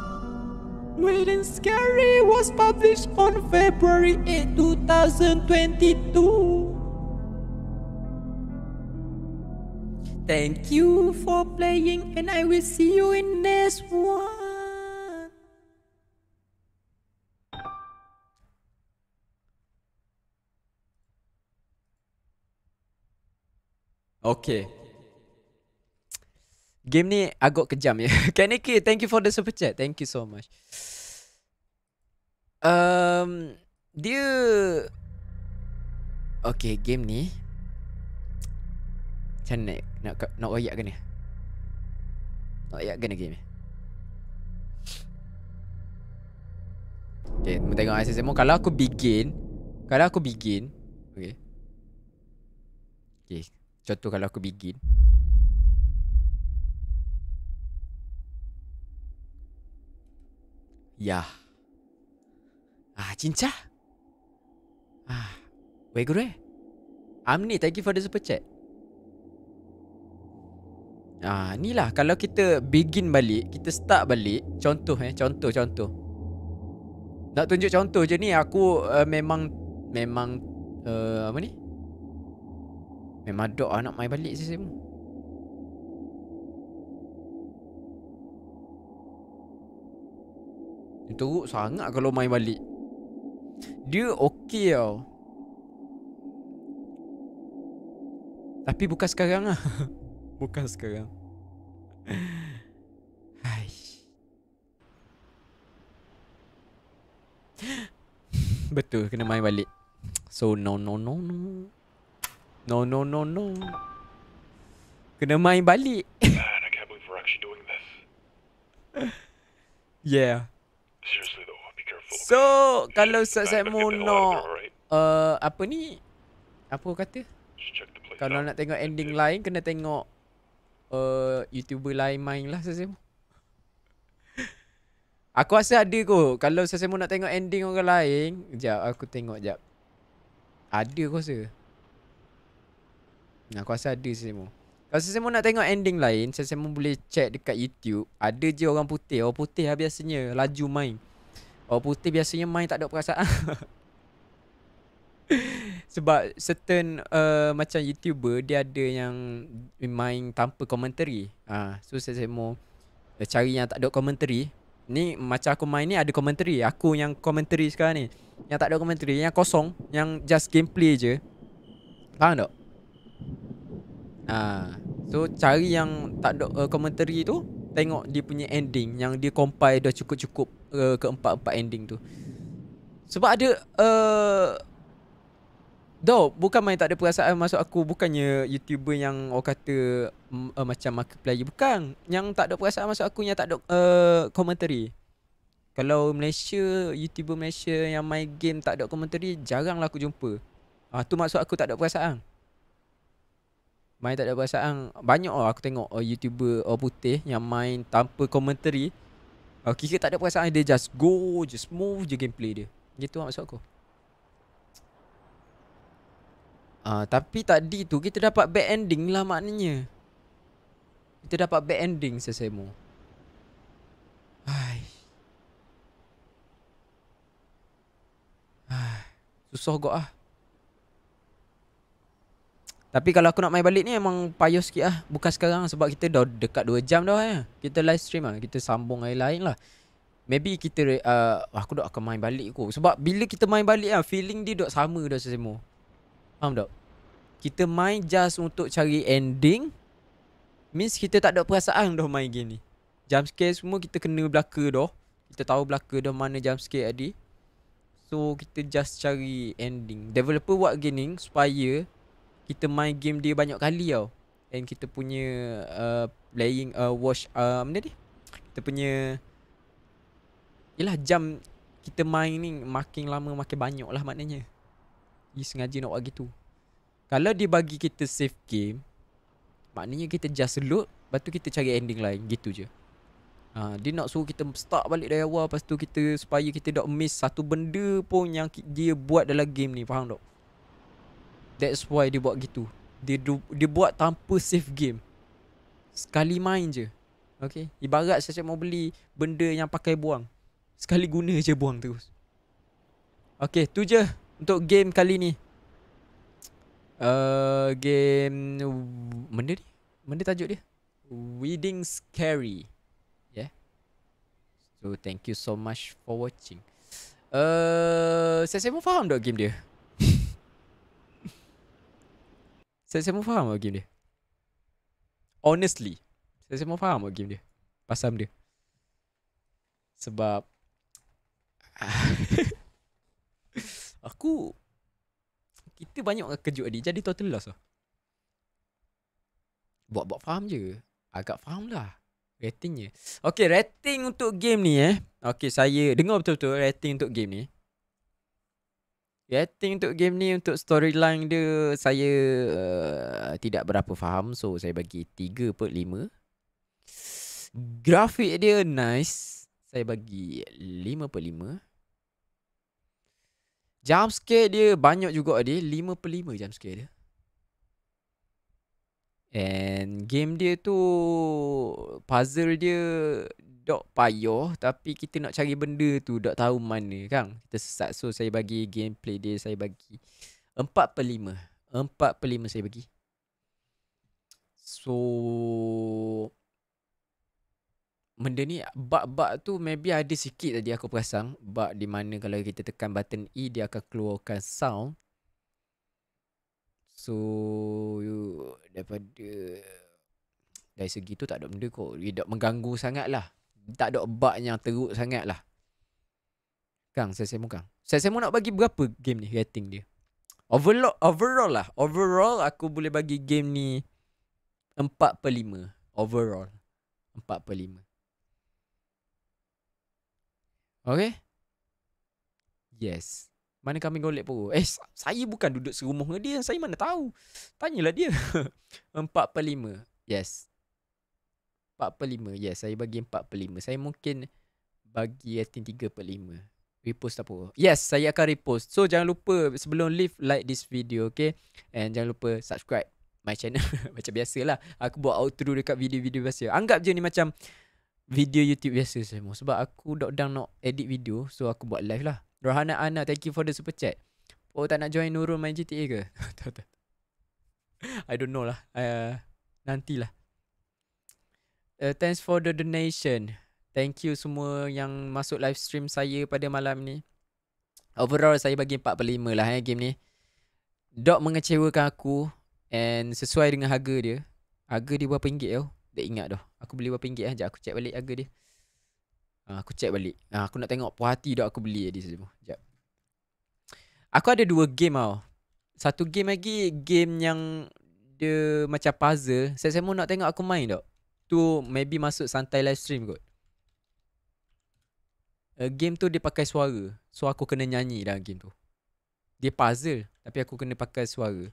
Waiting Scary was published on February 8, 2022. Thank you for playing, and I will see you in next one. Okay. Game ni agak kejam ya. Kaneki, thank you for the super chat. Thank you so much. Um, dia Okay, game ni Macam nak nak, nak royak ke ni? Nak royak ke ni game ni? Okay, mu tengok ISSM Kalau aku begin Kalau aku begin Okay Okay Contoh kalau aku begin. Ya Ah, cincah Ah Wei guru eh? Amni, thank you for the super chat. Ah, ni lah kalau kita begin balik, kita start balik, contoh eh, contoh contoh. Nak tunjuk contoh je ni aku uh, memang memang uh, apa ni? Memang dok ah nak main balik sesi mu. Teruk sangat kalau main balik. Dia okey tau. Tapi bukan sekarang lah. bukan sekarang. Betul kena main balik. So no no no no. No no no no. Kena main balik. Man, I can't believe we're actually doing this. Yeah. Seriously though, be careful. So okay? kalau Ustaz of nak uh, apa ni? Apa orang kata? Kalau nak tengok ending lain kena tengok uh, YouTuber lain main lah Sasemo. Aku rasa ada kot. Kalau Sasemo nak tengok ending orang lain, jap aku tengok jap. Ada aku rasa. Nah, aku rasa ada Sasemo. Kalau Sasemo nak tengok ending lain, Sasemo boleh check dekat YouTube. Ada je orang putih. Orang putih lah biasanya laju main. Orang putih biasanya main tak ada perasaan. Sebab certain uh, macam YouTuber dia ada yang main tanpa commentary. Ah, so saya, saya mau uh, cari yang tak ada commentary. Ni macam aku main ni ada commentary. Aku yang commentary sekarang ni. Yang tak ada commentary, yang kosong, yang just gameplay je. Faham tak? Ah, so cari yang tak ada uh, commentary tu, tengok dia punya ending yang dia compile dah cukup-cukup uh, keempat-empat ending tu. Sebab ada uh, Dok, bukan main tak ada perasaan masuk aku. Bukannya YouTuber yang orang kata uh, Macam markiplier Bukan. Yang tak ada perasaan masuk aku Yang tak ada uh, commentary. Kalau Malaysia YouTuber Malaysia Yang main game tak ada commentary Jarang lah aku jumpa. Ah Tu maksud aku tak ada perasaan Main tak ada perasaan Banyak lah aku tengok uh, YouTuber orang putih Yang main tanpa commentary uh, Kira tak ada perasaan Dia just go Just move je gameplay dia Gitu lah maksud aku Ah, tapi tadi tu kita dapat bad ending lah maknanya. Kita dapat bad ending sesemo. Hai. Susah gok ah. Tapi kalau aku nak main balik ni memang payah sikit lah. Bukan sekarang sebab kita dah dekat 2 jam dah ya. Kita live stream lah. Kita sambung lain-lain lah. Maybe kita uh, Aku dah akan main balik kot. Sebab bila kita main balik lah Feeling dia dah sama dah sesemo Faham tak? Kita main just untuk cari ending Means kita tak ada perasaan dah main game ni. Jump scare semua kita kena belaka dah. Kita tahu belaka dah mana jump scare tadi So kita just cari ending. Developer buat game ni supaya Kita main game dia banyak kali tau. And kita punya uh, playing uh, watch uh, Mana ni? Kita punya Yelah jam kita main ni makin lama makin banyak lah maknanya. Dia sengaja nak buat gitu. Kalau dia bagi kita save game Maknanya kita just load Lepas tu kita cari ending lain. Gitu je. Ha, Dia nak suruh kita start balik dari awal Lepas tu kita Supaya kita tak miss Satu benda pun Yang dia buat dalam game ni. Faham tak? That's why dia buat gitu. Dia dia buat tanpa save game. Sekali main je. Okay? Ibarat saya mau beli Benda yang pakai buang. Sekali guna je buang terus. Okay tu je Untuk game kali ni. Uh, game Mana ni? Mana tajuk dia? Wedding Scary. Yeah. So thank you so much for watching. Uh, saya saya mau faham tak game dia? Saya saya faham game dia? Honestly Saya saya faham game dia? Pasal dia. Sebab Aku Kita banyak kejut tadi Jadi total loss lah. Buat-buat faham je. Agak faham lah Ratingnya. Okay rating untuk game ni eh. Okay saya Dengar betul-betul rating untuk game ni Rating untuk game ni Untuk storyline dia Saya uh, Tidak berapa faham. So saya bagi 3 per 5 Grafik dia nice. Saya bagi 5 per 5 Jump scare dia banyak juga dia 5 per 5 jump scare dia. And game dia tu Puzzle dia Dok payah Tapi kita nak cari benda tu Dok tahu mana kan Kita sesat. So saya bagi gameplay dia Saya bagi 4 per 5 4 per 5 saya bagi. So benda ni bug-bug tu maybe ada sikit tadi aku perasan. Bug di mana kalau kita tekan button E dia akan keluarkan sound. So you, daripada dari segi tu tak ada benda kot dia tak mengganggu sangat lah tak ada bug yang teruk sangat lah. Kang saya semu Kang. Saya semu nak bagi berapa game ni rating dia? Overall overall lah. Overall aku boleh bagi game ni 4 per 5 overall. 4 per 5 Okay Yes. Mana kami golek pun Eh saya bukan duduk serumah dengan dia. Saya mana tahu. Tanyalah dia. 4 per 5 Yes 4 per 5 Yes saya bagi 4 per 5 Saya mungkin Bagi rating 3 per 5 Repost apa. Yes saya akan repost. So jangan lupa Sebelum leave Like this video Okay? And jangan lupa subscribe My channel. Macam biasa lah Aku buat outro dekat video-video biasa. Anggap je ni macam video YouTube biasa semua sebab aku dok down nak edit video. So aku buat live lah. Rohana Ana thank you for the super chat. Oh tak nak join Nurul main GTA ke? I don't know lah. Uh, nantilah. Uh, thanks for the donation. Thank you semua yang masuk live stream saya pada malam ni. Overall saya bagi 4 per 5 lah eh, game ni. Dok mengecewakan aku and sesuai dengan harga dia. Harga dia berapa ringgit tau? Tak ingat dah. Aku beli berapa ringgit lah. Sekejap aku check balik harga dia. Ha, aku check balik. Ha, aku nak tengok puas hati dah aku beli tadi semua. Sekejap. Aku ada dua game tau. Satu game lagi, game yang dia macam puzzle. Saya mau nak tengok aku main tak? Tu maybe masuk santai live stream kot. Uh, game tu dia pakai suara. So aku kena nyanyi dalam game tu. Dia puzzle tapi aku kena pakai suara.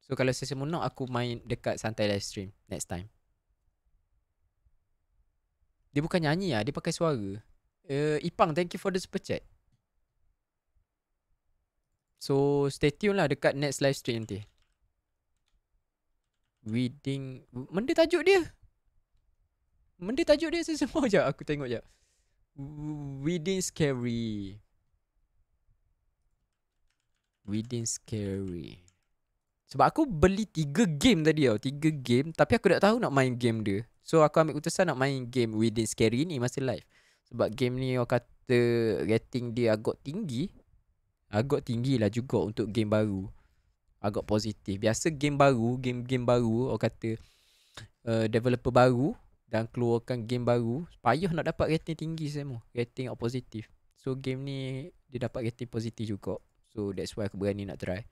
So kalau saya semua nak aku main dekat santai live stream next time. Dia bukan nyanyi lah. Dia pakai suara. Uh, Ipang, thank you for the super chat. So, stay tune lah dekat next live stream nanti. Reading... Benda tajuk dia? Benda tajuk dia semua je. Aku tengok je. Reading scary. Reading scary. Sebab aku beli tiga game tadi tau. Tiga game. Tapi aku tak tahu nak main game dia. So aku ambil keputusan nak main game Within Scary ni masa live Sebab game ni orang kata rating dia agak tinggi Agak tinggi lah juga untuk game baru Agak positif Biasa game baru, game-game baru orang kata uh, Developer baru dan keluarkan game baru Payah nak dapat rating tinggi semua Rating yang positif So game ni dia dapat rating positif juga So that's why aku berani nak try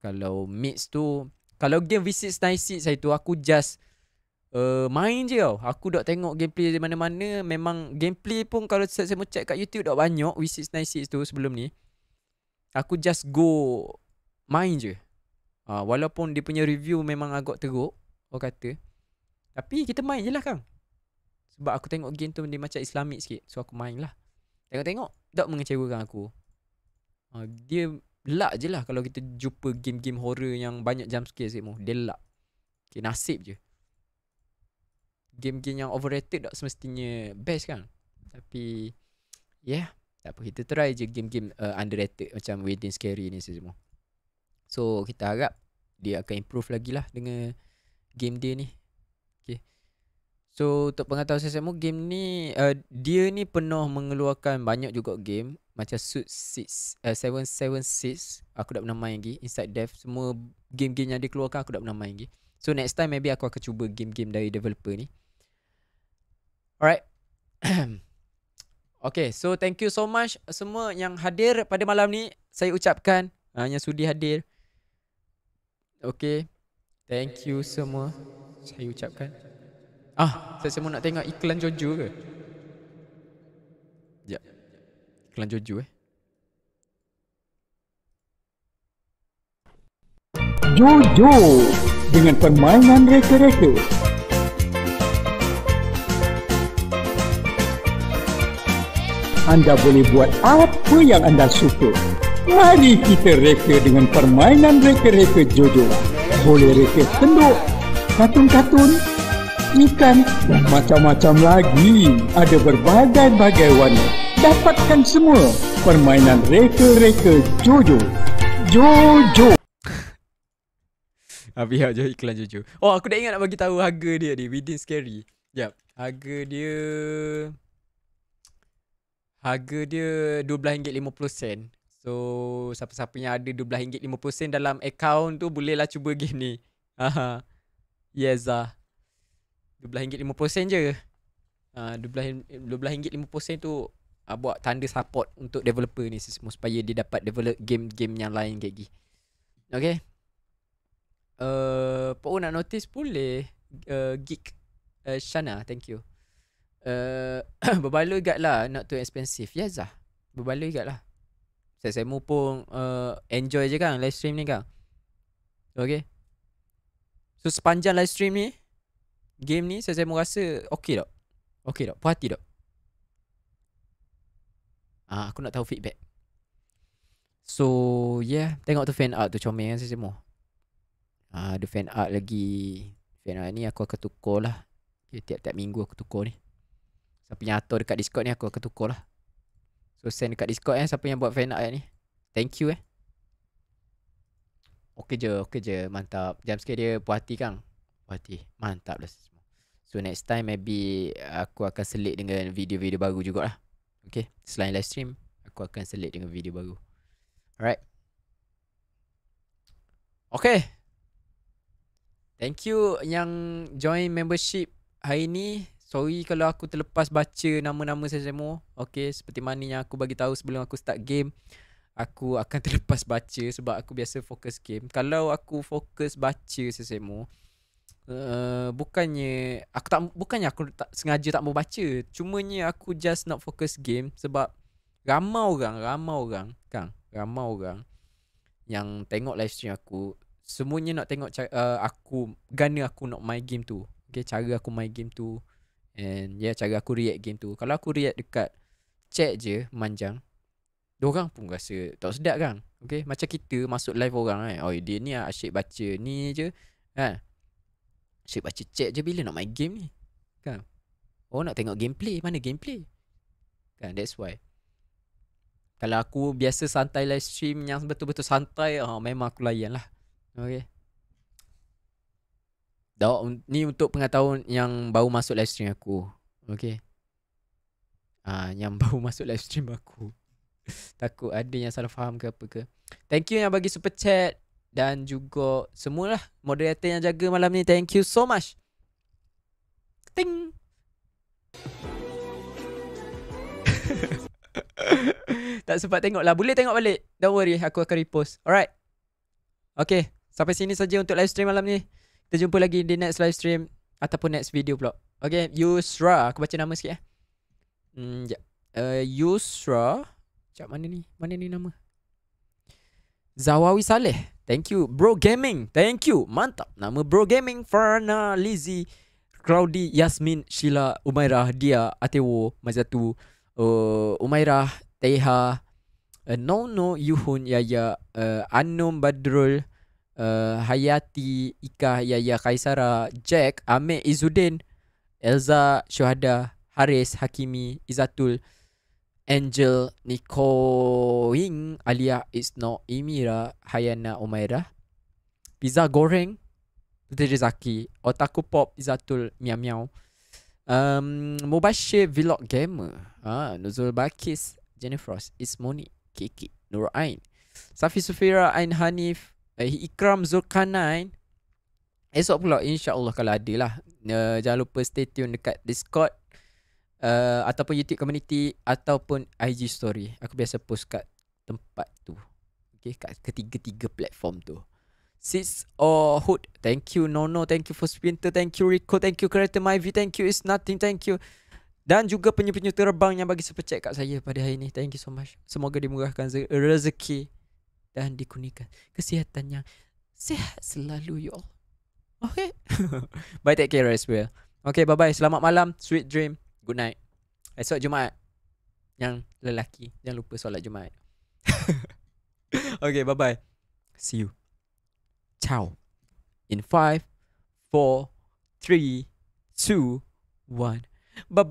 Kalau mix tu Kalau game V696 saya tu aku just uh, main je tau. Aku dah tengok gameplay di mana-mana. Memang gameplay pun kalau saya, mau check kat YouTube dah banyak. V696 tu sebelum ni. Aku just go main je. Uh, walaupun dia punya review memang agak teruk. Orang kata. Tapi kita main je lah kang. Sebab aku tengok game tu dia macam islamik sikit. So aku main lah. Tengok-tengok. Tak mengecewakan aku. Uh, dia luck je lah kalau kita jumpa game-game horror yang banyak jump scare sikit. Dia luck. Okay, nasib je game-game yang overrated tak semestinya best kan. Tapi yeah, tak apa kita try je game-game uh, underrated macam Within Scary ni semua. So kita harap dia akan improve lagi lah dengan game dia ni. So untuk pengetahuan saya semua game ni uh, dia ni penuh mengeluarkan banyak juga game macam Suit 6 uh, 776 aku dah pernah main lagi Inside Death semua game-game yang dia keluarkan aku dah pernah main lagi. So next time maybe aku akan cuba game-game dari developer ni. Alright. okay, so thank you so much semua yang hadir pada malam ni. Saya ucapkan uh, yang sudi hadir. Okay. Thank you semua. Saya ucapkan. Ah, saya semua nak tengok iklan Jojo ke? Ya. Iklan Jojo eh. Jojo dengan permainan reka-reka anda boleh buat apa yang anda suka. Mari kita reka dengan permainan reka-reka Jojo. Boleh reka tenduk, katun-katun, ikan dan macam-macam lagi. Ada berbagai-bagai warna. Dapatkan semua permainan reka-reka Jojo. Jojo. Habis je iklan Jojo. Oh, aku dah ingat nak bagi tahu harga dia ni. Within Scary. Yep. Harga dia Harga dia RM12.50 So siapa-siapa yang ada RM12.50 dalam account tu bolehlah cuba game ni Haha. Yes ah. RM12.50 je. Uh, RM12.50 tu uh, buat tanda support untuk developer ni semua supaya dia dapat develop game-game yang lain gini. Okay. Uh, Pak nak notice boleh uh, Geek uh, Shana Thank you. Uh, Berbaloi gat lah Not too expensive. Yes lah Berbaloi gat lah. Saya saya pun uh, Enjoy je kan Live stream ni kan Okay. So sepanjang live stream ni Game ni saya saya rasa Okay tak Okay tak Puas hati tak Ah, aku nak tahu feedback So yeah Tengok tu fan art tu comel kan saya semua Ah, ada fan art lagi. Fan art ni aku akan tukar lah. Okay, tiap-tiap minggu aku tukar ni. Siapa yang atur dekat Discord ni aku akan tukar lah. So send dekat Discord eh siapa yang buat fan art ni. Thank you eh. Okey je, okey je. Mantap. Jam sikit dia puas hati kan? Hati. Mantap lah semua. So next time maybe aku akan selit dengan video-video baru jugalah. Okay. Selain live stream, aku akan selit dengan video baru. Alright. Okay. Thank you yang join membership hari ni. Sorry kalau aku terlepas baca nama-nama saya semua. Okay, seperti mana yang aku bagi tahu sebelum aku start game. Aku akan terlepas baca sebab aku biasa fokus game. Kalau aku fokus baca semua, uh, bukannya aku tak bukannya aku tak sengaja tak mau baca. Cumanya aku just nak fokus game sebab ramai orang, ramai orang, kan? Ramai orang yang tengok live stream aku semuanya nak tengok uh, aku gana aku nak main game tu. Okay, cara aku main game tu and yeah cara aku react game tu. Kalau aku react dekat chat je manjang, orang pun rasa tak sedap kan. Okay, macam kita masuk live orang kan. Oh, dia ni asyik baca ni je. Kan? Asyik baca chat je bila nak main game ni. Kan? Oh, nak tengok gameplay. Mana gameplay? Kan, that's why. Kalau aku biasa santai live stream yang betul-betul santai, oh, memang aku layan lah. Okay. Dah, ni untuk pengetahuan yang baru masuk live stream aku. Okay. Ah, yang baru masuk live stream aku. Takut ada yang salah faham ke apa ke. Thank you yang bagi super chat dan juga semualah moderator yang jaga malam ni. Thank you so much. Ting. tak sempat tengok lah. Boleh tengok balik. Don't worry, aku akan repost. Alright. Okay. Sampai sini saja untuk live stream malam ni. Kita jumpa lagi di next live stream ataupun next video pula. Okay, Yusra. Aku baca nama sikit eh. Hmm, ya. Uh, Yusra. Cak mana ni? Mana ni nama? Zawawi Saleh. Thank you. Bro Gaming. Thank you. Mantap. Nama Bro Gaming. Farna, Lizzie, Crowdy, Yasmin, Sheila, Umairah, Dia, Atewo, Mazatu, uh, Umairah, Teha, uh, Nono, Yuhun, Yaya, uh, Anum, Badrul, uh, Hayati, Ika, Yaya, Kaisara, Jack, Ahmed, Izudin, Elza, Syuhada, Haris, Hakimi, Izatul, Angel, Nikoing, Alia, Isno, Imira, Hayana, Umairah, Pizza Goreng, Putri Zaki, Otaku Pop, Izatul, Miao Miao, um, Mubashir Vlog Gamer, ah, Nuzul Bakis, Jennifer Frost, Ismoni, Kiki, Nur Ain, Safi Sufira, Ain Hanif, uh, Ikram Zulkarnain. Esok pula insyaAllah kalau ada lah. Uh, Jangan lupa stay tune dekat Discord uh, Ataupun YouTube community Ataupun IG story Aku biasa post kat tempat tu Okay kat ketiga-tiga platform tu Sis or Hood Thank you Nono Thank you for Splinter Thank you Rico Thank you Character Myvi Thank you It's Nothing Thank you dan juga penyu-penyu terbang yang bagi chat kat saya pada hari ini. Thank you so much. Semoga dimurahkan rezeki dan dikurniakan kesihatan yang sehat selalu you all. Okay. bye take care as well. Okay bye bye. Selamat malam. Sweet dream. Good night. Esok Jumaat. Yang lelaki. Jangan lupa solat Jumaat. okay bye bye. See you. Ciao. In 5, 4, 3, 2, 1. Bye